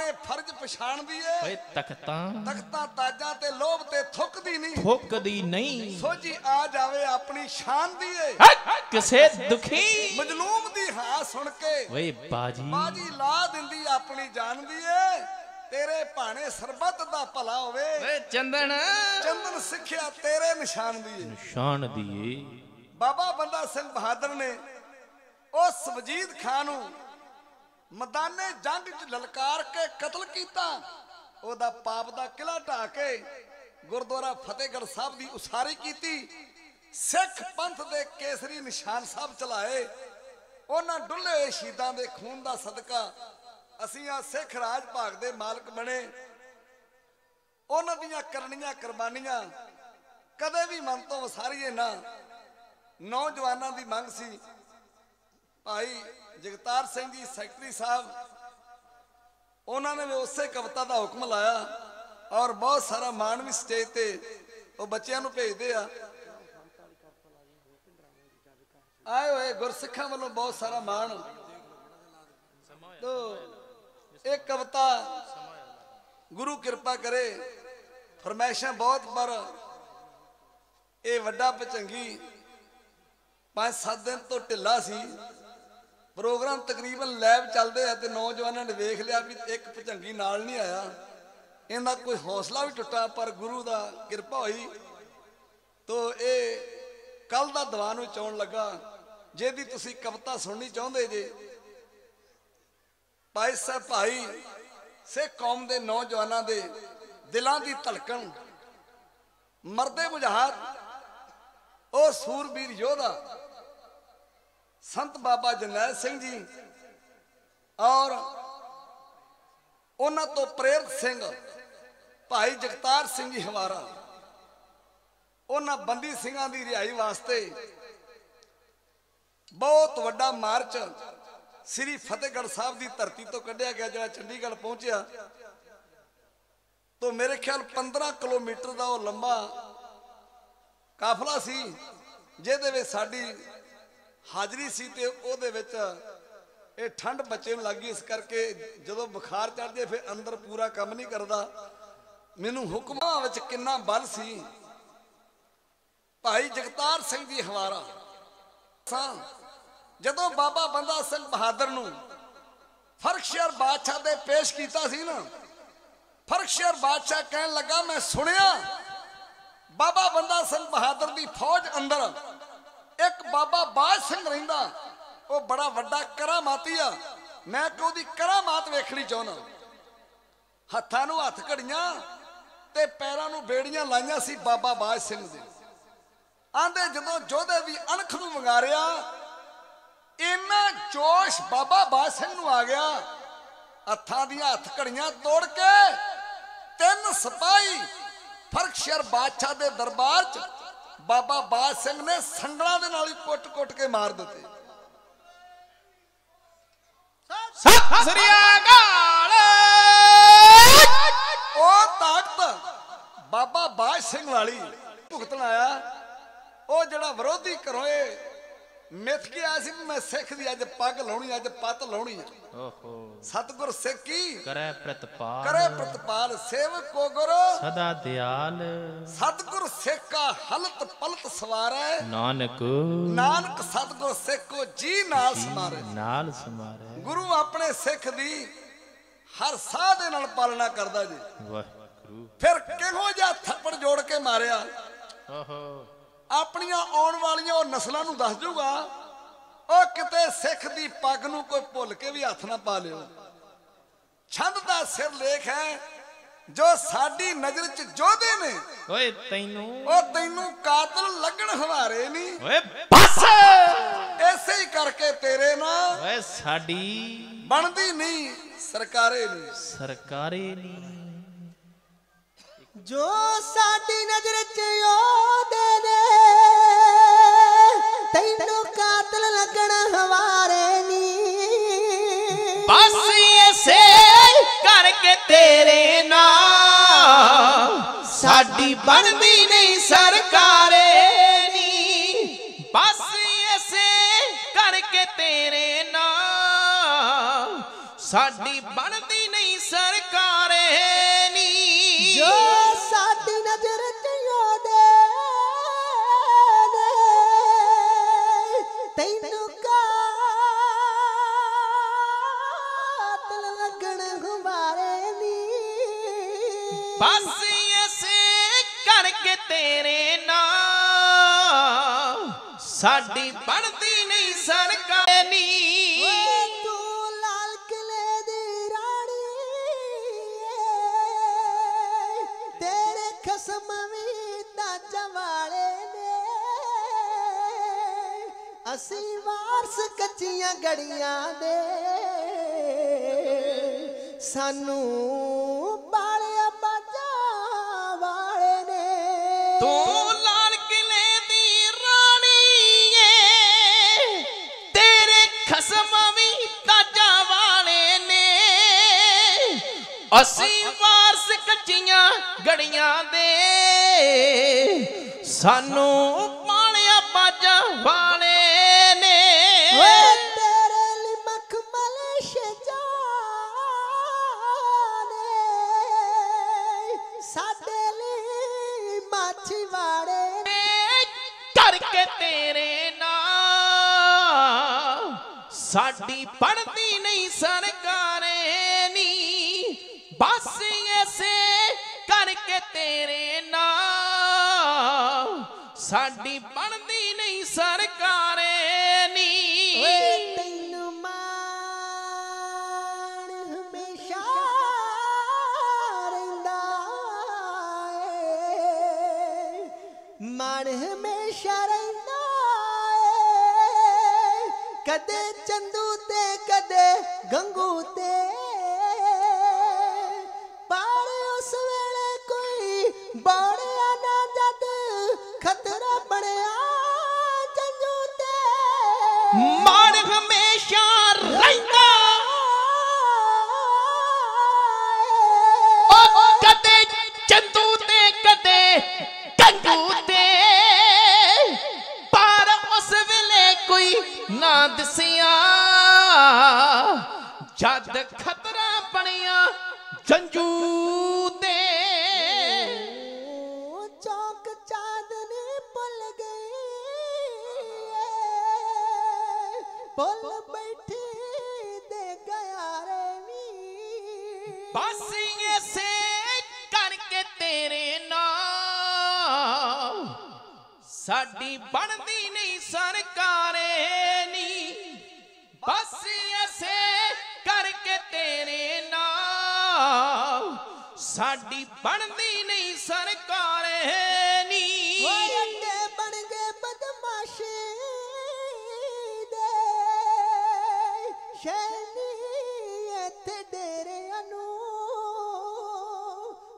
ਆਪਣੇ ਫਰਜ਼ ਪਛਾਣਦੀ ਏ। ਓਏ ਤਖਤਾਂ। ਤਖਤਾਂ ਤਾਜਾਂ ਤੇ ਲੋਭ ਤੇ ਥੁੱਕਦੀ ਨਹੀਂ। ਠੋਕਦੀ ਨਹੀਂ। ਸੋਝੀ ਆ ਜਾਵੇ ਆਪਣੀ ਸ਼ਾਨ ਦੀ ਏ। ਕਿਸੇ ਦੁਖੀ। ਮਜਲੂਮ ਦੀ ਹਾਂ ਸੁਣ ਕੇ। ਓਏ ਬਾਜੀ। ਬਾਜੀ ਲਾ ਦਿੰਦੀ ਆਪਣੀ ਜਾਨ ਦੀ ਏ। ਤੇਰੇ ਭਾਣੇ ਸਰਬੱਤ ਦਾ ਭਲਾ ਹੋਵੇ। ਓਏ ਚੰਦਨ। ਚੰਦਨ ਸਿੱਖਿਆ ਤੇਰੇ ਨਿਸ਼ਾਨ ਦੀ ਏ। ਨਿਸ਼ਾਨ ਦੀਏ ਬਾਬਾ ਬੰਦਾ ਸਿੰਘ ਬਹਾਦਰ ਨੇ ਉਸ ਵਜੀਦ ਖਾਨ ਨੂੰ ਮਦਾਨੇ ਜੰਗ 'ਚ ਲਲਕਾਰ ਕੇ ਕਤਲ ਕੀਤਾ। ਉਹਦਾ ਪਾਪ ਦਾ ਕਿਲਾ ਢਾ ਕੇ ਗੁਰਦੁਆਰਾ ਫਤਿਹਗੜ੍ਹ ਸਾਹਿਬ ਦੀ ਉਸਾਰੀ ਕੀਤੀ। ਸਿੱਖ ਪੰਥ ਦੇ ਕੇਸਰੀ ਨਿਸ਼ਾਨ ਸਾਹਿਬ ਚਲਾਏ। ਉਹਨਾਂ ਡੁੱਲੇ ਸ਼ਹੀਦਾਂ ਦੇ ਖੂਨ ਦਾ ਸਦਕਾ ਅਸੀਂ ਆ ਸਿੱਖ ਰਾਜ ਭਾਗ ਦੇ ਮਾਲਕ ਬਣੇ। ਉਹਨਾਂ ਦੀਆਂ ਕਰਨੀਆਂ ਕੁਰਬਾਨੀਆਂ ਕਦੇ ਵੀ ਮਨ ਤੋਂ ਵਸਾਰੀਏ ਨਾ। ਨੌਜਵਾਨਾਂ ਦੀ ਮੰਗ ਸੀ, ਭਾਈ ਜਗਤਾਰ ਸਿੰਘ ਜੀ, ਸੈਕਟਰੀ ਸਾਹਿਬ, ਉਹਨਾਂ ਨੇ ਵੀ ਉਸੇ ਕਵਿਤਾ ਦਾ ਹੁਕਮ ਲਾਇਆ ਔਰ ਬਹੁਤ ਸਾਰਾ ਮਾਣ ਵੀ ਸਟੇਜ ਤੇ ਉਹ ਬੱਚਿਆਂ ਨੂੰ ਭੇਜਦੇ ਆ। ਆਏ ਹੋਏ ਗੁਰਸਿੱਖਾਂ ਵੱਲੋਂ ਬਹੁਤ ਸਾਰਾ ਮਾਣ। ਤੋ ਇਹ ਕਵਿਤਾ ਗੁਰੂ ਕਿਰਪਾ ਕਰੇ, ਫਰਮਾਇਸ਼ਾਂ ਬਹੁਤ, ਪਰ ਇਹ ਵੱਡਾ ਪਚੰਗੀ। ਪੰਜ ਸੱਤ ਦਿਨ ਤੋਂ ਢਿੱਲਾ ਸੀ। ਪ੍ਰੋਗਰਾਮ ਤਕਰੀਬਨ ਲੈਬ ਚੱਲਦੇ ਆ ਤੇ ਨੌਜਵਾਨਾਂ ਨੇ ਵੇਖ ਲਿਆ ਵੀ ਇੱਕ ਭਜੰਗੀ ਨਾਲ ਨਹੀਂ ਆਇਆ। ਇਹਦਾ ਕੋਈ ਹੌਸਲਾ ਵੀ ਟੁੱਟਾ, ਪਰ ਗੁਰੂ ਦਾ ਕਿਰਪਾ ਹੋਈ। ਤੋ ਇਹ ਕੱਲ ਦਾ ਦੀਵਾਨ ਵਿੱਚ ਆਉਣ ਲੱਗਾ। ਜਿਹਦੀ ਤੁਸੀਂ ਕਵਿਤਾ ਸੁਣਨੀ ਚਾਹੁੰਦੇ ਜੇ। ਭਾਈ ਸਾਹਿਬ, ਭਾਈ, ਸਿੱਖ ਕੌਮ ਦੇ ਨੌਜਵਾਨਾਂ ਦੇ ਦਿਲਾਂ ਦੀ ਧੜਕਣ, ਮਰਦੇ ਮੁਜਾਹਦ ਉਹ ਸੂਰਬੀਰ ਯੋਧਾ ਸੰਤ ਬਾਬਾ ਜਰਨੈਲ ਸਿੰਘ ਜੀ ਔਰ ਉਹਨਾਂ ਤੋਂ ਪ੍ਰੇਰਿਤ ਸਿੰਘ ਭਾਈ ਜਗਤਾਰ ਸਿੰਘ ਜੀ ਹਵਾਰਾ ਉਹਨਾਂ ਬੰਦੀ ਸਿੰਘਾਂ ਦੀ ਰਿਹਾਈ ਵਾਸਤੇ ਬਹੁਤ ਵੱਡਾ ਮਾਰਚ ਸ੍ਰੀ ਫਤਿਹਗੜ੍ਹ ਸਾਹਿਬ ਦੀ ਧਰਤੀ ਤੋਂ ਕੱਢਿਆ ਗਿਆ, ਜਿਹੜਾ ਚੰਡੀਗੜ੍ਹ ਪਹੁੰਚਿਆ। ਤੋਂ ਮੇਰੇ ਖਿਆਲ 15 ਕਿਲੋਮੀਟਰ ਦਾ ਉਹ ਲੰਬਾ ਕਾਫਲਾ ਸੀ, ਜਿਹਦੇ ਵਿੱਚ ਸਾਡੀ ਹਾਜ਼ਰੀ ਸੀ ਤੇ ਉਹਦੇ ਵਿੱਚ ਇਹ ਠੰਡ ਬੱਚੇ ਨੂੰ ਲੱਗੀ, ਇਸ ਕਰਕੇ ਜਦੋਂ ਬੁਖਾਰ ਚੜ ਜੇ ਫਿਰ ਅੰਦਰ ਪੂਰਾ ਕੰਮ ਨਹੀਂ ਕਰਦਾ। ਮੈਨੂੰ ਹੁਕਮਾਂ ਵਿੱਚ ਕਿੰਨਾ ਬਲ ਸੀ। ਭਾਈ ਜਗਤਾਰ ਸਿੰਘ ਜੀ ਹਵਾਰਾ। ਸਾਂ, ਜਦੋਂ ਬਾਬਾ ਬੰਦਾ ਸਿੰਘ ਬਹਾਦਰ ਨੂੰ ਫਰਕਸ਼ਰ ਬਾਦਸ਼ਾਹ ਦੇ ਪੇਸ਼ ਕੀਤਾ ਸੀ ਨਾ ਫਰਕਸ਼ਰ ਬਾਦਸ਼ਾਹ ਕਹਿਣ ਲੱਗਾ, ਮੈਂ ਸੁਣਿਆ, ਬਾਬਾ ਬੰਦਾ ਸਿੰਘ ਬਹਾਦਰ ਦੀ ਫੌਜ ਅੰਦਰ ਇੱਕ ਬਾਬਾ ਬਾਜ ਸਿੰਘ ਰਹਿੰਦਾ। ਉਹ ਬੜਾ ਵੱਡਾ ਕਰਾਮਾਤੀ ਆ। ਮੈਂ ਕਿ ਉਹਦੀ ਕਰਾਮਾਤ ਵੇਖਣੀ ਚਾਹੁੰਦਾ ਹੱਥਾਂ ਨੂੰ ਹੱਥ ਘੜੀਆਂ ਤੇ ਪੈਰਾਂ ਨੂੰ ਬੇੜੀਆਂ ਲਾਈਆਂ ਸੀ ਬਾਬਾ ਬਾਜ ਸਿੰਘ ਦੇ। ਆਂਦੇ ਜਦੋਂ ਜੋਧੇ ਵੀ ਅਣਖ ਨੂੰ ਵੰਗਾਰਿਆ, ਇੰਨਾ ਜੋਸ਼ ਬਾਬਾ ਬਾਜ ਸਿੰਘ ਨੂੰ ਆ ਗਿਆ। ਹੱਥਾਂ ਦੀਆਂ ਹੱਥ ਘੜੀਆਂ ਤੋੜ ਕੇ ਤਿੰਨ ਸਿਪਾਹੀ ਫਰਕਸ਼ਰ ਬਾਦਸ਼ਾਹ ਦੇ ਦਰਬਾਰ 'ਚ ਬਾਬਾ ਬਾਜ ਸਿੰਘ ਨੇ ਸੰਗਲਾਂ ਦੇ ਨਾਲ ਹੀ ਕੁੱਟ-ਕੁੱਟ ਕੇ ਮਾਰ ਦਿੱਤੇ। ਸਤਿ ਸ੍ਰੀ ਅਕਾਲ। ਉਹ ਤਾਕਤ ਬਾਬਾ ਬਾਜ ਸਿੰਘ ਵਾਲੀ ਭੁਗਤਣ ਆਇਆ। ਉਹ ਜਿਹੜਾ ਵਿਰੋਧੀ ਇਹ ਮਿੱਥ ਕੇ ਸੀ ਮੈਂ ਸਿੱਖ ਦੀ ਅੱਜ ਪੱਗ ਲਾਉਣੀ ਅੱਜ ਪੱਤ ਲਾਉਣੀ ਓਹੋ। ਸਤਿਗੁਰ ਸਿੱਖ ਕੀ? ਕਰੈ ਪ੍ਰਤਪਾਲ। ਕਰੇ ਪ੍ਰਤਪਾਲ ਸੇਵਕ ਕੋ ਗੁਰ। ਸਦਾ ਦਿਆਲ। ਸਤਿਗੁਰ ਸਿੱਖ ਹਲਤ ਪਲਤ ਸਵਾਰੈ। ਨਾਨਕ। ਨਾਨਕ ਸਤਿਗੁਰ ਸਿੱਖ ਕੋ ਜੀ ਨਾਲ ਸਮਾਰੈ। ਨਾਲ ਸਮਾਰੈ। ਗੁਰੂ ਆਪਣੇ ਸਿੱਖ ਦੀ ਹਰ ਸਾਹ ਦੇ ਨਾਲ ਪਾਲਣਾ ਕਰਦਾ ਜੀ। ਵਾਹਿਗੁਰੂ। ਫਿਰ ਕਿਹੋ ਜਿਹਾ ਥੱਪੜ ਜੋੜ ਕੇ ਮਾਰਿਆ? ਓਹੋ। ਆਪਣੀਆਂ ਆਉਣ ਵਾਲੀਆਂ ਉਹ ਨਸਲਾਂ ਨੂੰ ਦੱਸ ਜੂਗਾ ਉਹ ਕਿਤੇ ਸਿੱਖ ਦੀ ਪੱਗ ਨੂੰ ਕੋਈ ਭੁੱਲ ਕੇ ਵੀ ਹੱਥ ਨਾ ਪਾ ਲਿਓ। ਛੰਦ ਦਾ ਸਿਰ ਲੇਖ ਹੈ ਜੋ ਸਾਡੀ ਨਜ਼ਰ 'ਚ ਜੋਧੇ ਨੇ। ਓਏ ਤੈਨੂੰ ਉਹ ਤੈਨੂੰ ਕਾਤਲ ਲੱਗਣ ਹਵਾਰੇ ਨਹੀਂ ਓਏ ਬਸ! ਐਸੇ ਹੀ ਕਰਕੇ ਤੇਰੇ ਨਾਲ ਓਏ ਸਾਡੀ ਬਣਦੀ ਨਹੀਂ ਸਰਕਾਰੇ ਨਹੀਂ ਸਰਕਾਰੀ ਨਹੀਂ ਜੋ ਸਾਡੀ ਨਜ਼ਰ ਚ ਉਹਦੇ ਨੇ, ਤੈਨੂੰ ਕਾਤਲ ਲੱਗਣ ਹਵਾਰੇ ਨੀ ਬਸ ਐਸੇ ਕਰਕੇ ਤੇਰੇ ਨਾਲ, ਸਾਡੀ ਬਣਦੀ ਨਹੀਂ ਸਰਕਾਰੇ ਨੀ ਬਸ ਐਸੇ ਕਰਕੇ ਤੇਰੇ ਨਾਲ, ਸਾਡੀ ਬਣਦੀ ਨਹੀਂ ਸਰਕਾਰ ਬਸ ਐਸੇ ਕਰਕੇ ਤੇਰੇ ਨਾਲ। ਸਾਡੀ ਬਣਦੀ ਨਹੀਂ ਸਰਕਾਰ ਨੀ। ਓਏ ਤੂੰ ਲਾਲ ਕਿਲੇ ਦੀ ਰਾਣੀ ਤੇਰੇ ਖਸਮ ਵੀ ਤਾਜ ਵਾਲੇ ਨੇ। ਅਸੀਂ ਵਾਰਸ ਕੱਚੀਆਂ ਗੜੀਆਂ ਦੇ। ਸਾਨੂੰ ਬਾਲਿਆ ਅਸੀਂ ਵਾਰਸ ਕੱਚੀਆਂ ਗੜੀਆਂ ਦੇ। ਸਾਨੂੰ ਪਾਲਿਆ ਬਾਜਾਂ ਵਾਲੇ ਨੇ। ਓਏ ਤੇਰੇ ਲਈ ਮਖਮਲ ਸ਼ਜਾਨੇ ਸਾਡੇ ਲਈ ਕਰਕੇ ਤੇਰੇ ਨਾਲ। ਸਾਡੀ ਪੜਦੀ ਨਹੀਂ ਸਰਕਾਰੇ ਨਹੀਂ ਓਏ ਤੈਨੂੰ ਮਾਣ ਹਮੇਸ਼ਾ ਰਹਿੰਦਾ ਏ। ਮਾਣ ਹਮੇਸ਼ਾ ਰਹਿੰਦਾ ਏ। ਕਦੇ ਚੰਦੂ ਤੇ, ਕਦੇ ਗੰਗੂ ਤੇ ਕੰਗੂ ਤੇ ਪਰ ਉਸ ਵੇਲੇ ਕੋਈ ਨਾ ਦਿਸਿਆ। ਜਦ ਖਤਰਾ ਬਣਿਆ ਜੰਜੂ ਤੇ। ਚੌਕ ਚਾਂਦਨੀ ਭੁੱਲ ਗਈ ਭੁੱਲ ਸਾਡੀ ਬਣਦੀ ਨਹੀਂ ਸਰਕਾਰੇ ਨੀ। ਬਸ ਐਸੇ ਕਰਕੇ ਤੇਰੇ ਨਾਲ। ਸਾਡੀ ਬਣਦੀ ਨਹੀਂ ਸਰਕਾਰੇ ਨੀ। ਓਏ ਅੱਡੇ ਬਣ ਗਏ ਬਦਮਾਸ਼ੇ ਦੇ। ਸ਼ੈਲੀ ਇੱਥੇ ਡੇਰੇ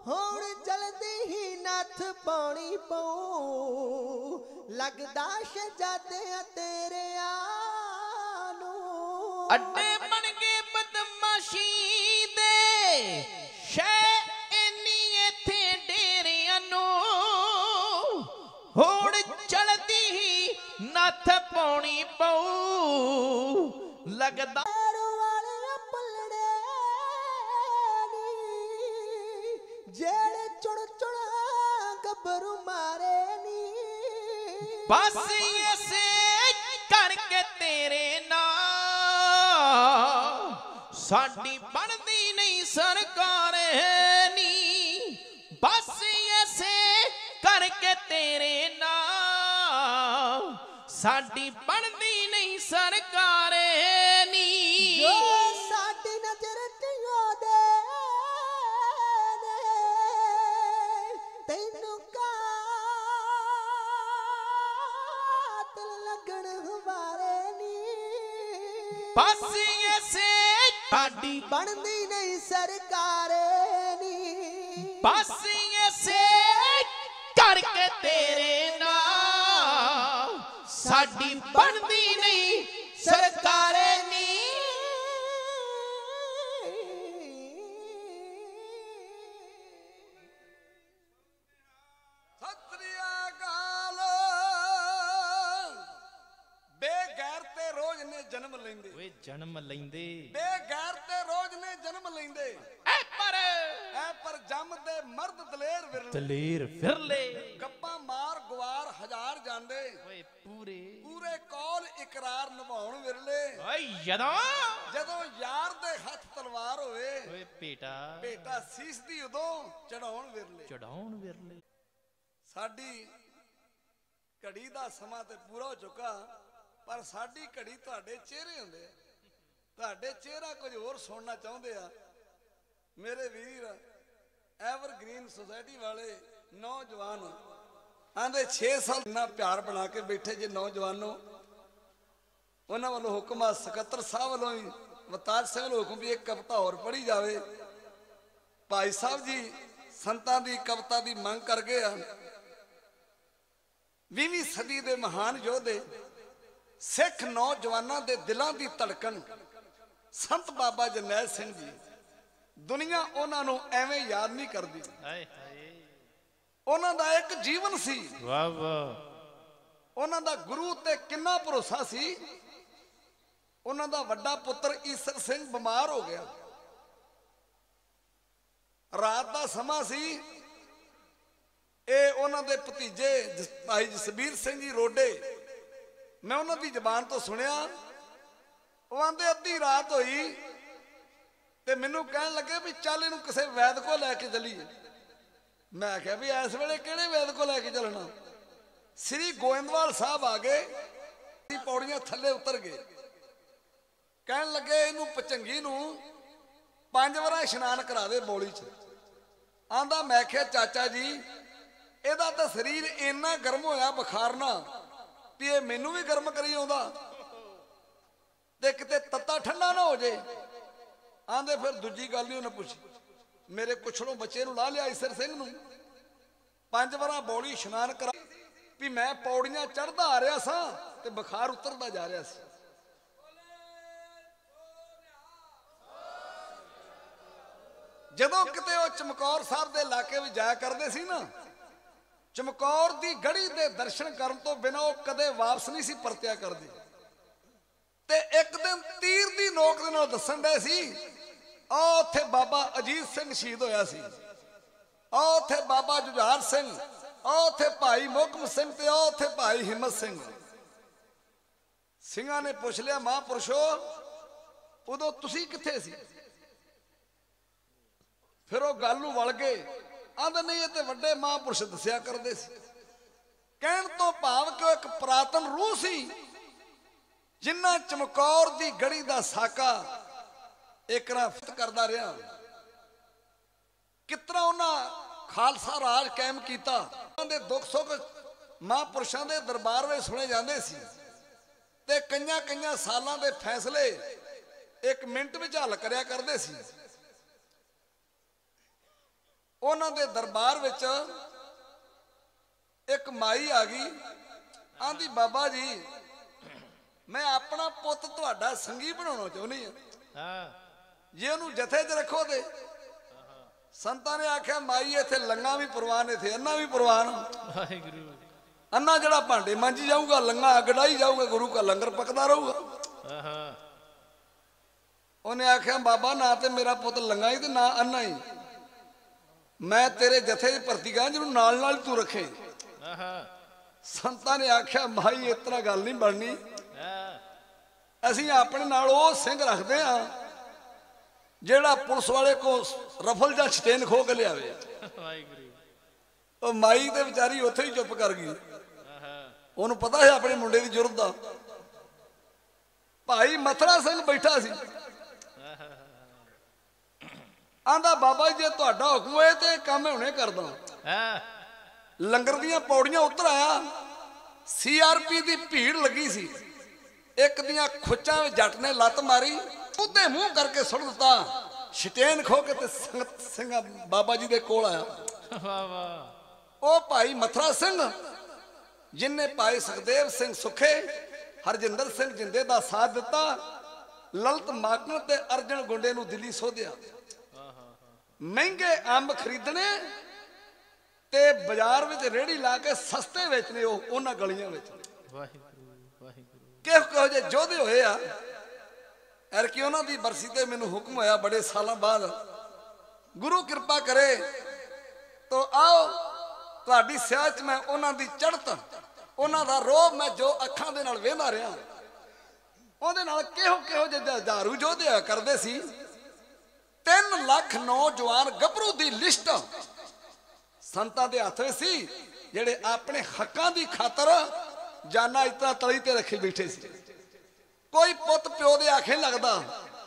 ਹੁਣ ਜਲਦੀ ਹੀ ਨੱਥ ਪਾਉਣੀ ਪਉ ਲੱਗਦਾ ਸ਼ਹਜ਼ਾਦਿਆਂ ਤੇਰਿਆਂ ਨੂੰ। ਅੱਡੇ ਬਣ ਗਏ ਬਦਮਾਸ਼ੀ ਦੇ ਸ਼ੈ ਇੰਨੀ ਇੱਥੇ ਡੇਰਿਆਂ ਨੂੰ। ਹੁਣ ਚਲਦੀ ਹੀ ਨੱਥ ਪਾਉਣੀ ਪਊ। ਲੱਗਦਾ ਜਿਹੜੇ ਚੁੜ ਚੁੜ ਗੱਭਰੂ ਮਾਰੇ ਨੀ। ਬਸ ਐਸੇ ਕਰਕੇ ਤੇਰੇ ਨਾਲ। ਸਾਡੀ ਬਣਦੀ ਨਹੀਂ ਸਰਕਾਰ ਨੀ। ਬਸ ਐਸੇ ਕਰਕੇ ਤੇਰੇ ਨਾਲ। ਸਾਡੀ ਬਣਦੀ ਨਹੀਂ ਸਰਕਾਰ ਲੱਗਣ ਹਵਾਰੇ ਨੀ। ਬਸ ਐਸੇ ਸਾਡੀ ਬਣਦੀ ਨਹੀਂ ਸਰਕਾਰ ਨੀ। ਬਸ ਐਸੇ ਕਰਕੇ ਤੇਰੇ ਨਾਲ। ਸਾਡੀ ਬਣਦੀ ਨਹੀਂ ਸਰਕਾਰ ਜਨਮ ਲੈਂਦੇ। ਬੇਗੈਰ ਤੇ ਰੋਜ਼ ਨੇ ਜਨਮ ਲੈਂਦੇ। ਐ ਪਰ ਐ ਪਰ ਜੰਮਦੇ ਮਰਦ ਦਲੇਰ ਵਿਰਲੇ। ਦਲੇਰ ਫਿਰਲੇ। ਗੱਪਾਂ ਮਾਰ ਗਵਾਰ ਹਜ਼ਾਰ ਜਾਂਦੇ। ਓਏ ਪੂਰੇ। ਪੂਰੇ ਕੌਲ ਇਕਰਾਰ ਨਿਭਾਉਣ ਵਿਰਲੇ। ਓਏ ਜਦੋਂ ਜਦੋਂ ਯਾਰ ਦੇ ਹੱਥ ਤਲਵਾਰ ਹੋਵੇ ਓਏ ਬੇਟਾ। ਬੇਟਾ ਸੀਸ ਦੀ ਉਦੋਂ ਚੜਾਉਣ ਵਿਰਲੇ। ਚੜਾਉਣ ਵਿਰਲੇ। ਸਾਡੀ ਘੜੀ ਦਾ ਸਮਾਂ ਤੇ ਪੂਰਾ ਹੋ ਚੁੱਕਾ ਪਰ ਸਾਡੀ ਘੜੀ ਤੁਹਾਡੇ ਚਿਹਰੇ ਹੁੰਦੇ ਆ। ਤੁਹਾਡੇ ਚਿਹਰਾ ਕੁਝ ਹੋਰ ਸੁਣਨਾ ਚਾਹੁੰਦੇ ਆ। ਮੇਰੇ ਵੀਰ ਐਵਰਗ੍ਰੀਨ ਸੁਸਾਇਟੀ ਵਾਲੇ ਨੌਜਵਾਨ ਆਂਦੇ 6 ਸਾਲ ਨਾ ਪਿਆਰ ਬਣਾ ਕੇ ਬੈਠੇ ਜੇ ਨੌਜਵਾਨੋ। ਉਹਨਾਂ ਵੱਲੋਂ ਹੁਕਮ ਆ, ਸਕੱਤਰ ਸਾਹਿਬ ਵੱਲੋਂ ਵੀ ਵਤਾਜ ਸਿੰਘ ਵੱਲੋਂ ਹੁਕਮ ਵੀ ਇੱਕ ਕਵਿਤਾ ਹੋਰ ਪੜ੍ਹੀ ਜਾਵੇ। ਭਾਈ ਸਾਹਿਬ ਜੀ, ਸੰਤਾਂ ਦੀ ਕਵਿਤਾ ਦੀ ਮੰਗ ਕਰ ਗਏ ਆ। 20ਵੀਂ ਸਦੀ ਦੇ ਮਹਾਨ ਯੋਧੇ ਸਿੱਖ ਨੌਜਵਾਨਾਂ ਦੇ ਦਿਲਾਂ ਦੀ ਧੜਕਣ ਸੰਤ ਬਾਬਾ ਜਰਨੈਲ ਸਿੰਘ ਜੀ ਦੁਨੀਆ ਉਹਨਾਂ ਨੂੰ ਐਵੇਂ ਯਾਦ ਨਹੀਂ ਕਰਦੀ। ਹਾਏ। ਹਾਏ ਉਹਨਾਂ ਦਾ ਇੱਕ ਜੀਵਨ ਸੀ। ਵਾਹ ਵਾਹ। ਉਹਨਾਂ ਦਾ ਗੁਰੂ ਤੇ ਕਿੰਨਾ ਭਰੋਸਾ ਸੀ। ਉਹਨਾਂ ਦਾ ਵੱਡਾ ਪੁੱਤਰ ਈਸਰ ਸਿੰਘ ਬਿਮਾਰ ਹੋ ਗਿਆ। ਰਾਤ ਦਾ ਸਮਾਂ ਸੀ। ਇਹ ਉਹਨਾਂ ਦੇ ਭਤੀਜੇ ਭਾਈ ਜਸਬੀਰ ਸਿੰਘ ਜੀ ਰੋਡੇ। ਮੈਂ ਉਹਨਾਂ ਦੀ ਜ਼ਬਾਨ ਤੋਂ ਸੁਣਿਆ। ਉਹ ਆਂਦੇ, ਅੱਧੀ ਰਾਤ ਹੋਈ ਤੇ ਮੈਨੂੰ ਕਹਿਣ ਲੱਗੇ ਵੀ ਚੱਲ ਇਹਨੂੰ ਕਿਸੇ ਵੈਦ ਕੋ ਲੈ ਕੇ ਚਲੀਏ। ਮੈਂ ਕਿਹਾ ਵੀ ਇਸ ਵੇਲੇ ਕਿਹੜੇ ਵੈਦ ਕੋ ਲੈ ਕੇ ਚੱਲਣਾ? ਸ੍ਰੀ ਗੋਇੰਦਵਾਲ ਸਾਹਿਬ ਆ ਗਏ ਅਸੀਂ ਪੌੜੀਆਂ ਥੱਲੇ ਉਤਰ ਗਏ। ਕਹਿਣ ਲੱਗੇ ਇਹਨੂੰ ਪਚੰਗੀ ਨੂੰ ਪੰਜ ਵਾਰਾਂ ਇਸ਼ਨਾਨ ਕਰਾ ਦੇ ਬੋਲੀ 'ਚ। ਆਂਦਾ, ਮੈਂ ਕਿਹਾ, ਚਾਚਾ ਜੀ, ਇਹਦਾ ਤਾਂ ਸਰੀਰ ਇੰਨਾ ਗਰਮ ਹੋਇਆ ਬੁਖਾਰ ਨਾ ਵੀ ਇਹ ਮੈਨੂੰ ਵੀ ਗਰਮ ਕਰੀ ਆਉਂਦਾ। ਤੇ ਕਿਤੇ ਤੱਤਾ ਠੰਡਾ ਨਾ ਹੋ ਜੇ। ਆਂਦੇ ਫਿਰ ਦੂਜੀ ਗੱਲ ਨਹੀਂ ਉਹਨੇ ਪੁੱਛੀ। ਮੇਰੇ ਕੁਛੜੋਂ ਬੱਚੇ ਨੂੰ ਲਾ ਲਿਆ ਈਸਰ ਸਿੰਘ ਨੂੰ। ਪੰਜ ਵਾਰਾਂ ਬੌਲੀ ਇਸ਼ਨਾਨ ਕਰਾ ਵੀ ਮੈਂ ਪੌੜੀਆਂ ਚੜਦਾ ਆ ਰਿਹਾ ਸਾਂ ਤੇ ਬੁਖਾਰ ਉਤਰਦਾ ਜਾ ਰਿਹਾ ਸੀ। ਜਦੋਂ ਕਿਤੇ ਉਹ ਚਮਕੌਰ ਸਾਹਿਬ ਦੇ ਇਲਾਕੇ ਵਿੱਚ ਜਾਇਆ ਕਰਦੇ ਸੀ ਨਾ, ਚਮਕੌਰ ਦੀ ਗੜੀ ਦੇ ਦਰਸ਼ਨ ਕਰਨ ਤੋਂ ਬਿਨਾਂ ਉਹ ਕਦੇ ਵਾਪਸ ਨਹੀਂ ਸੀ ਪਰਤਿਆ ਕਰਦੇ। ਤੇ ਇੱਕ ਦਿਨ ਤੀਰ ਦੀ ਨੋਕ ਦੇ ਨਾਲ ਦੱਸਣ ਦੇ ਸੀ, ਆ ਉੱਥੇ ਬਾਬਾ ਅਜੀਤ ਸਿੰਘ ਸ਼ਹੀਦ ਹੋਇਆ ਸੀ। ਆ ਉੱਥੇ ਬਾਬਾ ਜੁਝਾਰ ਸਿੰਘ, ਆ ਉੱਥੇ ਭਾਈ ਮੋਕਮ ਸਿੰਘ ਤੇ ਆ ਉੱਥੇ ਭਾਈ ਹਿੰਮਤ ਸਿੰਘ। ਸਿੰਘਾਂ ਨੇ ਪੁੱਛ ਲਿਆ, ਮਹਾਂਪੁਰਸ਼ੋ, ਉਦੋਂ ਤੁਸੀਂ ਕਿੱਥੇ ਸੀ? ਫਿਰ ਉਹ ਗੱਲ ਨੂੰ ਵਲ ਗਏ। ਆਂਦੇ ਨਹੀਂ, ਇਹ ਤੇ ਵੱਡੇ ਮਹਾਂਪੁਰਸ਼ ਦੱਸਿਆ ਕਰਦੇ ਸੀ। ਕਹਿਣ ਤੋਂ ਭਾਵ ਕਿ ਇੱਕ ਪ੍ਰਾਤਨ ਰੂਹ ਸੀ। ਜਿੰਨਾ ਚਮਕੌਰ ਦੀ ਗੜੀ ਦਾ ਸਾਕਾ ਇੱਕ ਰਫਤ ਕਰਦਾ ਰਿਹਾ। ਕਿਤਨਾ ਉਹਨਾਂ ਖਾਲਸਾ ਰਾਜ ਕਾਇਮ ਕੀਤਾ। ਉਹਨਾਂ ਦੇ ਦੁੱਖ ਸੁੱਖ ਮਹਾਂਪੁਰਸ਼ਾਂ ਦੇ ਦਰਬਾਰ ਵਿੱਚ ਸੁਣੇ ਜਾਂਦੇ ਸੀ। ਤੇ ਕਈਆਂ ਕਈਆਂ ਸਾਲਾਂ ਦੇ ਫੈਸਲੇ ਇੱਕ ਮਿੰਟ ਵਿੱਚ ਹੱਲ ਕਰਿਆ ਕਰਦੇ ਸੀ। ਉਹਨਾਂ ਦੇ ਦਰਬਾਰ ਵਿੱਚ ਇੱਕ ਮਾਈ ਆ ਗਈ। ਆਂਦੀ, ਬਾਬਾ ਜੀ ਮੈਂ ਆਪਣਾ ਪੁੱਤ ਤੁਹਾਡਾ ਸੰਗੀ ਬਣਾਉਣਾ ਚਾਹੁੰਦੀ ਹਾਂ। ਹਾਂ। ਜੇ ਉਹਨੂੰ ਜਥੇ 'ਚ ਰੱਖੋ ਤੇ ਸੰਤਾਂ ਨੇ ਆਖਿਆ ਮਾਈ ਇੱਥੇ ਲੰਗਾ ਵੀ ਪ੍ਰਵਾਨ ਇੱਥੇ ਅੰਨਾ ਵੀ ਪ੍ਰਵਾਨ। ਵਾਹਿਗੁਰੂ ਅੰਨਾ ਜਿਹੜਾ ਭਾਂਡੇ ਮਾਂਜੀ ਜਾਊਗਾ ਲੰਗਾ ਅਗੜਾਈ ਜਾਊਗਾ ਗੁਰੂ ਦਾ ਲੰਗਰ ਪਕਦਾ ਰਹੂਗਾ। ਆਹਾ। ਉਹਨੇ ਆਖਿਆ ਬਾਬਾ ਨਾ ਤੇ ਮੇਰਾ ਪੁੱਤ ਲੰਗਾ ਹੀ ਤੇ ਨਾ ਅੰਨਾ ਹੀ। ਮੈਂ ਤੇਰੇ ਜਥੇ 'ਚ ਭਰਤੀ ਕਰਾਂ ਜਿਹਨੂੰ ਨਾਲ ਨਾਲ ਹੀ ਤੂੰ ਰੱਖੇ। ਆਹਾ। ਸੰਤਾਂ ਨੇ ਆਖਿਆ ਮਾਈ ਇਸ ਤਰ੍ਹਾਂ ਗੱਲ ਨਹੀਂ ਬਣਨੀ। ਹਾਂ ਅਸੀਂ ਆਪਣੇ ਨਾਲ ਉਹ ਸਿੰਘ ਰੱਖਦੇ ਆ ਜਿਹੜਾ ਪੁਲਿਸ ਵਾਲੇ ਕੋ ਰਫਲ ਜਾਂ ਛਟੇਨ ਖੋ ਕੇ ਲਿਆਵੇ। ਵਾਹਿਗੁਰੂ ਉਹ ਮਾਈ ਤੇ ਵਿਚਾਰੀ ਉੱਥੇ ਹੀ ਚੁੱਪ ਕਰ ਗਈ। ਉਹਨੂੰ ਪਤਾ ਹੈ ਆਪਣੇ ਮੁੰਡੇ ਦੀ ਜ਼ਰੂਰਤ ਦਾ। ਭਾਈ ਮਥਰਾ ਸਿੰਘ ਬੈਠਾ ਸੀ। ਆਂਦਾ, ਬਾਬਾ ਜੀ, ਜੇ ਤੁਹਾਡਾ ਹੁਕਮ ਹੋਏ ਤੇ ਕੰਮ ਹੁਣੇ ਕਰਦਾ ਹਾਂ ਲੰਗਰ ਦੀਆਂ ਪੌੜੀਆਂ ਉਤਰ ਆਇਆ। ਸੀਆਰਪੀ ਦੀ ਭੀੜ ਲੱਗੀ ਸੀ। ਇੱਕ ਦੀਆਂ ਖੁੱਚਾਂ ਵਿੱਚ ਜੱਟ ਨੇ ਲੱਤ ਮਾਰੀ, ਉਹਦੇ ਮੂੰਹ ਕਰਕੇ ਸੁੱਟ ਦਿੱਤਾ। ਸ਼ਟੇਨ ਖੋ ਕੇ ਤੇ ਸੰਗਤ ਸਿੰਘ ਬਾਬਾ ਜੀ ਦੇ ਕੋਲ ਆਇਆ। ਵਾਹ ਵਾਹ ਉਹ ਭਾਈ ਮਥਰਾ ਸਿੰਘ ਜਿਨਨੇ ਭਾਈ ਸੁਖਦੇਵ ਸਿੰਘ ਸੁਖੇ, ਹਰਜਿੰਦਰ ਸਿੰਘ ਜਿੰਦੇ ਦਾ ਸਾਥ ਦਿੱਤਾ, ਲਲਤ ਮਾਕਣ ਤੇ ਅਰਜਨ ਗੁੰਡੇ ਨੂੰ ਦਿੱਲੀ ਸੋਧਿਆ। ਮਹਿੰਗੇ ਅੰਬ ਖਰੀਦਣੇ ਤੇ ਬਾਜ਼ਾਰ ਵਿੱਚ ਰੇੜੀ ਲਾ ਕੇ ਸਸਤੇ ਵੇਚਣੇ, ਉਹ ਉਹਨਾਂ ਗਲੀਆਂ ਵਿੱਚ। ਵਾਹਿਗੁਰੂ ਕਿਹੋ ਕਿਹੋ ਜਿਹੇ ਯੋਧੇ ਹੋਏ ਆ। ਐਰ ਕਿ ਉਹਨਾਂ ਦੀ ਬਰਸੀ ਤੇ ਮੈਨੂੰ ਹੁਕਮ ਹੋਇਆ ਬੜੇ ਸਾਲਾਂ ਬਾਅਦ, ਗੁਰੂ ਕਿਰਪਾ ਕਰੇ ਤੋ ਆਓ, ਤੁਹਾਡੀ ਸਿਆਹ 'ਚ ਮੈਂ ਉਹਨਾਂ ਦੀ ਚੜ੍ਹਤ, ਉਹਨਾਂ ਦਾ ਰੋਹ ਮੈਂ ਜੋ ਅੱਖਾਂ ਦੇ ਨਾਲ ਵੇਖਦਾ ਰਿਹਾ, ਉਹਦੇ ਨਾਲ ਕਿਹੋ ਕਿਹੋ ਜਿਹੇ ਦਾਰੂ ਯੋਧੇ ਕਰਦੇ ਸੀ। 3 ਲੱਖ ਨੌਜਵਾਨ ਗੱਭਰੂ ਦੀ ਲਿਸਟ ਸੰਤਾਂ ਦੇ ਹੱਥ ਵਿੱਚ ਸੀ, ਜਿਹੜੇ ਆਪਣੇ ਹੱਕਾਂ ਦੀ ਖਾਤਰ ਜਾਨਾਂ ਇਤਨਾ ਤਲੀ ਤੇ ਰੱਖੇ ਬੈਠੇ ਸੀ। ਕੋਈ ਪੁੱਤ ਪਿਓ ਦੇ ਆਖੇ ਲੱਗਦਾ,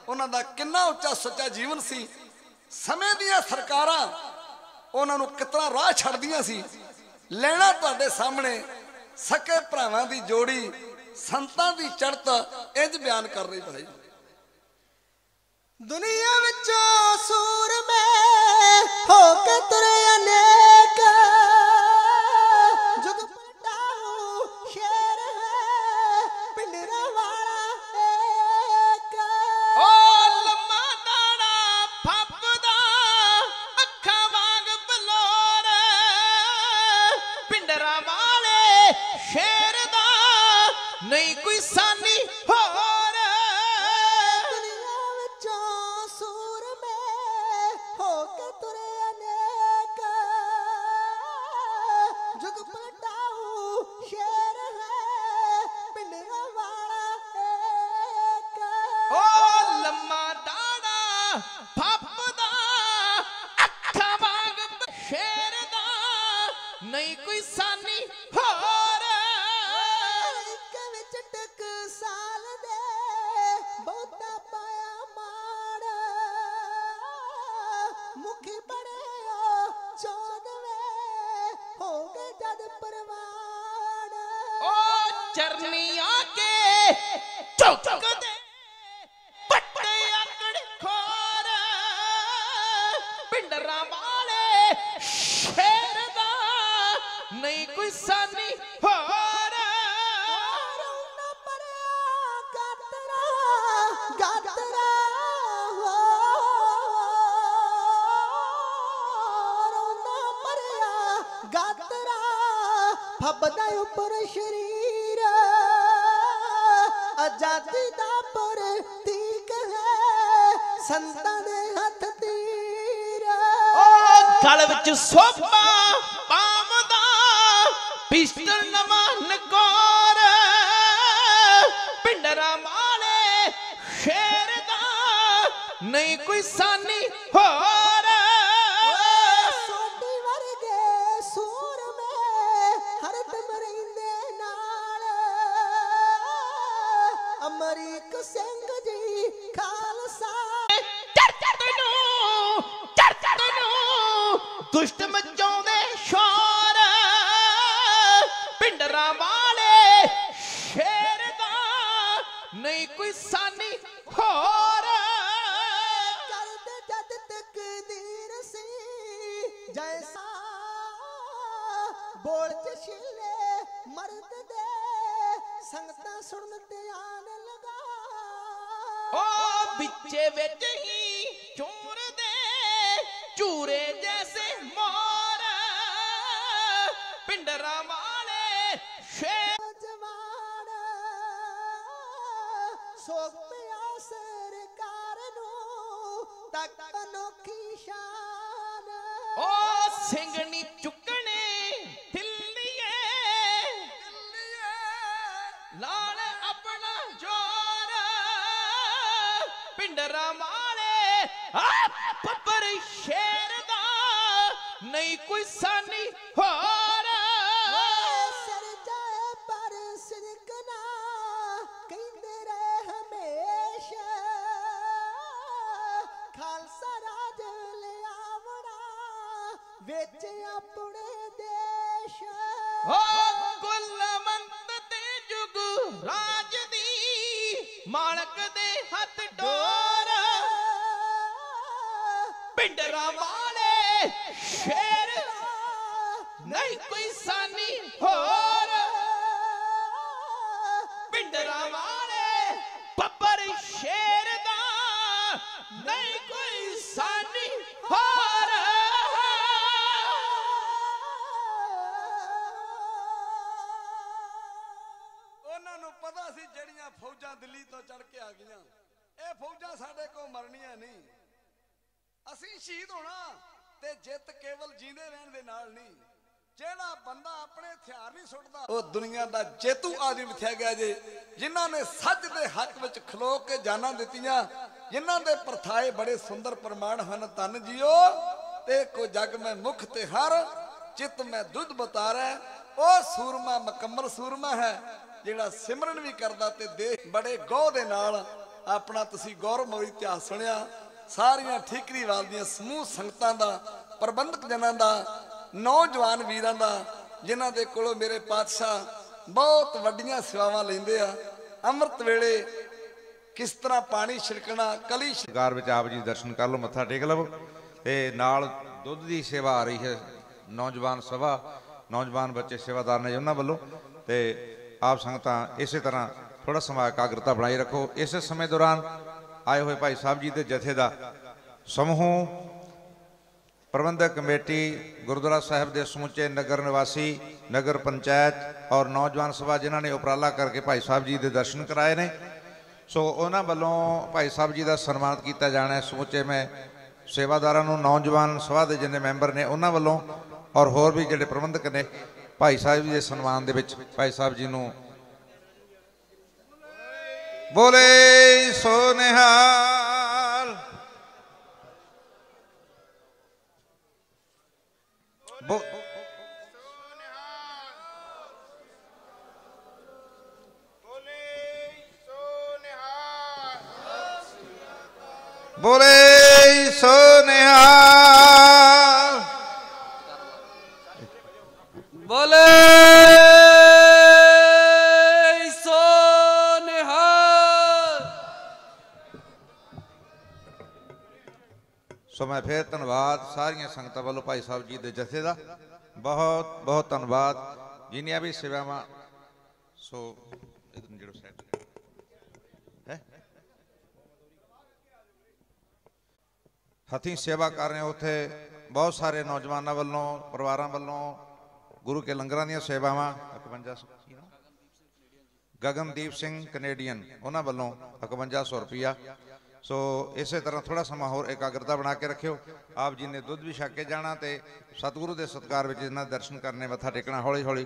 ਉਹਨਾਂ ਦਾ ਕਿੰਨਾ ਉੱਚਾ ਸੱਚਾ ਜੀਵਨ ਸੀ। ਸਮੇਂ ਦੀਆਂ ਸਰਕਾਰਾਂ ਉਹਨਾਂ ਨੂੰ ਕਿਤਨਾ ਰਾਹ ਛੱਡਦੀਆਂ ਸੀ। ਲੈਣਾ ਤੁਹਾਡੇ ਸਾਹਮਣੇ, ਸਕੇ ਭਰਾਵਾਂ ਦੀ ਜੋੜੀ, ਸੰਤਾਂ ਦੀ ਚੜਤ ਇੰਜ ਬਿਆਨ ਕਰ ਰਹੀ ਭਾਈ। ਦੁਨੀਆ ਵਿੱਚੋਂ ਸੂਰਮੇ ਹੋ ਕੇ ਤੁਰੇ ਅਨੇਕ ਦਿੱਤੀਆਂ। ਜਿਨ੍ਹਾਂ ਦੇ ਪਰਥਾਏ ਬੜੇ ਸੁੰਦਰ ਪ੍ਰਮਾਣ ਹਨ ਤਨ ਜੀਓ। ਤੇ ਕੋ ਜਗ ਮੈਂ ਮੁਖ ਤੇ ਹਰ, ਚਿਤ ਮੈਂ ਦੁੱਧ ਬਤਾਰੈ। ਉਹ ਸੂਰਮਾ ਮੁਕੰਮਲ ਸੂਰਮਾ ਹੈ, ਜਿਹੜਾ ਸਿਮਰਨ ਵੀ ਕਰਦਾ ਤੇ ਦੇਖ ਬੜੇ ਗੌਹ ਦੇ ਨਾਲ ਆਪਣਾ ਤੁਸੀਂ ਗੌਰਵਮਈ ਇਤਿਹਾਸ ਸੁਣਿਆ। ਸਾਰੀਆਂ ਠੀਕਰੀਵਾਲ ਦੀਆਂ ਸਮੂਹ ਸੰਗਤਾਂ ਦਾ, ਪ੍ਰਬੰਧਕ ਜਨਾਂ ਦਾ, ਨੌਜਵਾਨ ਵੀਰਾਂ ਦਾ, ਜਿਨ੍ਹਾਂ ਦੇ ਕੋਲੋਂ ਮੇਰੇ ਪਾਤਸ਼ਾਹ ਬਹੁਤ ਵੱਡੀਆਂ ਸੇਵਾਵਾਂ ਲੈਂਦੇ ਆ। ਅੰਮ੍ਰਿਤ ਵੇਲੇ ਕਿਸ ਤਰ੍ਹਾਂ ਪਾਣੀ ਛਿੜਕਣਾ, ਕਲੀ ਸਰਕਾਰ ਵਿੱਚ ਆਪ ਜੀ ਦਰਸ਼ਨ ਕਰ ਲਓ, ਮੱਥਾ ਟੇਕ ਲਵੋ ਤੇ ਨਾਲ ਦੁੱਧ ਦੀ ਸੇਵਾ ਆ ਰਹੀ ਹੈ, ਨੌਜਵਾਨ ਸਭਾ, ਨੌਜਵਾਨ ਬੱਚੇ ਸੇਵਾਦਾਰ ਨੇ ਉਹਨਾਂ ਵੱਲੋਂ ਤੇ ਆਪ ਸੰਗਤਾਂ ਇਸੇ ਤਰ੍ਹਾਂ ਥੋੜਾ ਸਮਾਂ ਇਕਾਗਰਤਾ ਬਣਾਈ ਰੱਖੋ। ਇਸੇ ਸਮੇਂ ਦੌਰਾਨ ਆਏ ਹੋਏ ਭਾਈ ਸਾਹਿਬ ਜੀ ਦੇ ਜਥੇ ਦਾ ਸਮੂਹ, ਪ੍ਰਬੰਧਕ ਕਮੇਟੀ, ਗੁਰਦੁਆਰਾ ਸਾਹਿਬ ਦੇ ਸਮੁੱਚੇ ਨਗਰ ਨਿਵਾਸੀ, ਨਗਰ ਪੰਚਾਇਤ ਔਰ ਨੌਜਵਾਨ ਸਭਾ ਜਿਨ੍ਹਾਂ ਨੇ ਉਪਰਾਲਾ ਕਰਕੇ ਭਾਈ ਸਾਹਿਬ ਜੀ ਦੇ ਦਰਸ਼ਨ ਕਰਾਏ ਨੇ। ਸੋ ਉਹਨਾਂ ਵੱਲੋਂ ਭਾਈ ਸਾਹਿਬ ਜੀ ਦਾ ਸਨਮਾਨਿਤ ਕੀਤਾ ਜਾਣਾ ਹੈ। ਸਮੁੱਚੇ ਮੈਂ ਸੇਵਾਦਾਰਾਂ ਨੂੰ, ਨੌਜਵਾਨ ਸਭਾ ਦੇ ਜਿੰਨੇ ਮੈਂਬਰ ਨੇ, ਉਹਨਾਂ ਵੱਲੋਂ ਔਰ ਹੋਰ ਵੀ ਜਿਹੜੇ ਪ੍ਰਬੰਧਕ ਨੇ, ਭਾਈ ਸਾਹਿਬ ਜੀ ਦੇ ਸਨਮਾਨ ਦੇ ਵਿੱਚ ਭਾਈ ਸਾਹਿਬ ਜੀ ਨੂੰ ਬੋਲੇ ਸੋ ਬੋ ਬੋਲੇ ਸੋ ਨਿਹਾਲ ਬੋਲੇ ਸੋ ਨਿਹਾਲ ਸੋ ਮੈਂ ਫੇਰ ਧੰਨਵਾਦ ਸਾਰੀਆਂ ਸੰਗਤਾਂ ਵੱਲੋਂ ਭਾਈ ਸਾਹਿਬ ਜੀ ਦੇ ਜਥੇ ਦਾ। ਬਹੁਤ ਬਹੁਤ ਧੰਨਵਾਦ। ਜਿੰਨੀਆਂ ਵੀ ਸੇਵਾਵਾਂ ਸੋ ਇਧਰ ਨੂੰ ਜਿਹੜਾ ਸਾਈਡ ਹੈ ਹੱਥੀਂ ਸੇਵਾ ਕਰ ਰਹੇ ਉੱਥੇ। ਬਹੁਤ ਸਾਰੇ ਨੌਜਵਾਨਾਂ ਵੱਲੋਂ ਪਰਿਵਾਰਾਂ ਵੱਲੋਂ ਗੁਰੂ ਕੇ ਲੰਗਰਾਂ ਦੀਆਂ ਸੇਵਾਵਾਂ। 51 ਸੌ ਕੀ ਨਾਮ? ਗਗਨਦੀਪ ਸਿੰਘ ਕੈਨੇਡੀਅਨ ਉਹਨਾਂ ਵੱਲੋਂ 5100 ਰੁਪਿਆ ਸੋ ਇਸੇ ਤਰ੍ਹਾਂ ਥੋੜਾ ਸਮਾਂ ਹੋਰ ਇਕਾਗਰਤਾ ਬਣਾ ਕੇ ਰੱਖਿਓ। ਆਪ ਜੀ ਨੇ ਦੁੱਧ ਵੀ ਛਕ ਕੇ ਜਾਣਾ ਤੇ ਸਤਿਗੁਰੂ ਦੇ ਸਤਕਾਰ ਵਿੱਚ ਇਹਨਾਂ ਦਰਸ਼ਨ ਕਰਨੇ ਮੱਥਾ ਟੇਕਣਾ ਹੌਲੀ ਹੌਲੀ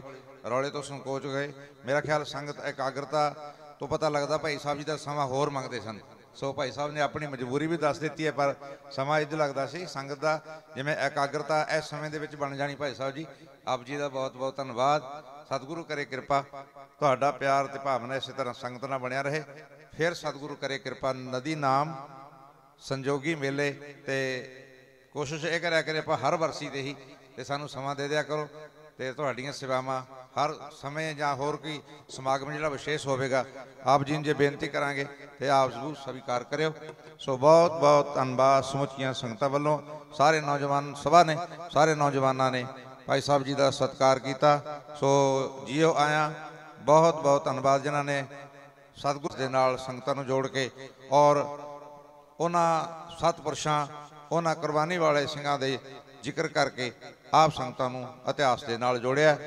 ਰੌਲੇ ਤੋਂ ਸੰਕੋਚ ਗਏ। ਮੇਰਾ ਖਿਆਲ ਸੰਗਤ ਇਕਾਗਰਤਾ ਤੋਂ ਪਤਾ ਲੱਗਦਾ ਭਾਈ ਸਾਹਿਬ ਜੀ ਦਾ ਸਮਾਂ ਹੋਰ ਮੰਗਦੇ ਸਨ। ਸੋ ਭਾਈ ਸਾਹਿਬ ਨੇ ਆਪਣੀ ਮਜਬੂਰੀ ਵੀ ਦੱਸ ਦਿੱਤੀ ਹੈ, ਪਰ ਸਮਾਂ ਇੱਦ ਲੱਗਦਾ ਸੀ, ਸੰਗਤ ਦਾ ਜਿਵੇਂ ਇਕਾਗਰਤਾ ਇਸ ਸਮੇਂ ਦੇ ਵਿੱਚ ਬਣ ਜਾਣੀ ਭਾਈ ਸਾਹਿਬ ਜੀ। ਆਪ ਜੀ ਦਾ ਬਹੁਤ ਬਹੁਤ ਧੰਨਵਾਦ। ਸਤਿਗੁਰੂ ਕਰੇ ਕਿਰਪਾ, ਤੁਹਾਡਾ ਪਿਆਰ ਤੇ ਭਾਵਨਾ ਇਸੇ ਤਰ੍ਹਾਂ ਸੰਗਤ ਨਾਲ ਬਣਿਆ ਰਹੇ। ਫਿਰ ਸਤਿਗੁਰੂ ਕਰੇ ਕਿਰਪਾ, ਨਦੀ ਨਾਮ, ਸੰਜੋਗੀ ਮੇਲੇ ਤੇ ਕੋਸ਼ਿਸ਼ ਇਹ ਕਰਿਆ ਕਰੇ ਆਪਾਂ ਹਰ ਵਰਸੀ ਤੇ ਹੀ ਤੇ ਸਾਨੂੰ ਸਮਾਂ ਦੇ ਦਿਆ ਕਰੋ ਤੇ ਤੁਹਾਡੀਆਂ ਸੇਵਾਵਾਂ ਹਰ ਸਮੇਂ ਜਾਂ ਹੋਰ ਕੋਈ ਸਮਾਗਮ ਜਿਹੜਾ ਵਿਸ਼ੇਸ਼ ਹੋਵੇਗਾ, ਆਪ ਜੀ ਨੂੰ ਜੇ ਬੇਨਤੀ ਕਰਾਂਗੇ ਤੇ ਆਪ ਜ਼ਰੂਰ ਸਵੀਕਾਰ ਕਰਿਓ। ਸੋ ਬਹੁਤ ਬਹੁਤ ਧੰਨਵਾਦ ਸਮੁੱਚੀਆਂ ਸੰਗਤਾਂ ਵੱਲੋਂ। ਸਾਰੇ ਨੌਜਵਾਨ ਸਭਾ ਨੇ, ਸਾਰੇ ਨੌਜਵਾਨਾਂ ਨੇ ਭਾਈ ਸਾਹਿਬ ਜੀ ਦਾ ਸਤਿਕਾਰ ਕੀਤਾ। ਸੋ ਜੀਓ ਆਇਆ, ਬਹੁਤ ਬਹੁਤ ਧੰਨਵਾਦ ਜਿਨ੍ਹਾਂ ਨੇ ਸਤਿਗੁਰ ਦੇ ਨਾਲ ਸੰਗਤਾਂ ਨੂੰ ਜੋੜ ਕੇ ਔਰ ਉਹਨਾਂ ਸਤਪੁਰਸ਼ਾਂ, ਉਹਨਾਂ ਕੁਰਬਾਨੀ ਵਾਲੇ ਸਿੰਘਾਂ ਦੇ ਜ਼ਿਕਰ ਕਰਕੇ ਆਪ ਸੰਗਤਾਂ ਨੂੰ ਇਤਿਹਾਸ ਦੇ ਨਾਲ ਜੋੜਿਆ।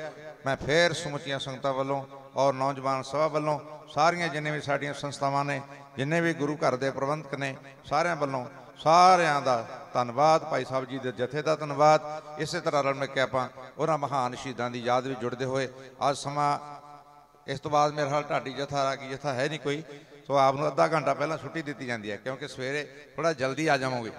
ਮੈਂ ਫੇਰ ਸਮੁੱਚੀਆਂ ਸੰਗਤਾਂ ਵੱਲੋਂ ਔਰ ਨੌਜਵਾਨ ਸਭਾ ਵੱਲੋਂ ਸਾਰੀਆਂ ਜਿੰਨੇ ਵੀ ਸਾਡੀਆਂ ਸੰਸਥਾਵਾਂ ਨੇ, ਜਿੰਨੇ ਵੀ ਗੁਰੂ ਘਰ ਦੇ ਪ੍ਰਬੰਧਕ ਨੇ, ਸਾਰਿਆਂ ਵੱਲੋਂ ਸਾਰਿਆਂ ਦਾ ਧੰਨਵਾਦ, ਭਾਈ ਸਾਹਿਬ ਜੀ ਦੇ ਜਥੇ ਦਾ ਧੰਨਵਾਦ। ਇਸੇ ਤਰ੍ਹਾਂ ਰਲ ਮਿਲ ਕੇ ਆਪਾਂ ਉਹਨਾਂ ਮਹਾਨ ਸ਼ਹੀਦਾਂ ਦੀ ਯਾਦ ਵਿੱਚ ਜੁੜਦੇ ਹੋਏ ਅੱਜ ਸਮਾਂ, ਇਸ ਤੋਂ ਬਾਅਦ ਮੇਰੇ ਹਾਲ ਢਾਡੀ ਜਥਾ ਰਾਗੀ ਜਥਾ ਹੈ ਨਹੀਂ ਕੋਈ, ਸੋ ਆਪ ਨੂੰ ਅੱਧਾ ਘੰਟਾ ਪਹਿਲਾਂ ਛੁੱਟੀ ਦਿੱਤੀ ਜਾਂਦੀ ਹੈ, ਕਿਉਂਕਿ ਸਵੇਰੇ ਥੋੜਾ ਜਲਦੀ ਆ ਜਾਵਾਂਗੇ।